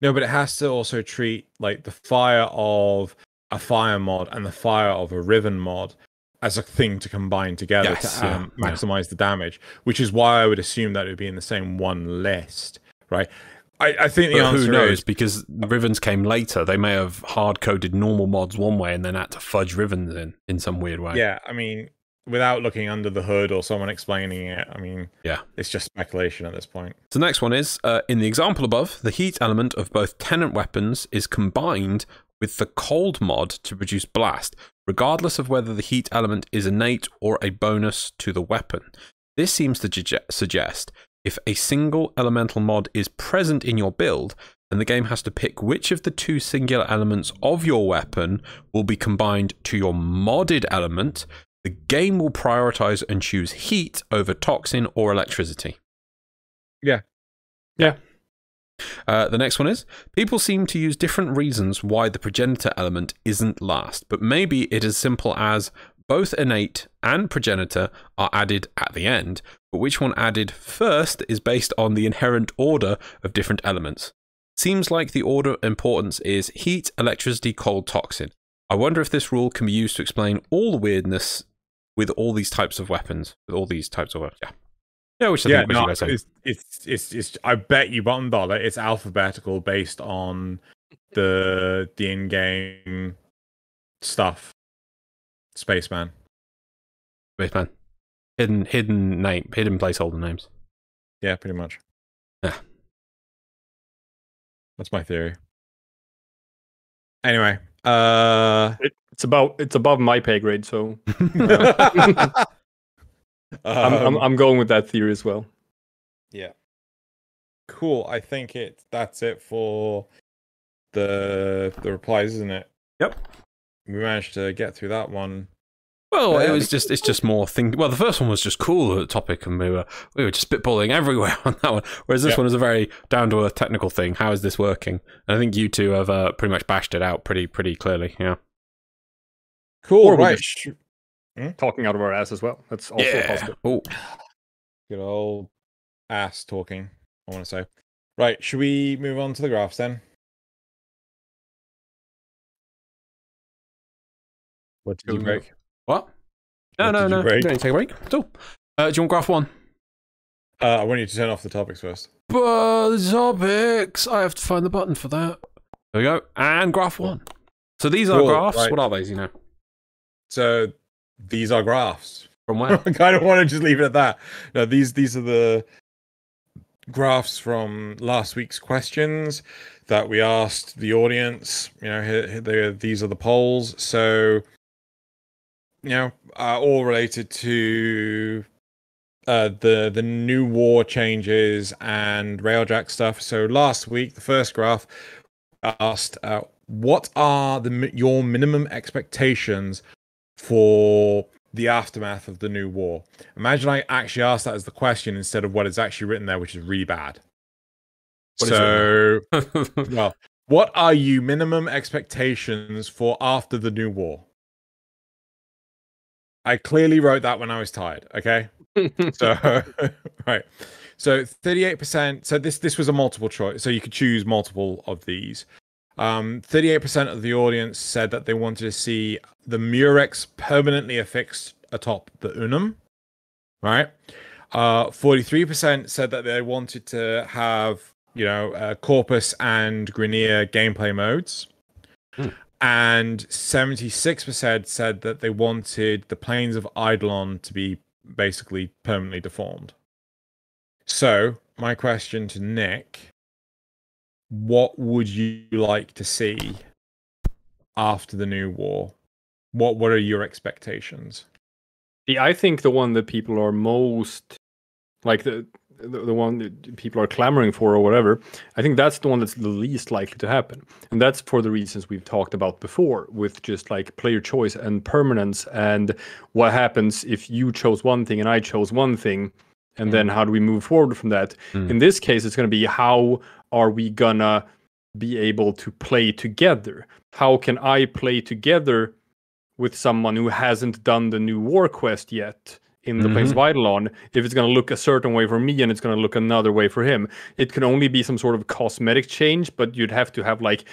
No, but it has to also treat like the fire of a fire mod and the fire of a Riven mod as a thing to combine together Yes, to um, yeah. maximize the damage, which is why I would assume that it would be in the same one list, right? I, I think the But answer who knows? is Because Rivens came later. They may have hard coded normal mods one way and then had to fudge Rivens in in some weird way. yeah. I mean, without looking under the hood or someone explaining it, I mean, Yeah. it's just speculation at this point. So the next one is uh, in the example above, the heat element of both Tenet weapons is combined with the cold mod to produce blast, regardless of whether the heat element is innate or a bonus to the weapon. This seems to suggest if a single elemental mod is present in your build, then the game has to pick which of the two singular elements of your weapon will be combined to your modded element. The game will prioritize and choose heat over toxin or electricity. Yeah. Uh, the next one is People seem to use different reasons why the progenitor element isn't last, but maybe it is simple as both innate and progenitor are added at the end, but which one added first is based on the inherent order of different elements. Seems like the order of importance is heat, electricity, cold, toxin. I wonder if this rule can be used to explain all the weirdness with all these types of weapons, with all these types of weapons. Yeah. Yeah, which I yeah, think no, you guys say. it's, it's it's it's. I bet you bottom dollar. It's alphabetical based on the the in-game stuff. Spaceman. Spaceman. Hidden hidden name hidden placeholder names. Yeah, pretty much. Yeah. That's my theory. Anyway, uh, It's about it's above my pay grade, so (laughs) I'm, I'm um, I'm going with that theory as well. Yeah. Cool. I think it that's it for the the replies, isn't it? Yep. We managed to get through that one. Well, it was just it's just more thing. Well, the first one was just cool the topic, and we were we were just spitballing (laughs) everywhere on that one. Whereas this Yeah. one is a very down to earth technical thing. How is this working? And I think you two have uh, pretty much bashed it out pretty pretty clearly. Yeah. Cool. Or right. just- sh- Talking out of our ass as well. That's also yeah. possible. Oh, Good old ass talking. I want to say. Right. Should we move on to the graphs then? What did you break? what? No, What no, no. break? Don't take a break. Still. Uh, do you want graph one? Uh, I want you to turn off the topics first. But the topics. I have to find the button for that. There we go. And graph one. So these are Cool, graphs. right. What are these? You know, So these are graphs. from where? (laughs) I kind of want to just leave it at that. No, these these are the graphs from last week's questions that we asked the audience. You know, here, here they these are the polls. So, you know, uh, all related to uh, the the new war changes and railjack stuff. So last week, the first graph asked, uh, "What are the your minimum expectations for the aftermath of the new war. Imagine I actually asked that as the question instead of what is actually written there, which is really bad. What so, well, what are you minimum expectations for after the new war? I clearly wrote that when I was tired. Okay, (laughs) so (laughs) right, so thirty-eight percent. So this this was a multiple choice, so you could choose multiple of these. Um, 38% of the audience said that they wanted to see the Murex permanently affixed atop the Unum, right? Uh, 43% said that they wanted to have, you know, uh, Corpus and Grineer gameplay modes. Hmm. And 76% said that they wanted the planes of Eidolon to be basically permanently deformed. So, my question to Nik what would you like to see after the new war? What what are your expectations? See, I think the one that people are most like the, the the one that people are clamoring for or whatever. I think that's the one that's the least likely to happen, and that's for the reasons we've talked about before, with just like player choice and permanence, and what happens if you chose one thing and I chose one thing, and then how do we move forward from that? Mm. In this case, it's going to be how are we gonna be able to play together? How can I play together with someone who hasn't done the new war quest yet in the Plains of Eidolon if it's going to look a certain way for me and it's going to look another way for him? It can only be some sort of cosmetic change, but you'd have to have like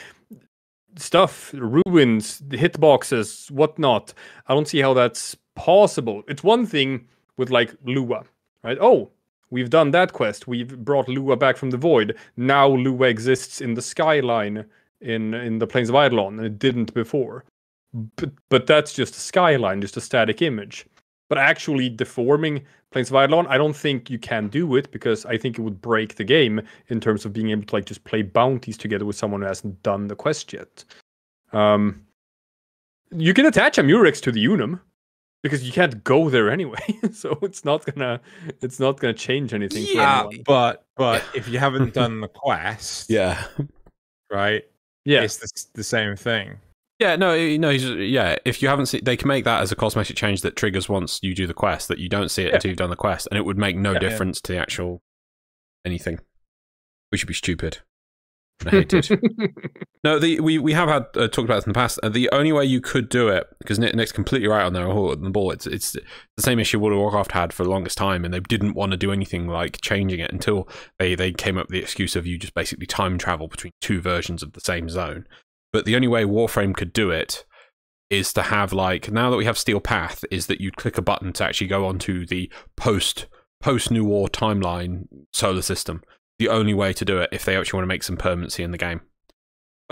stuff, ruins, hitboxes, whatnot. I don't see how that's possible. It's one thing with like Lua, right? Oh, we've done that quest. We've brought Lua back from the void. Now Lua exists in the skyline in in the Plains of Eidolon, and it didn't before. But but that's just a skyline, just a static image. But actually deforming Plains of Eidolon, I don't think you can do it because I think it would break the game in terms of being able to like just play bounties together with someone who hasn't done the quest yet. Um, you can attach a Murex to the Unum because you can't go there anyway, (laughs) so it's not gonna it's not gonna change anything for Yeah, but but if you haven't (laughs) done the quest, yeah. right, Yeah, it's the, the same thing. Yeah, no, no, he's- yeah. If you haven't seen, they can make that as a cosmetic change that triggers once you do the quest. That you don't see it Yeah. until you've done the quest, and it would make no Yeah. difference to the actual anything. We should be stupid. Hated. (laughs) no, the we we have had uh, talked about this in the past. Uh, the only way you could do it because Nik, Nik's completely right on there on the ball. It's it's the same issue World of Warcraft had for the longest time, and they didn't want to do anything like changing it until they they came up with the excuse of you just basically time travel between two versions of the same zone. But the only way Warframe could do it is to have like now that we have Steel Path, is that you'd click a button to actually go onto the post post New War timeline solar system. The only way to do it if they actually want to make some permanency in the game.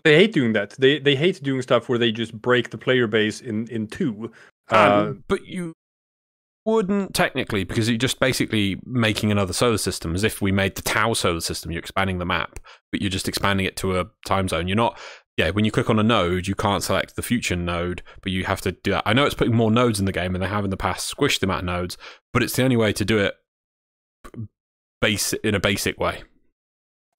They hate doing that. They they hate doing stuff where they just break the player base in in two. Uh, Um, but you wouldn't technically because you're just basically making another solar system as if we made the Tau solar system. You're expanding the map, but you're just expanding it to a time zone. You're not. Yeah, when you click on a node, you can't select the future node, but you have to do that. I know it's putting more nodes in the game, and they have in the past squished the amount of nodes, but it's the only way to do it base in a basic way.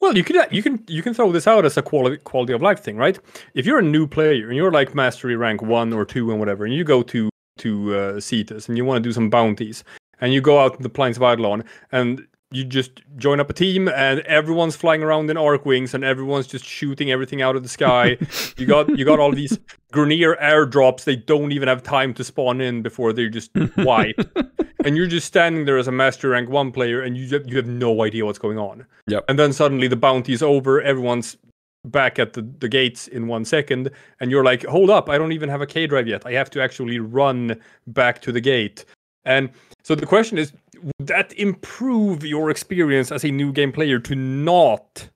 Well, you can you can you can throw this out as a quality quality of life thing, right? If you're a new player and you're like mastery rank one or two and whatever, and you go to to uh, Cetus and you want to do some bounties, and you go out to the Plains of Eidolon and you just join up a team and everyone's flying around in arc wings and everyone's just shooting everything out of the sky. (laughs) you got you got all these Grineer airdrops. They don't even have time to spawn in before they're just wiped. (laughs) and you're just standing there as a master rank one player and you have, you have no idea what's going on. Yep. And then suddenly the bounty is over. Everyone's back at the, the gates in one second and you're like hold up i don't even have a k drive yet i have to actually run back to the gate and so the question is would that improve your experience as a new game player to not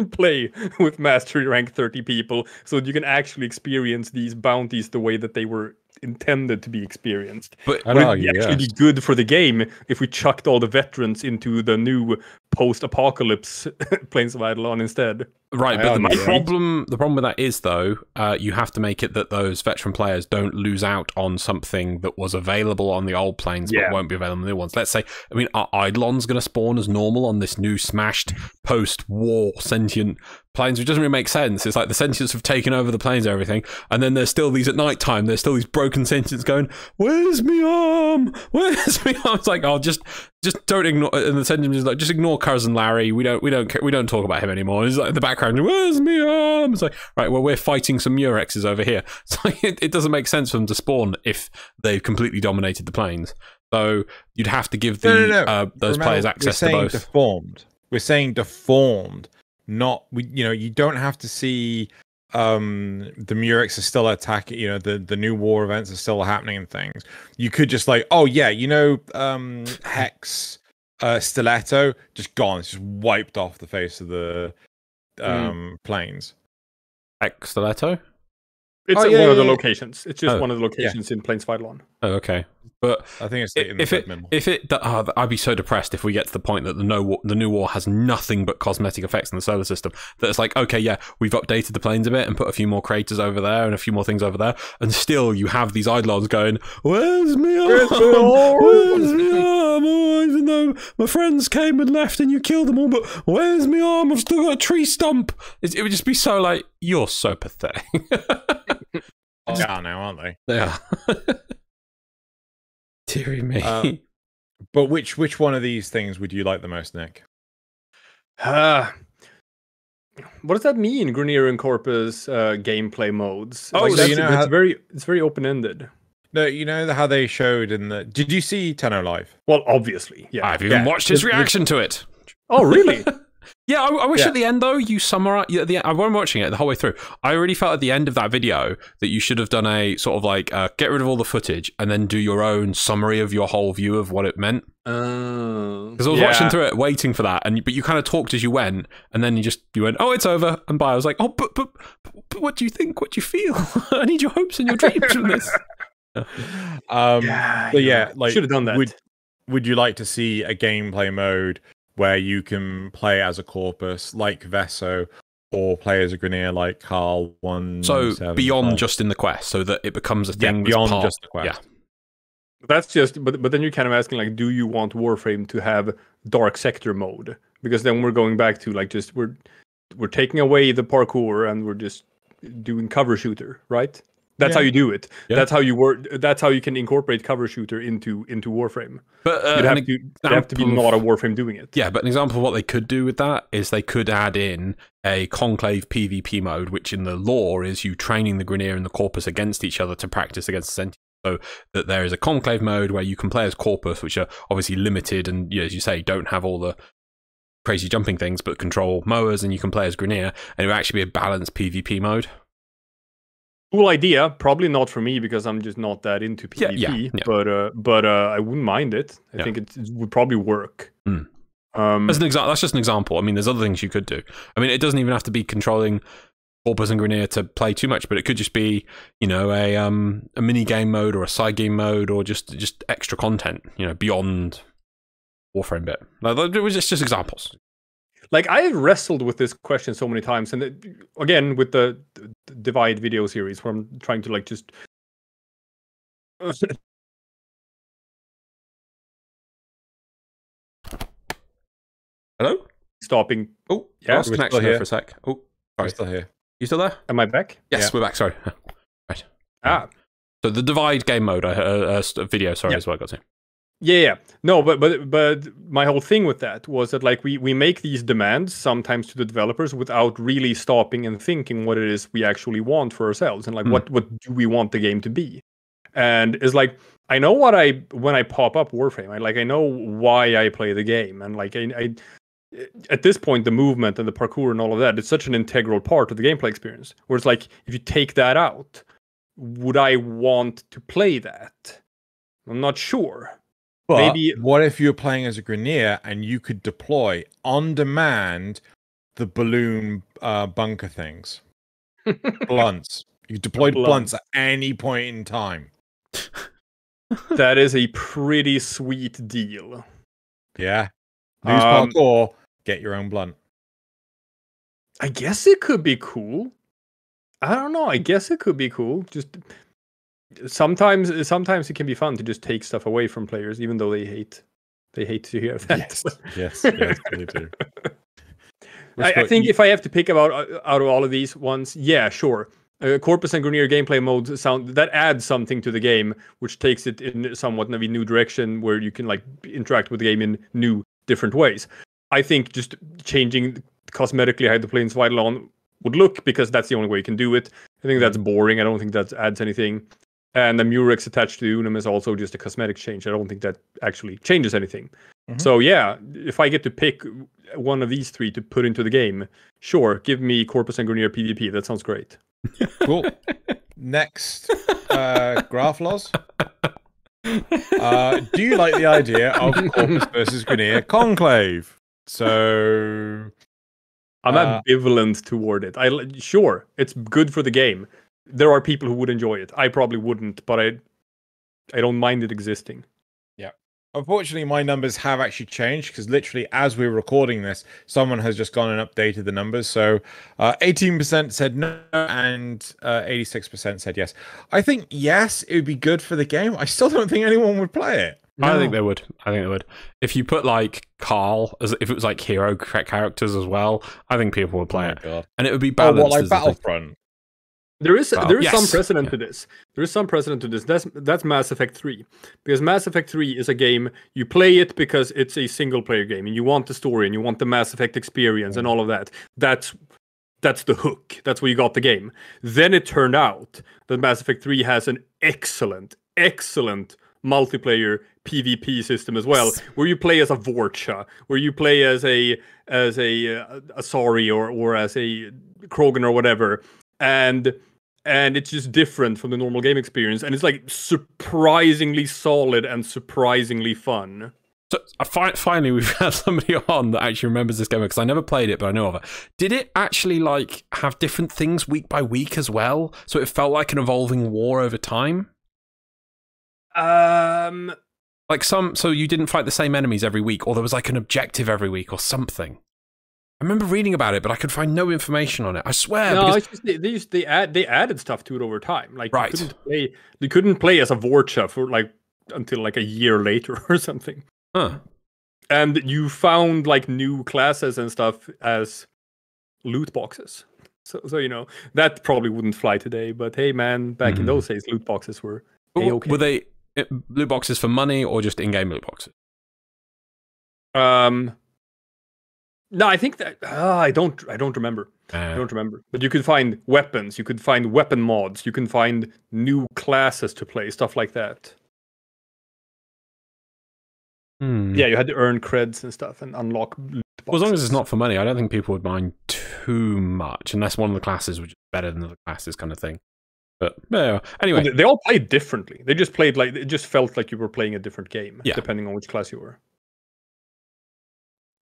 (laughs) play with mastery rank 30 people so that you can actually experience these bounties the way that they were intended to be experienced But I'd would argue, it actually yes. be good for the game if we chucked all the veterans into the new post-apocalypse (laughs) Plains of Eidolon instead? Right, I but the problem the problem with that is though, uh, you have to make it that those veteran players don't lose out on something that was available on the old planes Yeah. but won't be available on the new ones. Let's say, I mean, are Eidolon's going to spawn as normal on this new smashed post-war sentient planes, which doesn't really make sense. It's like the sentients have taken over the planes and everything, and then there's still these at night time. There's still these broken sentients going, "Where's me arm? Where's (laughs) me arm?" It's like, oh, just just don't ignore. And the sentient is like, just ignore cousin Larry. We don't we don't care, we don't talk about him anymore. He's like in the background. Where's me arm? It's like, right, well, we're fighting some Murexes over here. (laughs) So it, it doesn't make sense for them to spawn if they've completely dominated the planes. So you'd have to give the No, no, no. Uh, those Remember, players we're access to saying both. Deformed. We're saying deformed, not we. You know, you don't have to see um the Murex are still attacking. You know, the the new war events are still happening and things. You could just like, oh yeah, you know, um Hex, uh Stiletto, just gone. It's just wiped off the face of the um planes. Ex Stiletto? It's Oh, yeah, one of the yeah, yeah. locations. It's just Oh, one of the locations in Plains of Eidolon. Oh, okay. But I think it's I- in the if it minimal. if it ah, I'd be so depressed if we get to the point that the no war, the new war has nothing but cosmetic effects in the solar system that it's like okay yeah we've updated the planes a bit and put a few more craters over there and a few more things over there and still you have these eidolons going where's me arm? Where's my (laughs) arm?" where's me arm? Oh, even though my friends came and left and you killed them all but where's me arm? I've still got a tree stump. It, it would just be so like you're so pathetic. (laughs) Yeah, now aren't they? yeah (laughs) dearie me Uh, But which which one of these things would you like the most, Nik? Uh, (sighs) what does that mean, Grineer and Corpus uh, gameplay modes? Oh, Like, so you know that's how- very it's very open ended. No, you know how they showed in the. Did you see Tenno live? Well, obviously, yeah. I've even Yeah, watched his with- with- reaction to it Oh, really? (laughs) Yeah, I, I wish Yeah. at the end though you summarize. Yeah, the, I wasn't watching it the whole way through. I really felt at the end of that video that you should have done a sort of like uh, get rid of all the footage and then do your own summary of your whole view of what it meant. Uh, Because I was watching through it, waiting for that, and but you kind of talked as you went, and then you just you went, "Oh, it's over," and by I was like, "Oh, but but, but what do you think? What do you feel? (laughs) I need your hopes and your (laughs) dreams from this." Um, Yeah, but yeah, like should have done that. Would Would you like to see a gameplay mode where you can play as a corpus like Vesso, or play as a Grineer like Carl One? So beyond five? just in the quest, so that it becomes a thing that's beyond part- just the quest. Yeah. That's just, but but then you're kind of asking like, do you want Warframe to have dark sector mode? Because then we're going back to like just we're we're taking away the parkour and we're just doing cover shooter, right? That's how you do it. Yeah. That's how you work. That's how you can incorporate cover shooter into into Warframe. But uh, You'd have an to you'd have to be not a Warframe doing it. Yeah, but an example of what they could do with that is they could add in a conclave PvP mode, which in the lore is you training the Grineer and the Corpus against each other to practice against the Sentients. So that there is a conclave mode where you can play as Corpus, which are obviously limited and, you know, as you say, don't have all the crazy jumping things, but control mowers, and you can play as Grineer, and it would actually be a balanced PvP mode. Cool idea. Probably not for me because I'm just not that into PvP. yeah, yeah. But uh, but uh, I wouldn't mind it. I Yeah. think it, it would probably work. Mm. Um, As an example, that's just an example. I mean, there's other things you could do. I mean, it doesn't even have to be controlling Corpus and Grineer to play too much, but it could just be, you know, a um a mini game mode or a side game mode or just just extra content, you know, beyond Warframe bit. Like, it was just just examples. Like I have wrestled with this question so many times, and it, again with the, the divide video series where I'm trying to like just. (laughs) Hello. Stopping. Oh, Yeah, lost connection here. for a sec. Oh, I'm sorry. still here. You still there? Am I back? Yes, Yeah. we're back. Sorry. (laughs) right. Ah, So the divide game mode, uh, uh, uh, video. Sorry, Yeah. is what I got to. Yeah, yeah. No, but but but my whole thing with that was that like we we make these demands sometimes to the developers without really stopping and thinking what it is we actually want for ourselves and like Hmm. what what do we want the game to be. And it's like I know what I when I pop up Warframe, I like I know why I play the game and like I, I at this point the movement and the parkour and all of that it's such an integral part of the gameplay experience. Where it's like if you take that out, would I want to play that? I'm not sure. But Maybe- what if you were playing as a Grineer and you could deploy on demand the balloon uh, bunker things? (laughs) blunts. You deployed blunts. Blunts. at any point in time. (laughs) that is a pretty sweet deal. Yeah. Lose Um, parkour, get your own blunt. I guess it could be cool. I don't know. I guess it could be cool. Just sometimes, sometimes it can be fun to just take stuff away from players, even though they hate they hate to hear that. Yes. Yes, yes, do. (laughs) I, I think if I have to pick about uh, out of all of these ones, yeah, sure. Uh, Corpus and Grineer gameplay mode sound that adds something to the game, which takes it in somewhat maybe new direction where you can like interact with the game in new different ways. I think just changing cosmetically how the Plains of Eidolon would look because that's the only way you can do it. I think that's boring. I don't think that adds anything. And the Murex attached to the Unum is also just a cosmetic change. I don't think that actually changes anything. Mhm. So yeah, if I get to pick one of these three to put into the game, sure, give me Corpus and Grineer PvP. That sounds great. (laughs) Cool. Next, uh, graph Loz. Uh, do you like the idea of Corpus versus Grineer conclave? So, I'm Uh, ambivalent toward it. I li- sure it's good for the game. There are people who would enjoy it. I probably wouldn't, but I I don't mind it existing. Yeah. Unfortunately, my numbers have actually changed because literally, as we're recording this, someone has just gone and updated the numbers. So, uh, 18% said no, and uh, 86% said yes. I think yes, it would be good for the game. I still don't think anyone would play it. I think they would. I think they would. If you put like Carl, as if it was like hero characters as well, I think people would play it, god! and it would be Oh, balanced. what like as the thing. Battlefront? There is Well, there is some precedent Yeah. to this. There is some precedent to this. That's that's Mass Effect 3. Because Mass Effect 3 is a game you play it because it's a single player game and you want the story and you want the Mass Effect experience and all of that. That's that's the hook. That's where you got the game. Then it turned out that Mass Effect 3 has an excellent excellent multiplayer PvP system as well, where you play as a Vorcha, where you play as a as a uh, Asari or or as a Krogan or whatever, and and it's just different from the normal game experience, and it's like surprisingly solid and surprisingly fun. So uh, fi- finally, (laughs) we've had somebody on that actually remembers this game because I never played it, but I know of it. Did it actually like have different things week by week as well? So it felt like an evolving war over time. Um, Like some, so you didn't fight the same enemies every week, or there was like an objective every week, or something. I remember reading about it, but I could find no information on it. I swear. no, because- it's just they, they they add they added stuff to it over time. Like Right. you couldn't play you couldn't play as a Vorcha for like until like a year later (laughs) or something. huh. and you found like new classes and stuff as loot boxes. So, so you know that probably wouldn't fly today. But hey, man, back in Mhm. those days, loot boxes were A-okay. Were they uh, loot boxes for money or just in-game loot boxes? Um, no, I think that uh, I don't. I don't remember. I Uh, don't remember. But you could find weapons. You could find weapon mods. You can find new classes to play, stuff like that. hmm. Yeah, you had to earn creds and stuff and unlock. Loot Well, as long as it's not for money, I don't think people would mind too much, unless one of the classes was better than the other classes, kind of thing. But yeah. Anyway, Well, they, they all played differently. They just played like it just felt like you were playing a different game, Yeah. depending on which class you were.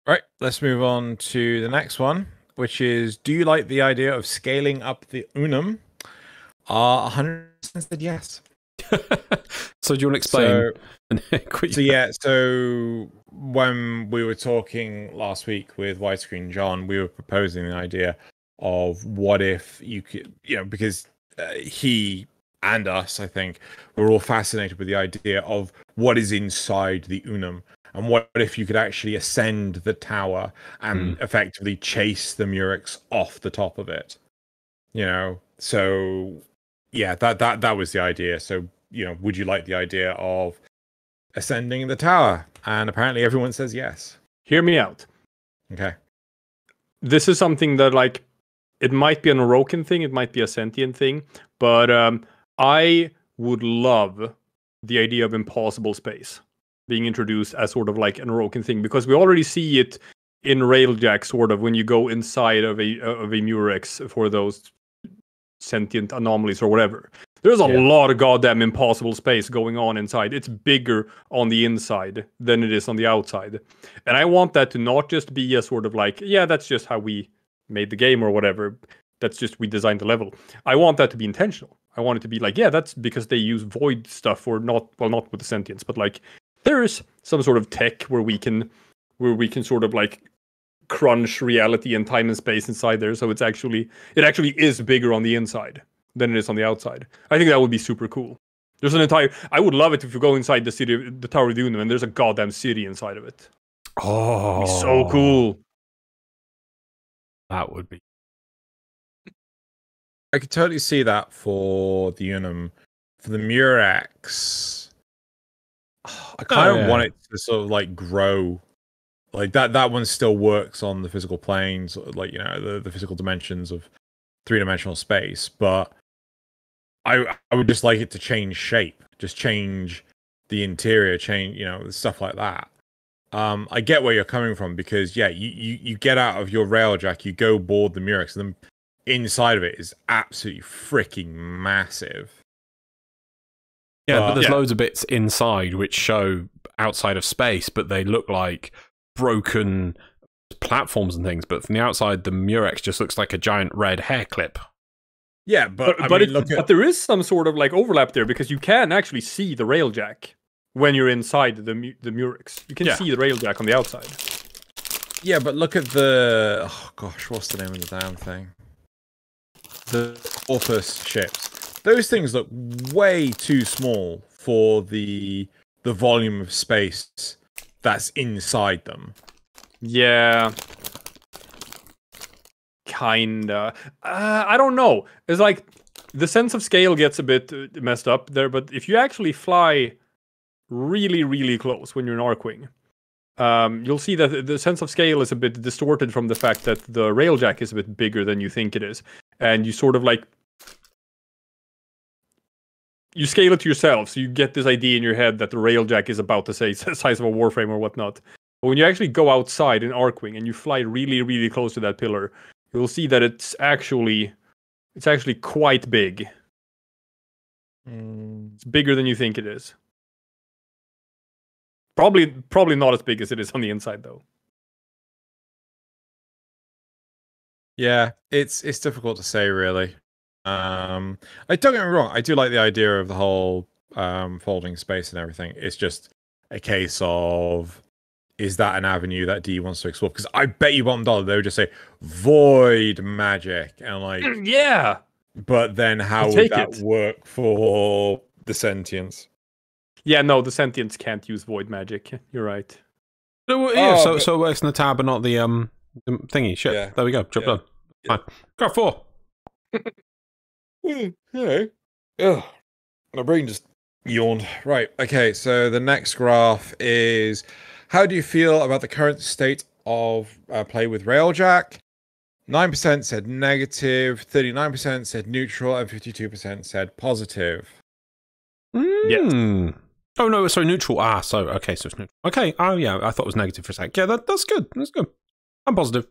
Right, let's move on to the next one, which is Do you like the idea of scaling up the Unum? Uh, 100% said yes. (laughs) so do you want to explain? So, (laughs) so yeah, so when we were talking last week with Widescreen John, we were proposing the idea of what if you could, you know, because uh, he and us, I think, were all fascinated with the idea of what is inside the Unum. And what if you could actually ascend the tower and effectively chase the Murex off the top of it? You know, so yeah, that that that was the idea. So you know, would you like the idea of ascending the tower? And apparently, everyone says yes. Hear me out. Okay. This is something that like it might be an Orokin thing, it might be a sentient thing, but um, I would love the idea of impossible space being introduced as sort of like an Orokin thing because we already see it in Railjack, sort of when you go inside of a of a Murex for those sentient anomalies or whatever. There's a Yeah. lot of goddamn impossible space going on inside. It's bigger on the inside than it is on the outside. And I want that to not just be a sort of like, yeah, that's just how we made the game or whatever. That's just we designed the level. I want that to be intentional. I want it to be like, yeah, that's because they use void stuff or not well not with the sentience, but like there's some sort of tech where we can where we can sort of like crunch reality and time and space inside there. So it's actually it actually is bigger on the inside than it is on the outside. I think that would be super cool. There's an entire. I would love it if you go inside the city, the Tower of the Unum, and there's a goddamn city inside of it. oh, be so oh. cool. That would be. I could totally see that for the Unum. For the Murex, I kind of yeah. want it to sort of like grow. Like that that one still works on the physical planes, like you know, the, the physical dimensions of three dimensional space, but I I would just like it to change shape, just change the interior, change, you know, stuff like that. Um, I get where you're coming from because yeah, you, you, you get out of your railjack, you go board the Murex, and then inside of it is absolutely freaking massive. Yeah, but But- there's Yeah. loads of bits inside which show outside of space, but they look like broken platforms and things. But from the outside, the Murex just looks like a giant red hair clip. Yeah, but, But but, mean, it, look but there is some sort of like overlap there because you can actually see the railjack when you're inside the the Murex. You can Yeah. see the railjack on the outside. yeah, but look at the oh gosh, what's the name of the damn thing? The Corpus ships. Those things look way too small for the the volume of space that's inside them. Yeah. Kinda. Uh, I don't know. It's like the sense of scale gets a bit uh, messed up there, but if you actually fly really, really close when you're in Arcwing, um, you'll see that the sense of scale is a bit distorted from the fact that the railjack is a bit bigger than you think it is. And you sort of like. You scale it to yourself, so you get this idea in your head that the railjack is about to say the size (laughs) size of a warframe or whatnot. But when you actually go outside in Arcwing and you fly really, really close to that pillar, you'll see that it's actually it's actually quite big. Mm. It's bigger than you think it is. Probably probably not as big as it is on the inside though. Yeah, it's it's difficult to say really. Um, I don't get me wrong. I do like the idea of the whole um folding space and everything. It's just a case of is that an avenue that D wants to explore? Because I bet you bottom dollar they would just say void magic and like, (clears throat) yeah. but then how I'll would that it. work for the sentience? Yeah, no, the sentience can't use void magic. You're right. So, yeah, Oh, so, but- so it works in the tab, but not the um thingy. Shit. Yeah. There we go. Job Yeah. done. Fine. Got four. (laughs) yeah. Ugh. My brain just yawned. Right. Okay. So the next graph is how do you feel about the current state of uh, play with Railjack? 9% said negative, 39% said neutral, and 52% said positive. Mm. Oh no, sorry, neutral. Ah, so okay, so it's neutral. Okay. Oh yeah, I thought it was negative for a sec. Yeah, that, that's good. That's good. I'm positive.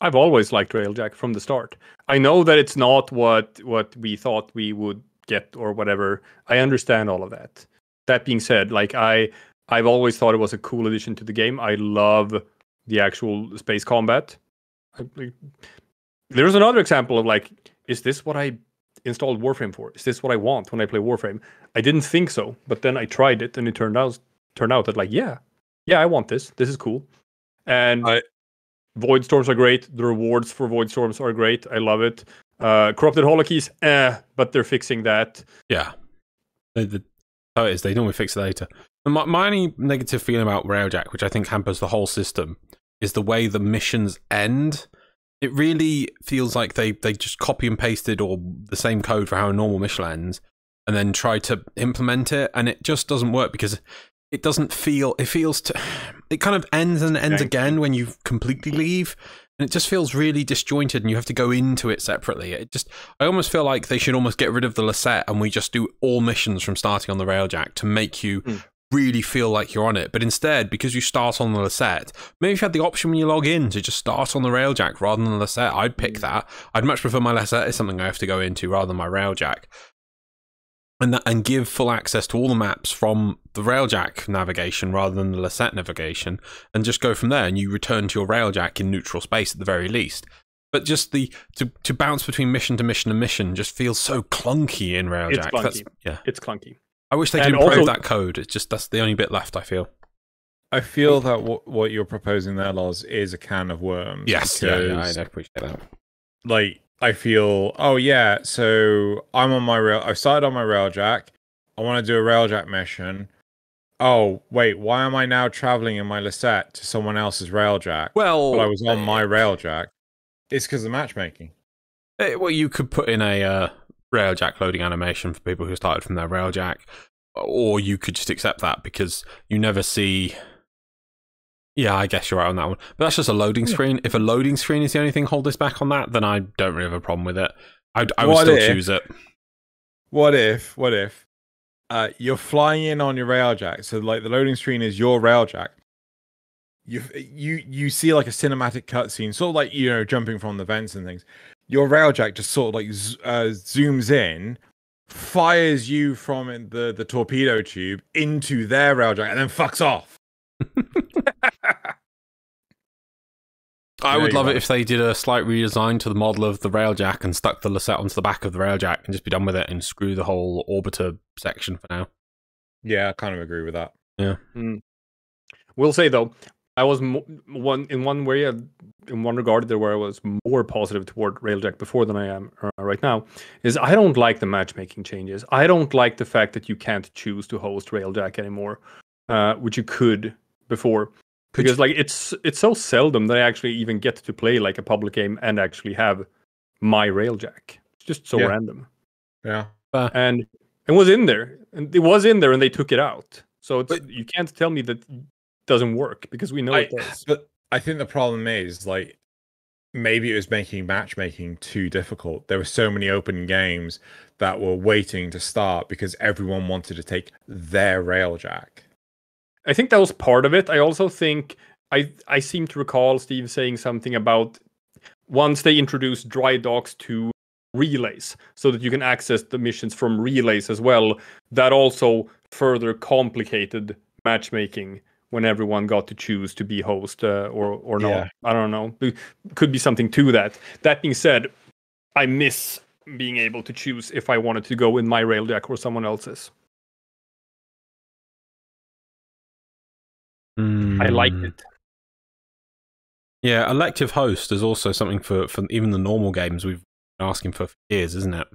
I've always liked Railjack from the start. I know that it's not what what we thought we would get or whatever. I understand all of that. That being said, like I I've always thought it was a cool addition to the game. I love the actual space combat. There's another example of like, is this what I installed Warframe for? Is this what I want when I play Warframe? I didn't think so, but then I tried it and it turned out turned out that like, yeah, yeah, I want this. This is cool. And I- Void Storms are great. The rewards for Void Storms are great. I love it. Uh, corrupted holokeys, eh, but they're fixing that. Yeah. Oh, it is. They normally fix it later. My, my only negative feeling about Railjack, which I think hampers the whole system, is the way the missions end. It really feels like they, they just copy and pasted or the same code for how a normal mission ends and then try to implement it. And it just doesn't work because it doesn't feel, it feels to, it kind of ends and ends again when you completely leave. And it just feels really disjointed and you have to go into it separately. It just, I almost feel like they should almost get rid of the Lisette and we just do all missions from starting on the Railjack to make you Mm. really feel like you're on it. But instead, because you start on the Lisette, maybe if you had the option when you log in to just start on the Railjack rather than the Lisette, I'd pick that. I'd much prefer my Lisette is something I have to go into rather than my Railjack. And, that, and give full access to all the maps from the Railjack navigation rather than the Lisette navigation, and just go from there. And you return to your Railjack in neutral space at the very least. But just the to, to bounce between mission to mission to mission just feels so clunky in Railjack. That's, clunky. yeah, It's clunky. I wish they And could improve also- that code. It's just that's the only bit left. I feel. I feel that what what you're proposing there, Loz, is a can of worms. Yes, yeah, yeah, I appreciate that. like I feel, oh yeah, so I'm on my rail. I started on my railjack. I want to do a railjack mission. Oh wait, why am I now traveling in my Lisette to someone else's railjack? Well, Well, I was on my railjack. It's because of matchmaking. eh, well, you could put in a uh, Railjack loading animation for people who started from their Railjack, or you could just accept that because you never see. Yeah, I guess you're right on that one. But that's just a loading screen. If a loading screen is the only thing hold us back on that, then I don't really have a problem with it. I, I would What still if- choose it. What if? What if? Uh, you're flying in on your railjack, so like the loading screen is your railjack. You you you see like a cinematic cutscene, sort of like you know jumping from the vents and things. Your railjack just sort of like z- uh, zooms in, fires you from the the torpedo tube into their railjack, and then fucks off. I There would love go. it if they did a slight redesign to the model of the Railjack and stuck the Lisette onto the back of the Railjack and just be done with it and screw the whole orbiter section for now. Yeah, I kind of agree with that. Yeah, we'll say though, I was mo- one in one way, uh, in one regard, there where I was more positive toward Railjack before than I am uh, right now. Is I don't like the matchmaking changes. I don't like the fact that you can't choose to host Railjack anymore, uh, which you could before. Could because you- like it's it's so seldom that I actually even get to play like a public game and actually have my Railjack. It's just so Yeah. random Yeah, uh. and it was in there and it was in there and they took it out so it's, But- you can't tell me that doesn't work because we know I- it does But I think the problem is like maybe it was making matchmaking too difficult. There were so many open games that were waiting to start because everyone wanted to take their railjack. I think that was part of it. I also think i i seem to recall steve saying something about once they introduced dry docks to relays so that you can access the missions from relays as well that also further complicated matchmaking when everyone got to choose to be host uh, or or not. Yeah. i don't know. Could be something to that. That being said i miss being able to choose if i wanted to go in my railjack or someone else's i like Mm. it Yeah, elective host is also something for, for even the normal games we've been asking for for years, isn't it?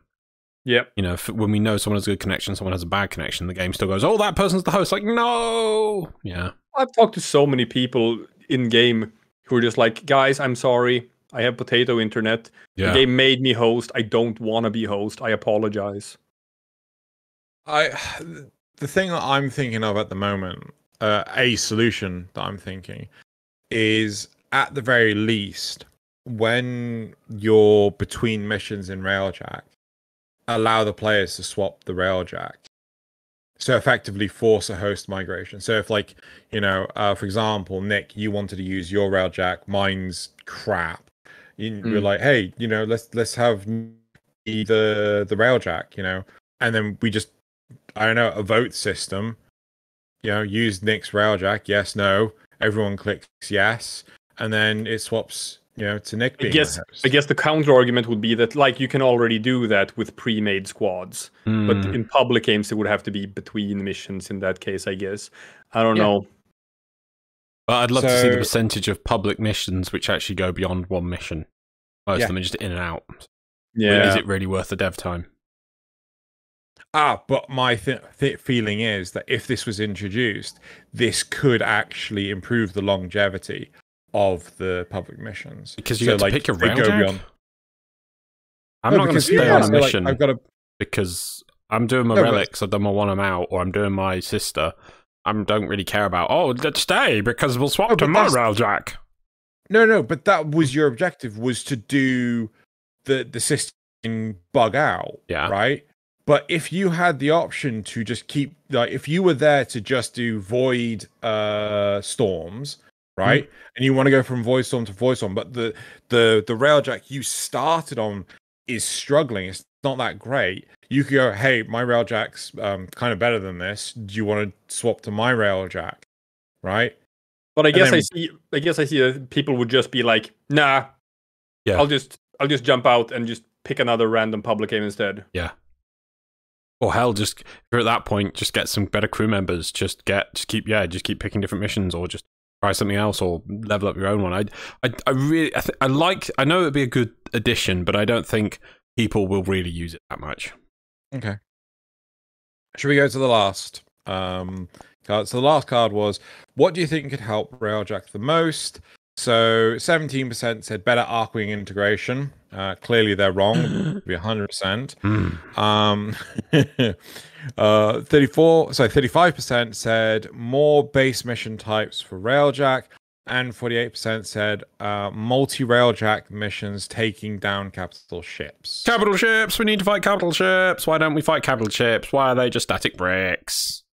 yep You know, if, when we know someone has a good connection, someone has a bad connection, the game still goes, "Oh, that person's the host." Like, no, yeah, I've talked to so many people in game who are just like, guys, I'm sorry. I have potato internet. Yeah. The game made me host. I don't want to be host. I apologize. I the thing that I'm thinking of at the moment, uh, a solution that I'm thinking is at the very least when you're between missions in Railjack, allow the players to swap the Railjack. So effectively force a host migration. So if like, you know, uh, for example, Nik, you wanted to use your Railjack, mine's crap. You, You're Mm. like, hey, you know, let's let's have the the Railjack, you know, and then we just I don't know, a vote system. You know, use Nik's Railjack, yes, no. Everyone clicks yes, and then it swaps, you know, to Nik I guess the. I guess the counter argument would be that like you can already do that with pre-made squads, but Hmm. in public games it would have to be between missions. In that case, I guess. I don't Yeah. know. But I'd love to see the percentage of public missions which actually go beyond one mission. Most Yeah. of them are just in and out. Yeah. Is it really worth the dev time? Ah, but my th- th- feeling is that if this was introduced, this could actually improve the longevity of the public missions. Because you So, get to like, pick your they go beyond- I'm No, not going to stay yeah, on a so, like, mission I've got a because I'm doing my No, but- relics. I've done my one I'm out, or I'm doing my sister. I don't really care about. Oh, let's stay because we'll swap No, to but my railjack. no, no, but that was your objective was to do the the system bug out, Yeah. right? But if you had the option to just keep like if you were there to just do void uh storms, right? And you want to go from void storm to void storm, but the the the railjack you started on is struggling. It's not that great. You could go, hey, my railjack's um kind of better than this. Do you want to swap to my railjack? Right? But I guess then- I see. I guess I see that people would just be like, "Nah, Yeah. I'll just, I'll just jump out and just pick another random public game instead." Or hell, just if you're at that point, just get some better crew members. Just get, just keep, yeah, just keep picking different missions, or just try something else, or level up your own one. I, I, I really, I, th- I like. I know it'd be a good addition, but I don't think people will really use it that much. Okay. Should we go to the last um card? So the last card was what do you think could help Railjack the most? So 17% said better Arcwing integration. Uh, clearly they're wrong. (laughs) Be 100%. Hmm. Um, (laughs) uh, 34, so 35% said more base mission types for Railjack, and 48% said uh, multi Railjack missions taking down capital ships. Capital ships. We need to fight capital ships. Why don't we fight capital ships? Why are they just static bricks?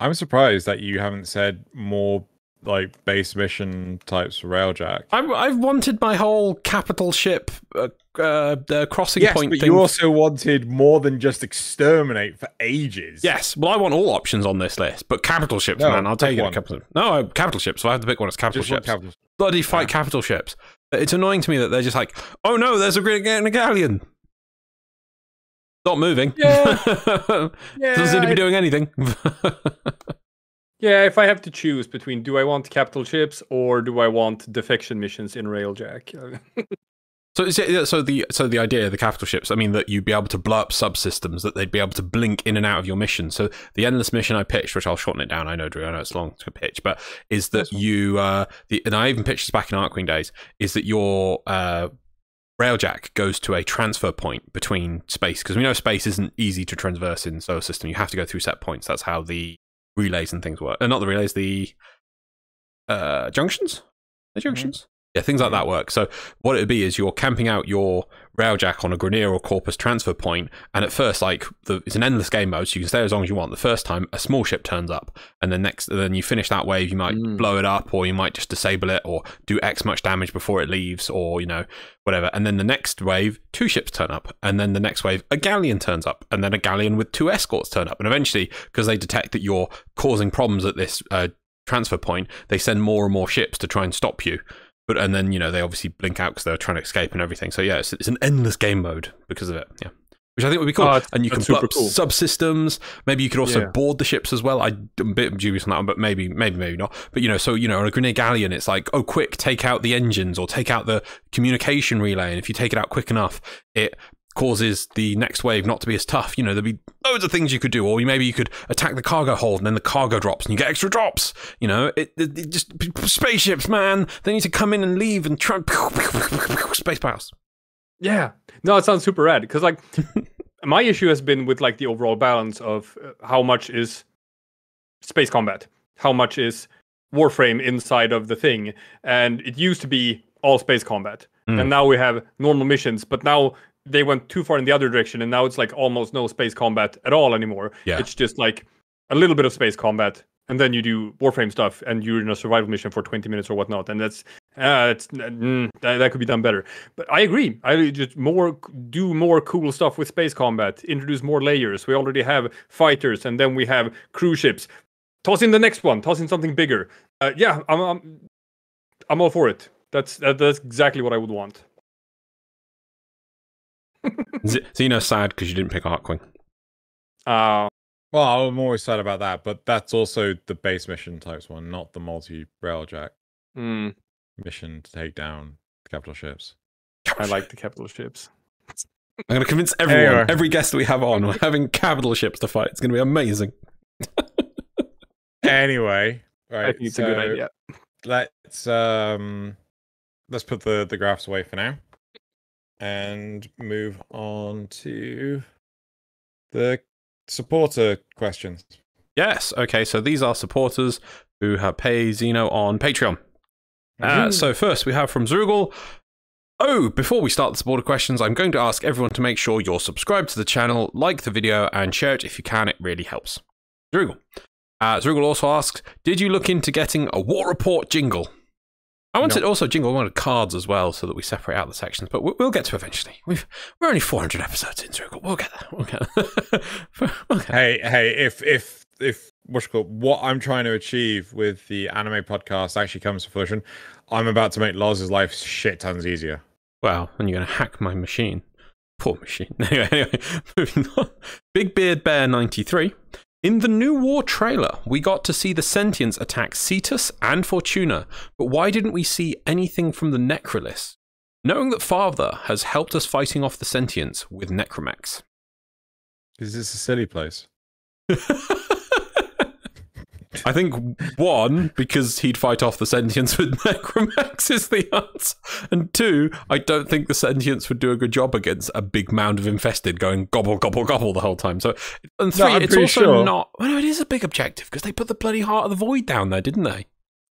I'm surprised that you haven't said more like base mission types for Railjack. I've, I've wanted my whole capital ship uh, uh, uh, crossing Yes, point but thing. you also wanted more than just exterminate for ages. Yes, well, I want all options on this list, but capital ships, No, man, I'll take it. Capital. No, uh, capital ships. So I have to pick one. It's capital just ships. capital. Bloody fight Yeah. capital ships. It's annoying to me that they're just like, oh no, there's a great galleon. Not moving. Yeah. (laughs) Doesn't seem to be doing anything. (laughs) Yeah, if I have to choose between do I want capital ships or do I want defection missions in Railjack? (laughs) So, is it- so the so the idea of the capital ships, I mean, that you'd be able to blow up subsystems, that they'd be able to blink in and out of your mission. So the endless mission I pitched, which I'll shorten it down. I know, Drew, I know it's long to pitch, but is that you? Uh, the, and I even pitched this back in Arcwing days. Is that your uh, Railjack goes to a transfer point between space because we know space isn't easy to traverse in solar system. You have to go through set points. That's how the relays and things work. Uh, not the relays, the uh, junctions. The junctions. Yeah, things like that work. So what it would be is you're camping out your railjack on a Grineer or Corpus transfer point, and at first, like the, it's an endless game mode, so you can stay as long as you want. The first time, a small ship turns up, and then next, then you finish that wave. You might Mm. blow it up, or you might just disable it, or do X much damage before it leaves, or you know whatever. And then the next wave, two ships turn up, and then the next wave, a galleon turns up, and then a galleon with two escorts turn up, and eventually, because they detect that you're causing problems at this uh, transfer point, they send more and more ships to try and stop you. But and then you know they obviously blink out because they're trying to escape and everything. So yeah, it's, it's an endless game mode because of it. Yeah, which I think would be cool. Oh, and you can put up cool. subsystems. Maybe you could also Yeah. board the ships as well. I'm a bit dubious on that one, but maybe, maybe, maybe not. But you know, so you know, on a Grineer galleon, it's like, oh, quick, take out the engines or take out the communication relay, and if you take it out quick enough, it causes the next wave not to be as tough. You know, there'd be loads of things you could do, or maybe you could attack the cargo hold and then the cargo drops and you get extra drops. You know, it, it, it just spaceships, man. They need to come in and leave and try (laughs) space powers. Yeah, no, it sounds super rad because like (laughs) my issue has been with like the overall balance of uh, how much is space combat, how much is Warframe inside of the thing, and it used to be all space combat, Mm. and now we have normal missions, but now they went too far in the other direction, and now it's like almost no space combat at all anymore. Yeah. It's just like a little bit of space combat, and then you do Warframe stuff, and you're in a survival mission for 20 minutes or whatnot, and that's uh, it's mm, that, that could be done better. But I agree. I just more do more cool stuff with space combat. Introduce more layers. We already have fighters, and then we have crewships. Toss in the next one. Toss in something bigger. Uh, yeah, I'm, I'm I'm all for it. That's that, that's exactly what I would want. Z- Xeno's sad because you didn't pick Arcwing. Uh, Well, I'm always sad about that, but that's also the base mission types one, not the multi railjack mm, mission to take down the capital ships. I like the capital ships. I'm going to convince everyone, every guest that we have on, we're having capital ships to fight. It's going to be amazing. anyway, I right. think it's a good idea. Let's um, let's put the the graphs away for now, and move on to the supporter questions. Yes. Okay. So these are supporters who have paid Xeno on Patreon. Uh, so first we have from Zrugal. Oh, before we start the supporter questions, I'm going to ask everyone to make sure you're subscribed to the channel, like the video, and share it if you can. It really helps. Zrugal. Uh, Zrugal also asks, did you look into getting a war report jingle? I wanted No. also jingle. I wanted cards as well, so that we separate out the sections. But we- we'll get to it eventually. We've we're only 400 episodes in Zrugal. We'll get there. We'll get there. (laughs) we'll get there. Hey, hey, if if if what's it called what I'm trying to achieve with the anime podcast actually comes to fruition, I'm about to make Loz's life shit tons easier. Well, and you're going to hack my machine. Poor machine. (laughs) Anyway, anyway, (laughs) moving on. Big Beard Bear 93. In the new war trailer, we got to see the Sentients attack Cetus and Fortuna, but why didn't we see anything from the Necralisk? Knowing that Father has helped us fighting off the Sentients with Necramech. Is this a silly place? (laughs) I think one, because he'd fight off the sentience with (laughs) Necramech is the answer. And two, I don't think the sentience would do a good job against a big mound of infested going gobble, gobble, gobble the whole time. So, and three, I'm it's also sure- not. Well, no, it is a big objective because they put the bloody heart of the void down there, didn't they?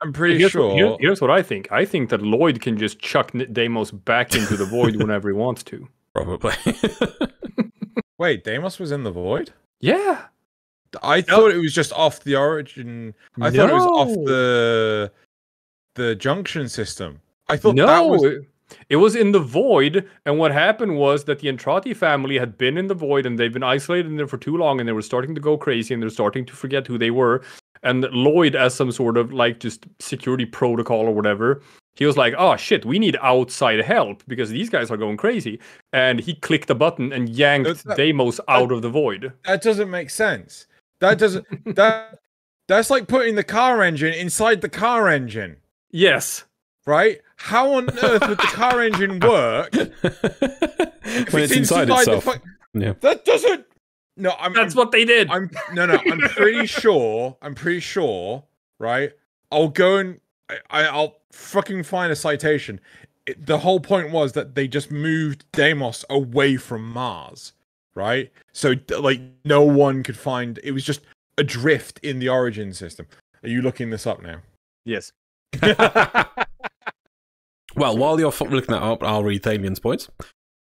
I'm pretty here's, sure. what, here- here's what I think. I think that Loid can just chuck N- Deimos back into the void (laughs) whenever he wants to. Probably. (laughs) Wait, Deimos was in the void. Yeah. I thought it was just off the origin. I thought it was off the the junction system. I thought no, that was it, was in the void, and what happened was that the Entrati family had been in the void, and they've been isolated in there for too long, and they were starting to go crazy, and they're starting to forget who they were. And Loid, as some sort of like just security protocol or whatever, he was like, "Oh shit, we need outside help because these guys are going crazy." And he clicked a button and yanked that- Deimos out of the void. that doesn't make sense. That doesn't that that's like putting the car engine inside the car engine, Yes. right? How on earth would the car engine work (laughs) when it's inside the itself. fuck- Yeah. That doesn't. No, I'm. That's I'm, what they did. I'm no, no. I'm pretty (laughs) sure. I'm pretty sure. Right. I'll go and I, I- I'll fucking find a citation. It, the whole point was that they just moved Deimos away from Mars, right? So like no one could find. It was just adrift in the origin system. Are you looking this up now? yes. (laughs) Well, while you're looking that up, I'll read Thalian's points.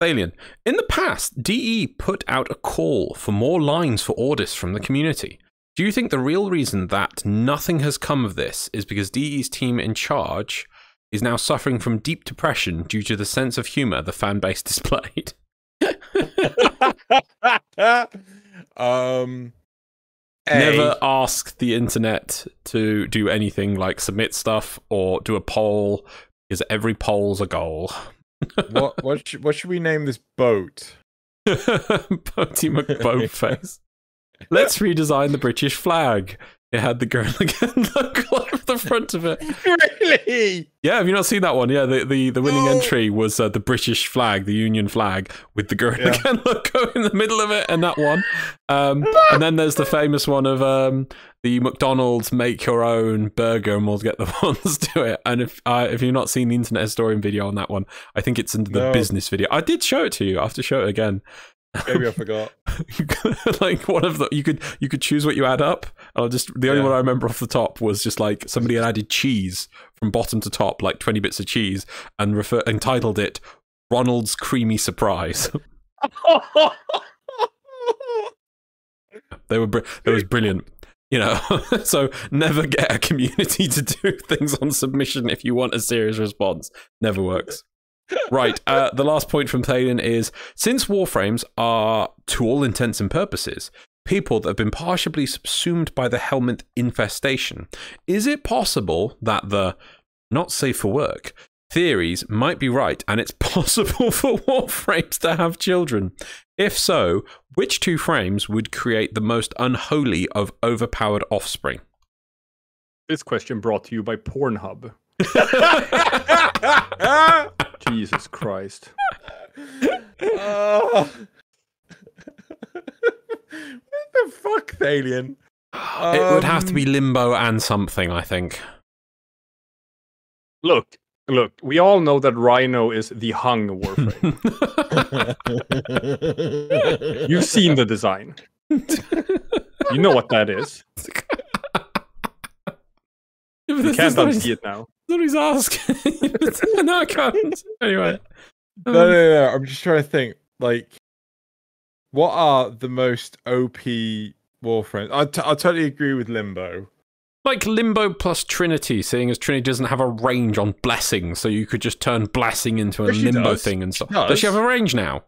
Thalian, in the past, DE put out a call for more lines for Ordis from the community. Do you think the real reason that nothing has come of this is because DE's team in charge is now suffering from deep depression due to the sense of humor the fan base (laughs) displayed? (laughs) um. Never ask the internet to do anything like submit stuff or do a poll, because every poll's a goal. (laughs) what what should, what should we name this boat? (laughs) Boaty McBoatface. Let's redesign the British flag. It had the Gurren Lagann logo off the front of it. really? Yeah, have you not seen that one? Yeah, the the, the winning No. entry was uh, the British flag, the Union flag, with the Gurren Yeah. Logo (laughs) in the middle of it, and that one. Um, and then there's the famous one of um, the McDonald's make your own burger, and we'll get the (laughs) ones to it. And if uh, if you've not seen the Internet Historian video on that one, I think it's in the No. business video. I did show it to you. I have to show it again. Maybe I (laughs) forgot. like one of the you could you could choose what you add up. I'll just the only Yeah. one I remember off the top was just like somebody had added cheese from bottom to top, like twenty bits of cheese, and refer entitled it Ronald's Creamy Surprise. (laughs) they were br- it was brilliant. You know, (laughs) so never get a community to do (laughs) things on submission if you want a serious response. Never works. Right. Uh, the last point from Thalen is since warframes are, to all intents and purposes, people that have been partially subsumed by the Helminth infestation, is it possible that the not safe for work theories might be right and it's (laughs) possible for warframes to have children? If so, which two frames would create the most unholy of overpowered offspring? This question brought to you by Pornhub. (laughs) Jesus Christ. Oh. (laughs) what the fuck, Thalian? it would have to Um, be limbo and something, I think. Look, look, we all know that Rhino is the hung warframe. (laughs) You've seen the design. You know what that is. (laughs) Yeah, You this can't is unsee it now. What he's asking. (laughs) no, I can't. Anyway. No, no, no, no. I'm just trying to think. Like, what are the most OP warframes? I, t- I totally agree with Limbo. Like Limbo plus Trinity, seeing as Trinity doesn't have a range on blessing, so you could just turn blessing into a Limbo does. thing and stuff. She Does she have a range now?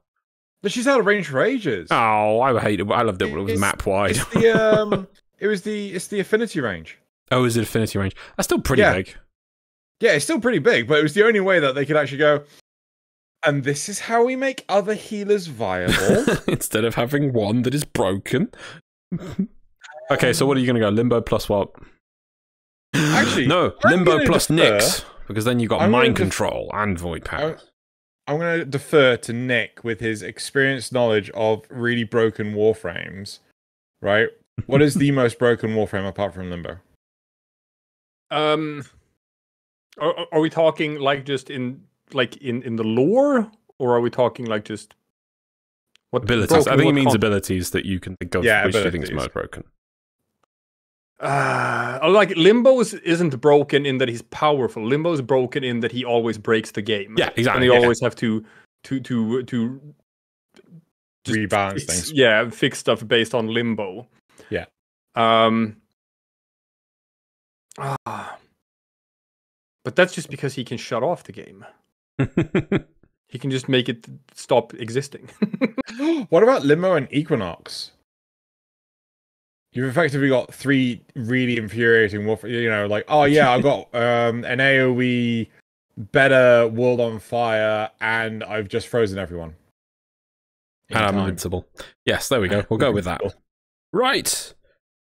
But she's out of range for ages. Oh, I hate it. I loved it when it was It's- map wide. It's the um, (laughs) it was the it's the affinity range. Oh, is it affinity range? That's still pretty Yeah. big. Yeah, it's still pretty big, but it was the only way that they could actually go. And this is how we make other healers viable. (laughs) Instead of having one that is broken. (laughs) okay, so what are you going to go? Limbo plus what? Actually, no, I'm Limbo plus defer- Nyx, because then you've got I'm mind def- control and void power. I'm going to defer to Nik with his experienced knowledge of really broken warframes. Right? What is the (laughs) most broken warframe apart from Limbo? Um, are, are- are we talking like just in like in in the lore, or are we talking like just what Abilities. broken, I think it means abilities that you can think of. Yeah, which do you think is abilities. most broken? Uh, oh, like Limbo is, isn't broken in that he's powerful. Limbo is broken in that he always breaks the game. Yeah, and exactly. you yeah. always have to to to to Rebalance fix- things. Yeah, fix stuff based on Limbo. Yeah. Um. Ah. But that's just because he can shut off the game. (laughs) He can just make it stop existing. (gasps) what about Limbo and Equinox? You've effectively got three really infuriating wolf. You know, like oh yeah, I've got (laughs) um, an AOE better world on fire, and I've just frozen everyone. In and I'm invincible. Yes, there we go. We'll go with that. Right.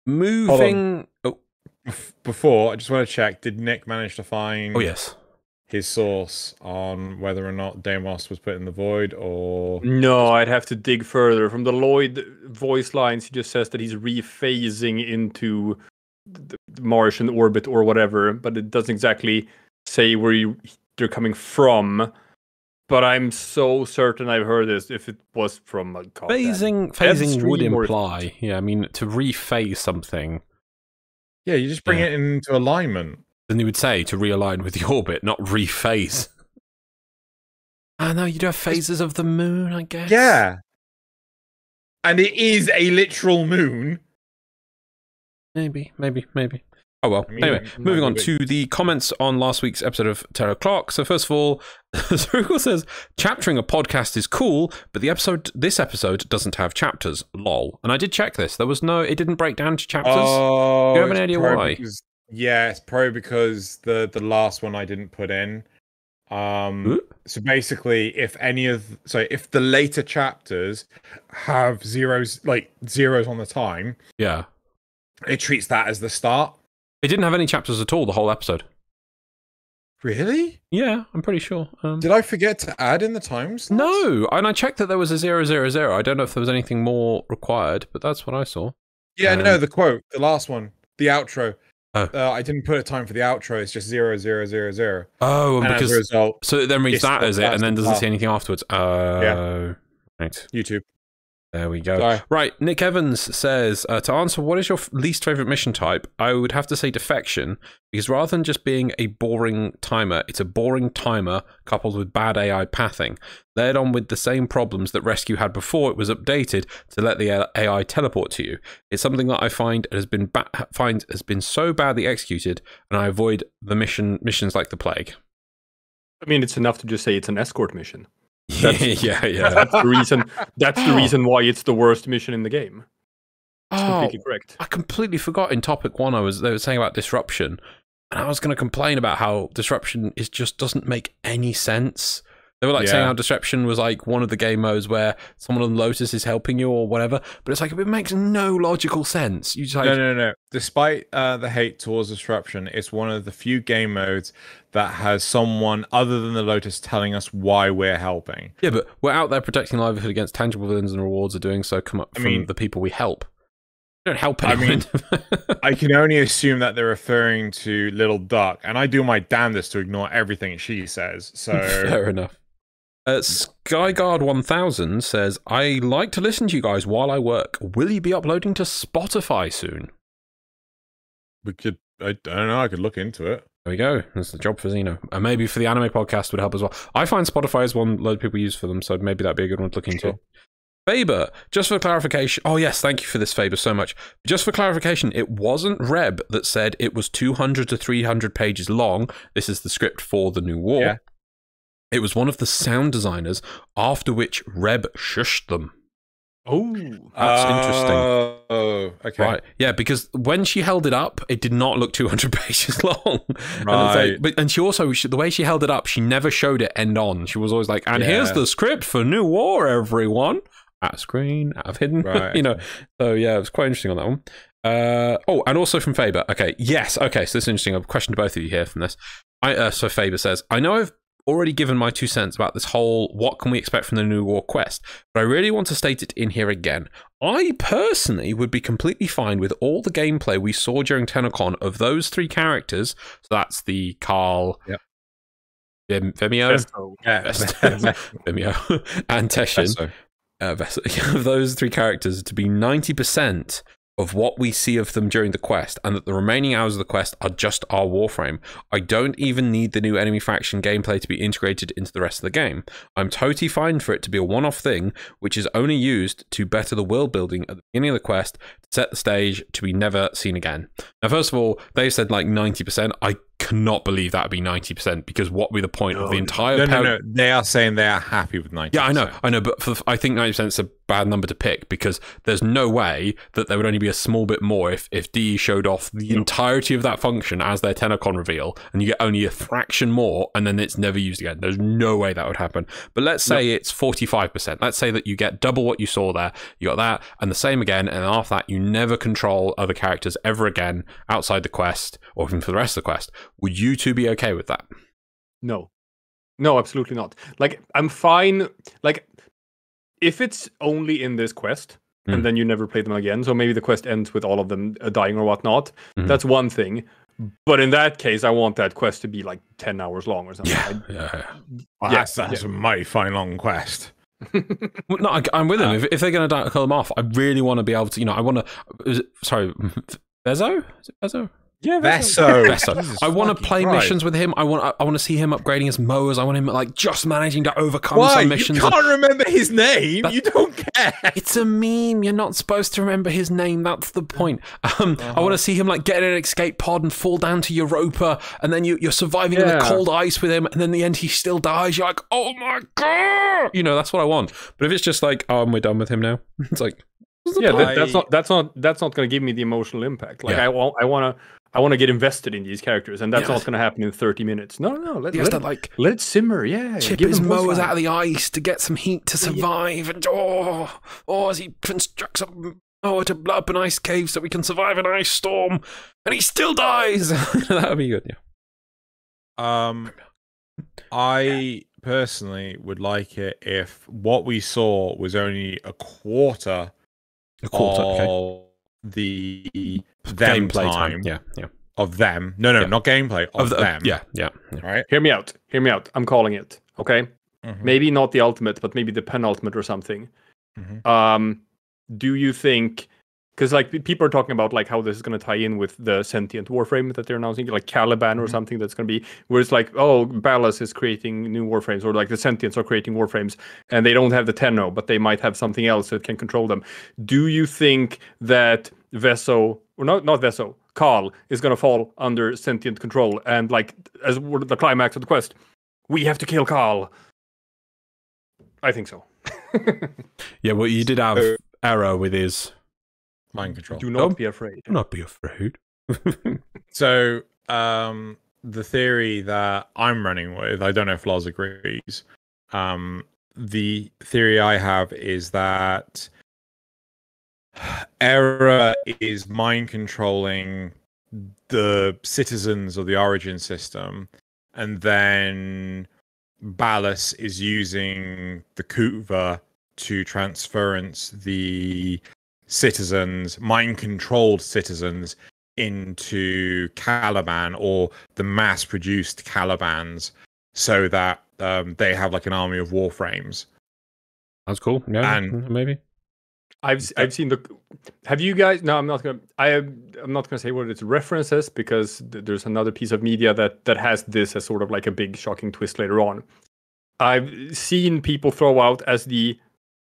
Moving. Oh, Before, I just want to check: Did Nik manage to find oh, yes. His source on whether or not Deimos was put in the void, or no, I'd have to dig further. From the Loid voice lines, he just says that he's rephasing into the the Martian orbit or whatever, but it doesn't exactly say where you, they're coming from. But I'm so certain I've heard this. If it was from a goddamn- Phasing, Dead phasing would stream or- imply. Yeah, I mean, to rephase something, yeah, you just bring Yeah. it into alignment. Then you would say to realign with the orbit, not rephase. (laughs) Ah, I know you do have phases of the moon, I guess. Yeah, and it is a literal moon. Maybe, maybe, maybe. Oh well. I mean, anyway, moving on to the comments on last week's episode of Tenno Clock. So first of all, (laughs) Circle says chaptering a podcast is cool, but the episode this episode doesn't have chapters. Lol. And I did check this. There was no. It didn't break down to chapters. Oh, Do you have oh, any idea why? because- yeah, it's probably because the the last one I didn't put in. Um, Ooh. so basically, if any of so if the later chapters have zeros like zeros on the time, yeah. It treats that as the start. It didn't have any chapters at all the whole episode. Really? Yeah, I'm pretty sure. Um, Did I forget to add in the times? no, and I checked that there was a zero zero zero. I don't know if there was anything more required, but that's what I saw. Yeah, Um, no, the quote, the last one, the outro. Oh. Uh, I didn't put a time for the outro. It's just zero zero zero zero. Oh, and because result, so it then reads that as it, and then doesn't see anything afterwards. Oh, right. YouTube. There we go. Sorry. Right, Nick Evans says uh, to answer what is your least favorite mission type, I would have to say defection because rather than just being a boring timer, it's a boring timer coupled with bad AI pathing, layered on with the same problems that Rescue had before it was updated to let the AI teleport to you. It's something that I find has been ba- find has been so badly executed, and I avoid the mission missions like the plague. I mean, it's enough to just say it's an escort mission. Yeah, That's- (laughs) yeah, yeah. (laughs) That's the reason. That's the reason why it's the worst mission in the game. It's Oh, completely correct. I completely forgot in topic one I was they were saying about disruption. And I was gonna complain about how disruption is just doesn't make any sense. They were like saying Yeah. how disruption was like one of the game modes where someone on Lotus is helping you or whatever, but it's like it makes no logical sense. You just like no, no, no. Despite uh, the hate towards disruption, it's one of the few game modes that has someone other than the Lotus telling us why we're helping. Yeah, but we're out there protecting livelihood against tangible villains and rewards are doing so come up I from mean- the people we help. We don't help anyone. I mean- (laughs) I can only assume that they're referring to Little Duck, and I do my damnedest to ignore everything she says. So (laughs) Fair enough. Uh, Skyguard 1000 says, I like to listen to you guys while I work. Will you be uploading to Spotify soon? we could. I don't know. I could look into it. There we go. That's the job for Xeno. And maybe for the anime podcast would help as well. I find Spotify is one load of people use for them, so maybe that'd be a good one to look into. Sure. Faber, just for clarification. Oh, yes, thank you for this, Faber, so much. Just for clarification, it wasn't Reb that said it was 200 to 300 pages long. This is the script for the new war. Yeah. It was one of the sound designers, after which Reb shushed them. Oh, That's interesting. Oh, okay. Right. Yeah, because when she held it up, it did not look (laughs) 200 pages long. And, like- Right. but, and she also, she, the way she held it up, she never showed it end on. She was always like, and here's the script for New War, everyone. At screen, out of hidden. (laughs) Right. you know. So, yeah, it was quite interesting on that one. Uh, oh, and also from Faber. Okay. Yes. Okay. So this is interesting. I've to both of you here from this. I, uh, so Faber says, I know I've already given my two cents about this whole what can we expect from the new war quest, but I really want to state it in here again. I personally would be completely fine with all the gameplay we saw during TennoCon of those three characters. So that's the Kahl, Yep. Vim- Vimeo. Yeah. (laughs) Vimeo, (laughs) and Teshin uh, (laughs) those three characters to be 90% of what we see of them during the quest, and that the remaining hours of the quest are just our Warframe. I don't even need the new enemy faction gameplay to be integrated into the rest of the game. I'm totally fine for it to be a one off thing, which is only used to better the world building at the beginning of the quest to set the stage to be never seen again. Now, first of all, they've said like 90%. I cannot believe that would be 90% because what would be the point of the entire no, no, no. They are saying they are happy with ninety. yeah, I know, I know, but for, I think ninety percent is a bad number to pick because there's no way that there would only be a small bit more if if DE showed off the entirety of that function as their TennoCon reveal, and you get only a fraction more, and then it's never used again. There's no way that would happen. But let's say it's forty five percent. Let's say that you get double what you saw there. You got that, and the same again, and after that, you never control other characters ever again outside the quest or even for the rest of the quest. Would you two be okay with that? No, no, absolutely not. Like, I'm fine. Like, if it's only in this quest, Mm. and then you never play them again, so maybe the quest ends with all of them uh, dying or whatnot. Mhm. That's one thing. But in that case, I want that quest to be like ten hours long or something. Yeah, yeah. yeah. Well, Yeah, that's that's a mighty fine long quest. (laughs) Well, no, I, I'm with them. if, if they're going to kill them off, I really want to be able to. You know, I want to. Sorry, (laughs) Bezo. Is it Bezo? Yeah, Veso. Bezo. (laughs) Jesus I want to play Christ. missions with him. I want. I, I want to see him upgrading his mowers. I want him like just managing to overcome Why? some missions. You can't remember his name. That- You don't care. It's a meme. You're not supposed to remember his name. That's the point. Um, I Uh-huh. want to see him like get in an escape pod and fall down to Europa, and then you, you're surviving in the cold ice with him, and then in the end he still dies. You're like, oh my god! You know, that's what I want. But if it's just like, oh, we're done with him now, (laughs) it's like, yeah, that, that's not that's not that's not going to give me the emotional impact. Like Yeah. I want I want to I want to get invested in these characters, and that's Yeah. not going to happen in thirty minutes. No, no, no. Let, He has let, to it, like let it simmer. Yeah, chip give his mowers out of the ice to get some heat to survive, and oh, oh, as he constructs a oh, to blow up an ice cave so we can survive an ice storm, and he still dies. (laughs) that would be good. Yeah. Um, I personally would like it if what we saw was only a quarter, A quarter. okay. Of the them Gameplay time, Yeah. Yeah. of them. No, no, Yeah. not gameplay of, the- them. yeah. Yeah. yeah. right. Hear me out. Hear me out. I'm calling it. Okay. Mhm. Maybe not the ultimate, but maybe the penultimate or something. Mhm. Um, do you think? Because like people are talking about like how this is going to tie in with the sentient warframe that they're announcing, like Caliban or Mhm. something that's going to be where it's like, oh, Ballas is creating new warframes, or like the sentients are creating warframes, and they don't have the Tenno, but they might have something else that can control them. Do you think that Veso, or not not Veso, Kahl is going to fall under sentient control, and like as the climax of the quest, we have to kill Kahl? I think so. (laughs) Yeah. Well, you did have So- Erra with his. Mind control. Do not Oh. be afraid. Do not be afraid. (laughs) So, um, the theory that I'm running with, I don't know if Loz agrees. Um, the theory I have is that Erra is mind controlling the citizens of the Origin system, and then Ballas is using the Kuva to transference the citizens, mind controlled citizens, into Caliban or the mass produced Calibans so that um, they have like an army of warframes. That's cool. Yeah. And- maybe. I've s- I've seen the. Have you guys? No, I'm not gonna. I am. I'm not gonna say what its references because th- there's another piece of media that that has this as sort of like a big shocking twist later on. I've seen people throw out as the,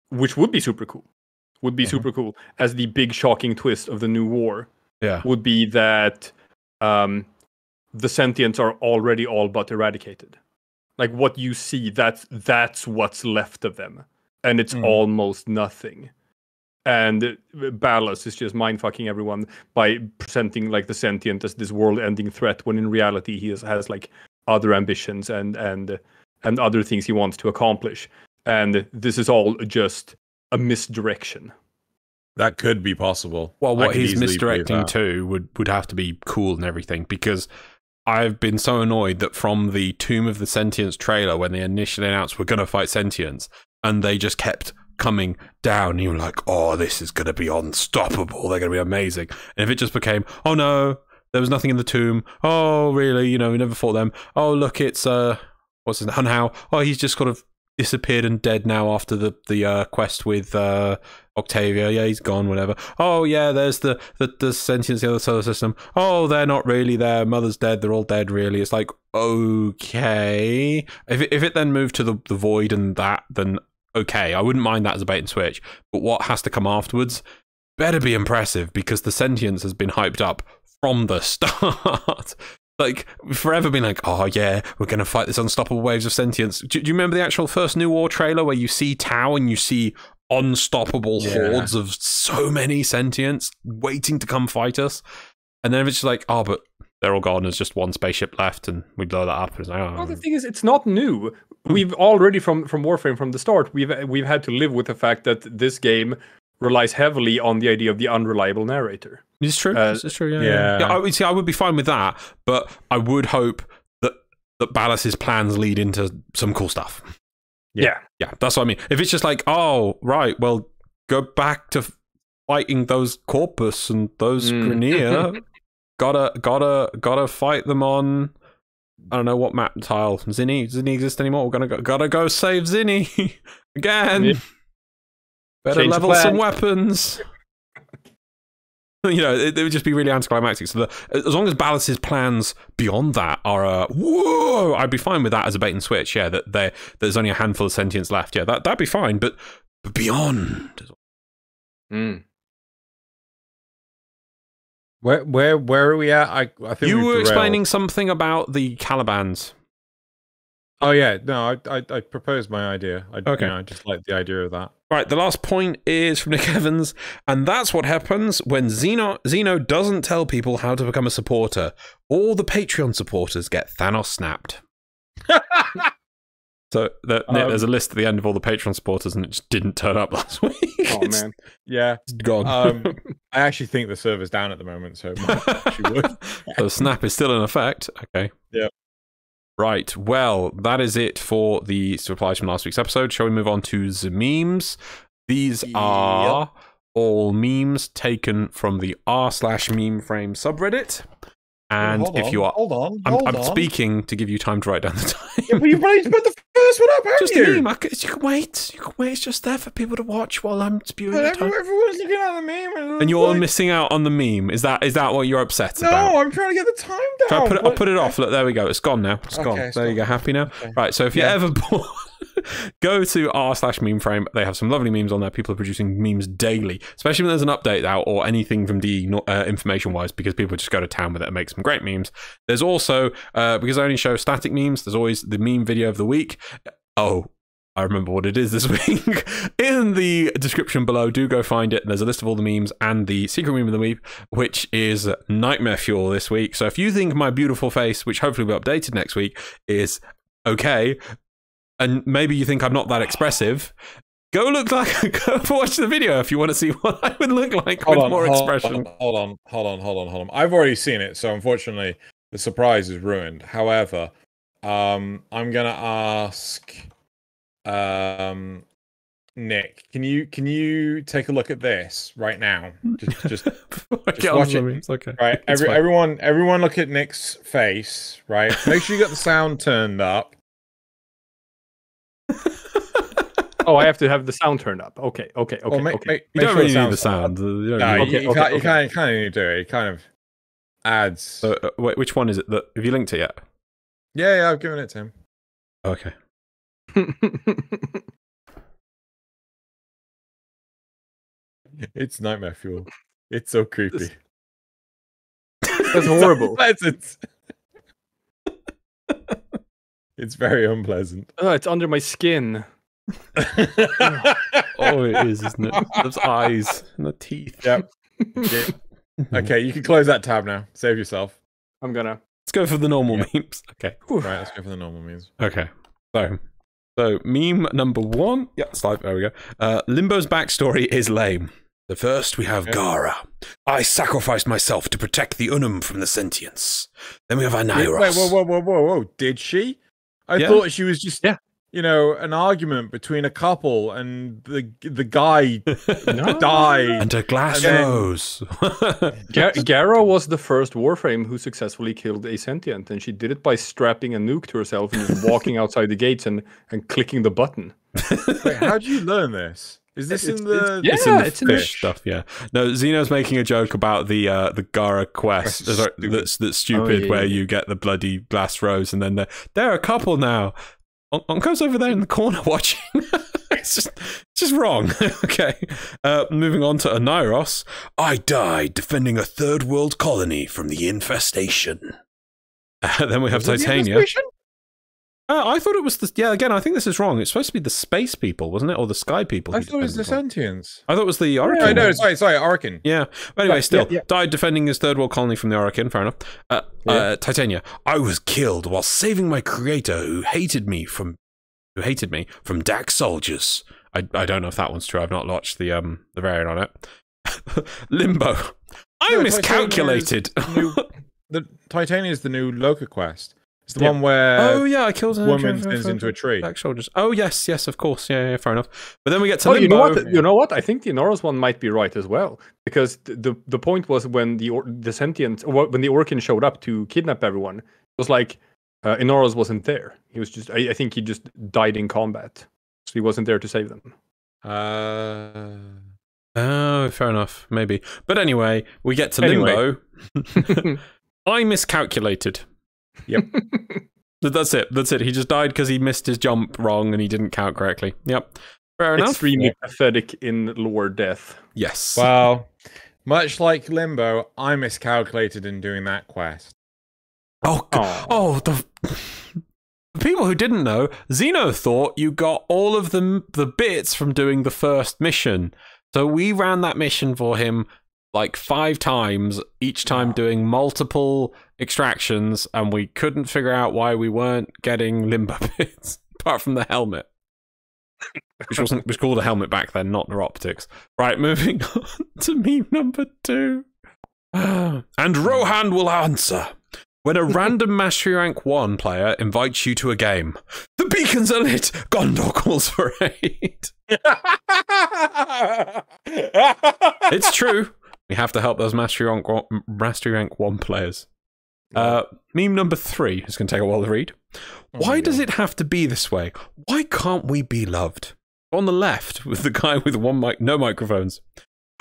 which would be super cool, would be Mhm. super cool as the big shocking twist of the new war Yeah. would be that um, the sentients are already all but eradicated. Like what you see, that's that's what's left of them, and it's Mm. almost nothing. And uh, Ballas is just mind fucking everyone by presenting like the sentient as this world-ending threat, when in reality he has, has like other ambitions and and and other things he wants to accomplish. And this is all just a misdirection. That could be possible. Well, what he's misdirecting that. to would would have to be cool and everything because I've been so annoyed that from the Tomb of the Sentience trailer when they initially announced we're going to fight Sentience and they just kept coming down. You were like, oh, this is going to be unstoppable. They're going to be amazing. And if it just became, oh no, there was nothing in the tomb. Oh, really? You know, we never fought them. Oh, look, it's uh, what's his name? Hunhow. Oh, he's just kind of disappeared and dead now after the the uh, quest with uh, Octavia. Yeah, he's gone. Whatever. Oh, yeah, there's the the the sentience, the other solar system. Oh, they're not really there. Mother's dead. They're all dead. Really. It's like okay. If it, if it then moved to the the void and that, then okay, I wouldn't mind that as a bait and switch. But what has to come afterwards better be impressive because the sentience has been hyped up from the (laughs) start. Like forever been like, oh yeah, we're gonna fight this unstoppable waves of sentience. Do, do you remember the actual first New War trailer where you see Tau and you see unstoppable Yeah. hordes of so many sentients waiting to come fight us? And then it's just like, oh, but they're all gone. There's just one spaceship left, and we blow that up. Like, oh, Well, the thing is, it's not new. Hmm. We've already from from Warframe from the start. We've we've had to live with the fact that this game relies heavily on the idea of the unreliable narrator. It's true. Uh, it's true. Yeah, yeah. yeah. I would see. I would be fine with that, but I would hope that that Ballas's plans lead into some cool stuff. Yeah. Yeah, that's what I mean. If it's just like, oh, right, well, go back to fighting those Corpus and those Mm. Grineer. (laughs) gotta, gotta, gotta fight them on. I don't know what map tile. Zinni, Zinni exist anymore? We're gonna go, gotta go save Zinni (laughs) again. Yeah. Better Change level some weapons. (laughs) you know, it, it would just be really anticlimactic. So, the, as long as Ballas's plans beyond that are, uh, whoa, I'd be fine with that as a bait and switch. Yeah, that there, there's only a handful of sentients left. Yeah, that that'd be fine. But, but beyond, Mm. Where where where are we at? I I think you we've were derailed. explaining something about the Calibans. Oh yeah, no, I I, I proposed my idea. I, Okay. you know, I just like the idea of that. Right, the last point is from Nick (laughs) Evans, and that's what happens when Xeno Xeno doesn't tell people how to become a supporter. All the Patreon supporters get Thanos snapped. (laughs) so the, Um, there's a list at the end of all the Patreon supporters, and it just didn't turn up (laughs) last week. Oh It's man. Yeah. it's gone. Um, I actually think the server's down at the moment, so it might actually work. so Snap is still in effect. Okay. Yep. Right. Well, that is it for the supplies from last week's episode. Shall we move on to the memes? These are all memes taken from the r slash meme frame subreddit. And if on, you are, hold on, I'm, hold I'm on. speaking to give you time to write down the (laughs) time. Yeah, but already put the first one up, haven't just you? a meme. I you can wait. You can wait. It's just there for people to watch while I'm spewing But the every- everyone's looking at the meme, and, you're like, missing out on the meme. Is that is that what you're upset No, about? No, I'm trying to get the time down. I put it, I'll put it off. Look, there we go. It's gone now. It's Okay, gone. it's there you go. Happy now? Okay. Right. So if you're ever (laughs) bored, (laughs) go to r slash meme frame. They have some lovely memes on there. People are producing memes daily, especially when there's an update out or anything from the uh, information wise, because people just go to town with it and make some great memes. There's also uh, because I only show static memes. There's always the meme video of the week. Oh. I remember what it is this (laughs) week. In the description below, do go find it. There's a list of all the memes and the secret meme of the week, which is Nightmare Fuel this week. So if you think my beautiful face, which hopefully will be updated next week, is okay, and maybe you think I'm not that expressive, go look like (laughs) go watch the video if you want to see what I would look like Hold with on, more hold expression. Hold on, hold on, hold on, hold on. I've already seen it, so unfortunately, the surprise is ruined. However, um, I'm gonna ask, um, Nik, can you can you take a look at this right now? Just, (laughs) just just watch it. memes, okay. right. It's Every, everyone, everyone, look at Nik's face. Right. Make sure you got the sound turned up. Oh, I have to have the sound turned up. Okay, okay, okay, or make, okay. make, you make don't sure really need the sound's turned sound. You No, need- you, Okay, you, okay, can't, you okay. can't, you can't need to do it. It kind of adds. So, uh, wait, which one is it? That have you linked it yet? yeah, yeah, I've given it to him. Okay. (laughs) It's nightmare fuel. It's so creepy. (laughs) That's horrible. Unpleasant. (laughs) it's very unpleasant. oh, it's under my skin. (laughs) Oh, it is, isn't it? Those eyes and the teeth. Yep. (laughs) Yeah. Okay, you can close that tab now. Save yourself. I'm gonna. Let's go for the normal Yeah. memes. Okay. Right, let's go for the normal memes. Okay. So, so meme number one. Yeah, slide. There we go. Uh, Limbo's backstory is lame. The first we have Okay. Gara. I sacrificed myself to protect the Unum from the sentience. Then we have Inaros. Wait, whoa, whoa, whoa, whoa, whoa! Did she? I Yeah. thought she was just, Yeah. You know, an argument between a couple, and the the guy (laughs) No. died. And a glass And rose. (laughs) Ga- Gara was the first Warframe who successfully killed a sentient, and she did it by strapping a nuke to herself and just (laughs) walking outside the gates and, and clicking the button. Wait, how do you learn this? Is this It's- in the? yeah, it's in the it's in the- fish stuff. Yeah. No, Xeno's making a joke about the uh, the Gara quest That's stupid. that's that's stupid, yeah, where yeah. you get the bloody glass rose, and then they're, they're a couple now. On- Onkko's over there in the corner (laughs) watching. it's just it's just wrong. (laughs) okay. Uh, moving on to Inaros. I died defending a third world colony from the infestation. Uh, (laughs) then we have the Titania. infestation? Uh, I thought it was the yeah. Again, I think this is wrong. It's supposed to be the space people, wasn't it, or the sky people? I thought it was the sentience. I thought it was the Oracle. No, no, sorry, sorry, Arkin. Yeah. But anyway, still yeah, yeah. died defending his third world colony from the Orokin. Fair enough. Uh, Yeah. uh, Titania. I was killed while saving my creator, who hated me from, who hated me from Dax soldiers. I, I don't know if that one's true. I've not watched the um the variant on it. (laughs) Limbo. I No, miscalculated. New, (laughs) the Titania is the new Loca quest. It's the Yeah. one where oh yeah, I killed a woman turns into a tree. Dax soldiers. Oh yes, yes, of course. Yeah, yeah, fair enough. But then we get to Oh, Limbo. you know what? You know what? I think the Inaros one might be right as well, because th- the the point was when the or- the sentient when the Orokin showed up to kidnap everyone, it was like uh, Inaros wasn't there. He was just. I, I think he just died in combat, so he wasn't there to save them. Uh, Oh, fair enough. Maybe. But anyway, we get to Anyway. Limbo. (laughs) (laughs) I miscalculated. Yep. (laughs) That's it. That's it. He just died because he missed his jump wrong and he didn't count correctly. Yep. Fair enough. Extremely pathetic in lore death. Yes. well, much like Limbo, I miscalculated in doing that quest. oh, g- oh, the, the people who didn't know, Zeno thought you got all of the the bits from doing the first mission. So we ran that mission for him like five times, each time doing multiple extractions, and we couldn't figure out why we weren't getting limbo bits. (laughs) apart from the helmet. Which wasn't was called a helmet back then, not neuroptics. Right, moving (laughs) on to meme number two. (gasps) And Rohan will answer. When a random (laughs) Mastery Rank 1 player invites you to a game, the beacons are lit, Gondor calls for aid. it's true. We have to help those Mastery Rank 1, Mastery Rank 1 players. Uh, meme number three is going to take a while to read. Oh Why does it have to be this way? Why can't we be loved? On the left, (laughs) with the guy with one mic, no microphones.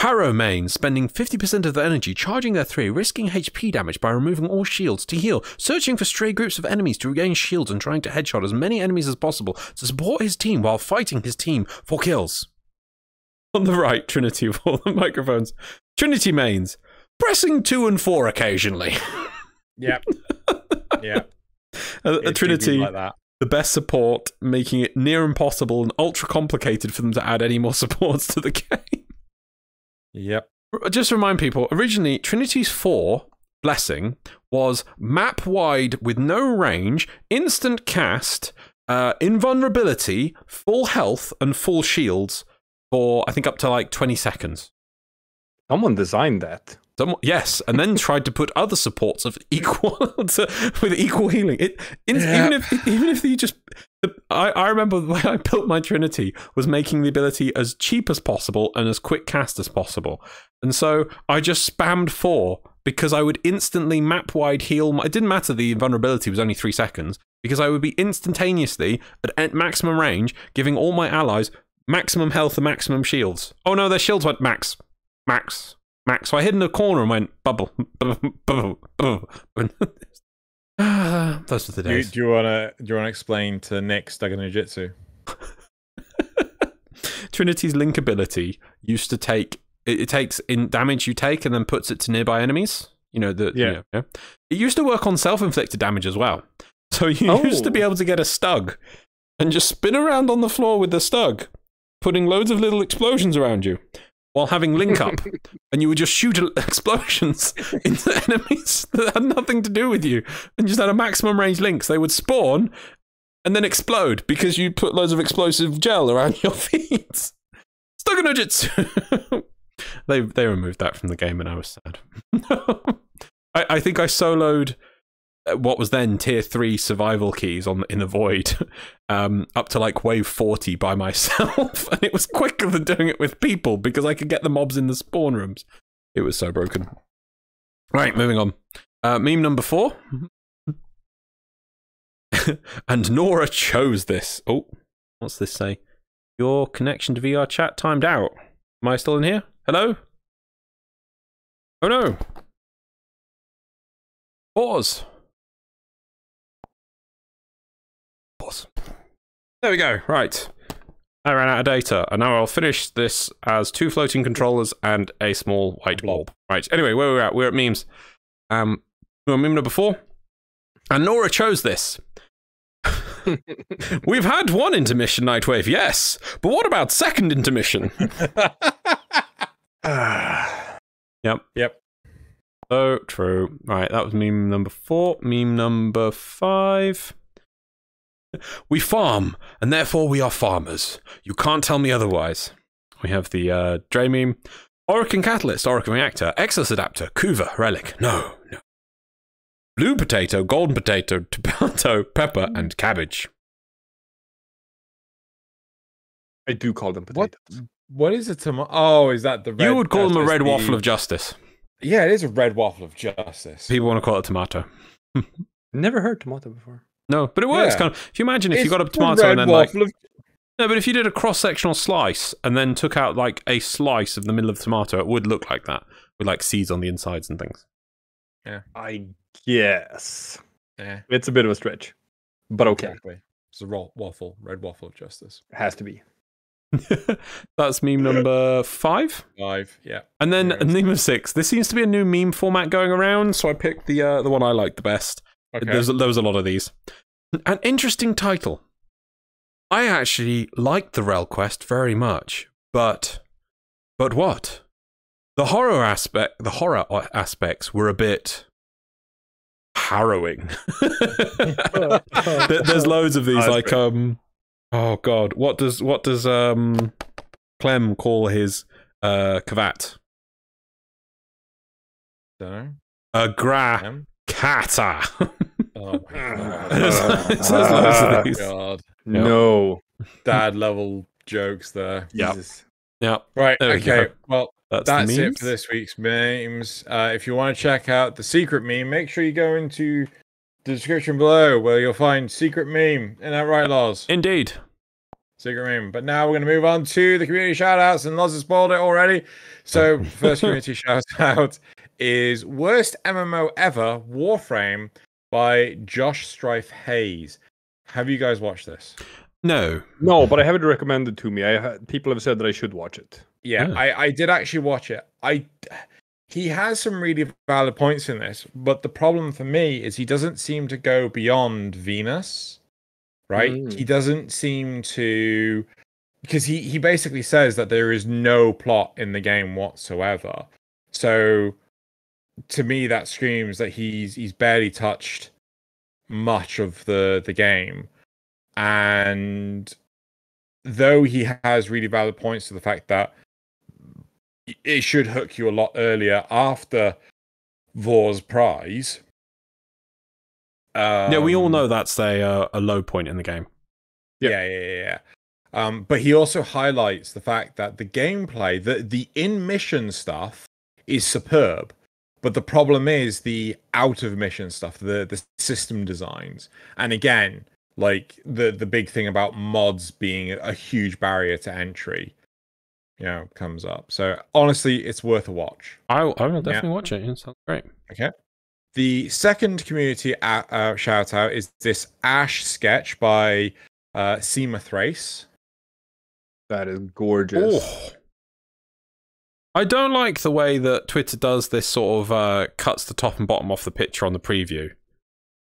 Harrow main spending 50% of their energy charging their three, risking HP damage by removing all shields to heal, searching for stray groups of enemies to regain shields and trying to headshot as many enemies as possible to support his team while fighting his team for kills. On the right, Trinity with all the (laughs) microphones. Trinity mains, pressing two and four occasionally. (laughs) Yep. Yep. A, a It do be Trinity, like that. the best support, making it near impossible and ultra complicated for them to add any more (laughs) supports to the game. Yep. Just to remind people, originally Trinity's 4 Blessing was map wide with no range, instant cast, uh, invulnerability, full health, and full shields for I think up to like 20 seconds. Someone designed that. Some, yes, and then tried to put other supports of (laughs) equal to, with equal healing. It in, Yeah. even if even if you just, I, I remember (laughs) the way I built my Trinity was making the ability as cheap as possible and as quick cast as possible, and so I just spammed four because I would instantly map wide heal. My, it didn't matter the vulnerability was only three seconds because I would be instantaneously at, at maximum range, giving all my allies maximum health and maximum shields. Oh no, their shields went max, max, max. So I hid in a corner and went bubble, bubble, bubble, bubble. (laughs) (sighs) Those were the Do days. do you wanna do you wanna explain to Nik Stuga no Jitsu? (laughs) Trinity's link ability used to take it, it takes in damage you take and then puts it to nearby enemies. You know the Yeah. you know, yeah. It used to work on self-inflicted damage as well. (laughs) So you oh. used to be Oh. able to get a stug and just spin around on the floor with the stug, putting loads of little explosions around you while having link up, (laughs) and you would just shoot (laughs) explosions into enemies that had nothing to do with you, and just had a maximum range links. They would spawn and then explode because you put loads of explosive gel around (laughs) your feet. Stug no Jitsu. they they removed that from the game, and I was sad. I, I think I soloed what was then tier three survival keys on in the void (laughs) um, up to like wave 40 by myself. (laughs) And it was quicker than doing it with people because i could get the mobs in the spawn rooms. It was so broken. Right moving on. Uh, meme number four. (laughs) And nora chose this. Oh what's this say? Your connection to vr chat timed out. Am i still in here? Hello? Oh no. Pause. There we go. Right. I ran out of data, and now I'll finish this as two floating controllers and a small white blob. Right. Anyway, where we're at, we're at memes. Um, we're meme number four, and Nora chose this. (laughs) We've had one intermission, Nightwave, yes, but what about second intermission? (laughs) (sighs) yep. Yep. So true. Right, that was meme number four. Meme number five. We farm, and therefore we are farmers. You can't tell me otherwise. We have the uh, Dre meme. Orokin Catalyst, Orokin Reactor, Exilus Adapter, Kuva, Relic. No, no. Blue potato, golden potato, (laughs) tomato, pepper, and cabbage. I do call them What? potatoes. What is a tomato? Oh, is that the red? you would call them a red the- waffle of justice. Yeah, it is a red waffle of justice. People want to call it tomato. (laughs) Never heard tomato before. No, but it works. Yeah. Kind of. If you imagine if you got a tomato and then like of No, but if you did a cross sectional slice and then took out like a slice of the middle of the tomato, it would look like that with like seeds on the insides and things. Yeah, I guess Yeah, it's a bit of a stretch, but okay, exactly. It's a raw waffle, red waffle of justice. It has to be. (laughs) That's meme number five. Five. Yeah. And then There (laughs) meme of six. This seems to be a new meme format going around, so I picked the uh, the one I like the best. Okay. There's, there was a lot of these. An interesting title. I actually liked the Rel Quest very much, but but what? The horror aspect, the horror aspects were a bit harrowing. (laughs) There's loads of these, like um, Oh God, what does what does um Clem call his uh kavat? Don't know. A gra Em? (laughs) kata. Oh my (laughs) god. There's- there's loads of these. God. No. Dad (laughs) level jokes there. Yeah. Jesus. yeah, Right. There okay. go. Well, that's, that's it for this week's memes. Uh, if you want to check out the secret meme, make sure you go into the description below where you'll find secret meme. Isn't that right, Loz? Indeed. Secret meme. But now we're going to move on to the community shout outs, and Loz has spoiled it already. So, (laughs) first community shout out is Worst MMO Ever Warframe by Josh Strife Hayes. Have you guys watched this? No. No, but I have it recommended to me. I ha- people have said that I should watch it. Yeah, Yeah. I, I did actually watch it. I he has some really valid points in this, but the problem for me is he doesn't seem to go beyond Venus, right? Mm. He doesn't seem to because he he basically says that there is no plot in the game whatsoever. So to me that screams that he's he's barely touched much of the the game and though he has really valid points to the fact that it should hook you a lot earlier after Vor's prize. Um, yeah, we all know that's a uh, a low point in the game. Yeah. Yeah, yeah, yeah. yeah. Um, but he also highlights the fact that the gameplay, the the in mission stuff, is superb. But the problem is the out of mission stuff, the the system designs, and again, like the the big thing about mods being a huge barrier to entry, you know, comes up. So honestly, it's worth a watch. I I will definitely watch it. It sounds great. Okay. The second community uh, uh, shout out is this Ash sketch by uh, SemaThrace. That is gorgeous. Oh. I don't like the way that Twitter does this sort of uh, cuts the top and bottom off the picture on the preview.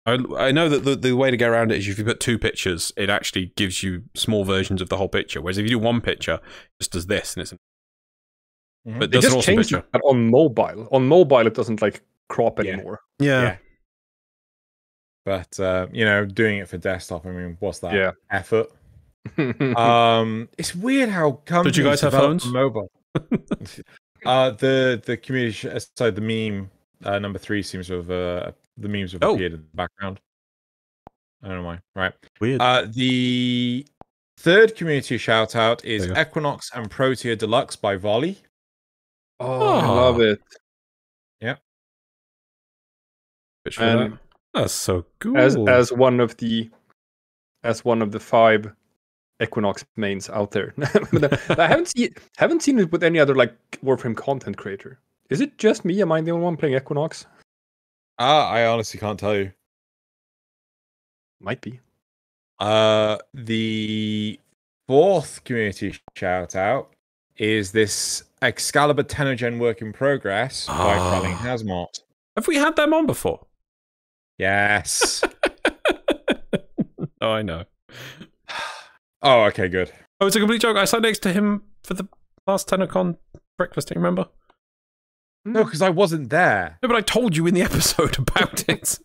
I, I know that the, the way to get around it is if you put two pictures, it actually gives you small versions of the whole picture. Whereas if you do one picture, it just does this, and it's Mhm. but They just awesome changed picture. that on mobile. On mobile, it doesn't like crop anymore. Yeah. Yeah. But uh, you know, doing it for desktop, I mean, what's that? Yeah. Effort. (laughs) Um, it's weird how companies Did you guys have phones? Mobile. (laughs) uh, the the community, sh- uh, sorry, the meme uh, number three seems to have uh, the memes have Oh. appeared in the background. I don't know why. Right. Weird. Uh, the third community shout out is There you go. Equinox and Protea Deluxe by Voli. oh, I Oh. love it. Picture and- that. That's so cool. As as one of the as one of the five Equinox mains out there. (laughs) But I haven't seen haven't seen it with any other like Warframe content creator. Is it just me? Am I the only one playing Equinox? Ah, I honestly can't tell you. Might be. Uh, the fourth community shout out is this Excalibur TennoGen work in progress by Ah. Frelling Hazmot. Have we had them on before? Yes. (laughs) oh, I know. Oh, okay, good. Oh, it's a complete joke. I sat next to him for the last TennoCon breakfast. Do you remember? No, because I wasn't there. No, but I told you in the (laughs) episode about it.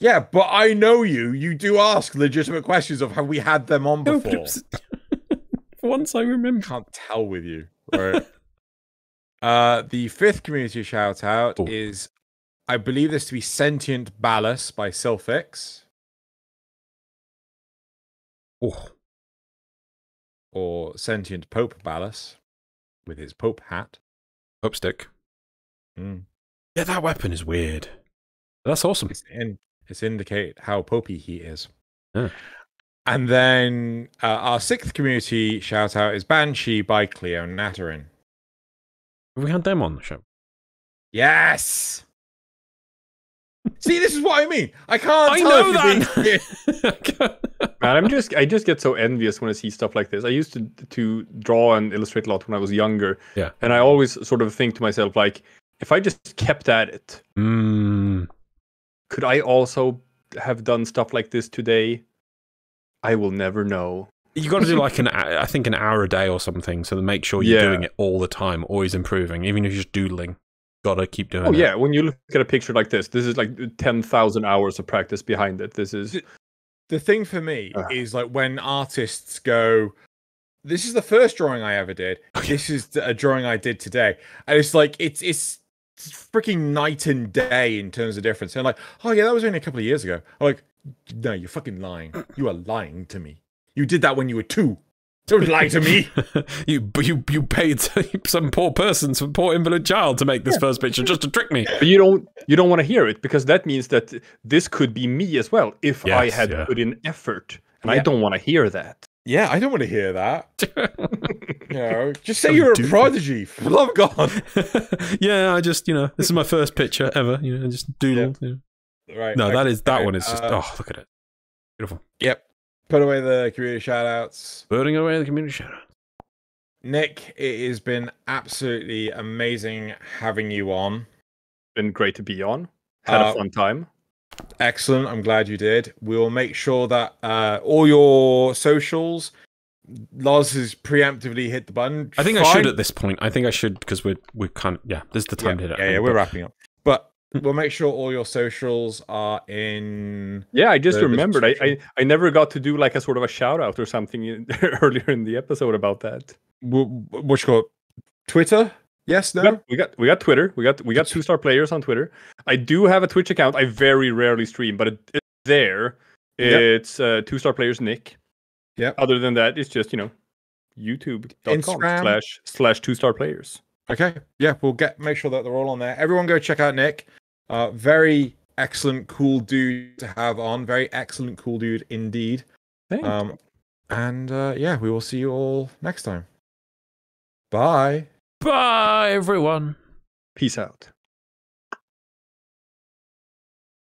Yeah, but I know you. You do ask legitimate questions of have we had them on before. it was- (laughs) Once I remember. can't tell with you. Right. (laughs) uh, the fifth community shout out Ooh. is, I believe this to be Sentient Ballas by Sillfix Oh, or Sentient Pope Ballas with his Pope hat. hope stick. Mm. Yeah, that weapon is weird. That's awesome. It's in it's indicate how popey he is. Yeah. And then uh, our sixth community shout out is Banshee by Cleo Naturin. Have we had them on the show? Yes. See, this is what I mean. I can't. I know if being- that. (laughs) Man, I'm just I just get so envious when I see stuff like this. I used to to draw and illustrate a lot when I was younger. Yeah. And I always sort of think to myself like if I just kept at it, mm, could I also have done stuff like this today? I will never know. you got to do (laughs) like an, I think an hour a day or something, so to make sure you're Yeah. doing it all the time, always improving, even if you're just doodling. Got to keep doing Oh it. yeah, when you look at a picture like this, this is like ten thousand hours of practice behind it. This is the thing for me Uh. is like when artists go, "This is the first drawing I ever did. (laughs) This is a drawing I did today," and it's like it's it's freaking night and day in terms of difference. And like, oh yeah, that was only a couple of years ago. I'm like, no, you're fucking lying. You are lying to me. You did that when you were two. Don't lie to me. (laughs) you you you paid (laughs) some poor person, some poor invalid child to make this first picture just to trick me. But you don't you don't want to hear it because that means that this could be me as well if I had yeah. put in effort, and I don't want to hear that. yeah, I don't want to hear that. (laughs) You know, just say So you're a prodigy. For love God. yeah, I just you know this is my first picture ever. You know, just doodle. you know. Right. No, that okay, is that okay, one is just uh, oh look at it, beautiful. Yep. Put away the community shout outs. Burning away the community shadow. Nik, it has been absolutely amazing having you on. Been great to be on. Had Uh, a fun time. Excellent. I'm glad you did. We'll make sure that uh, all your socials, Loz has preemptively hit the button. I think I should at this point. I think I should because we're we're kind of yeah. This is the Yeah, time to hit it. yeah, yeah, we're but- wrapping up. But we'll make sure all your socials are in. Yeah, I just the- remembered. I, I. I never got to do like a sort of a shout out or something in, (laughs) earlier in the episode about that. wh- wh- What you call it? Twitter? Yes, We no? got, we got we got Twitter. We got we got two star players on Twitter. I do have a Twitch account. I very rarely stream, but it, it's there. Yep. It's uh, two star players Nik. yeah Other than that, it's just you know youtube.com slash slash two star players. Okay. Yeah, we'll get make sure that they're all on there. Everyone go check out Nik. Uh very excellent, cool dude to have on. Very excellent, cool dude indeed. Thank you. Um and uh yeah, we will see you all next time. Bye. Bye everyone. Peace out.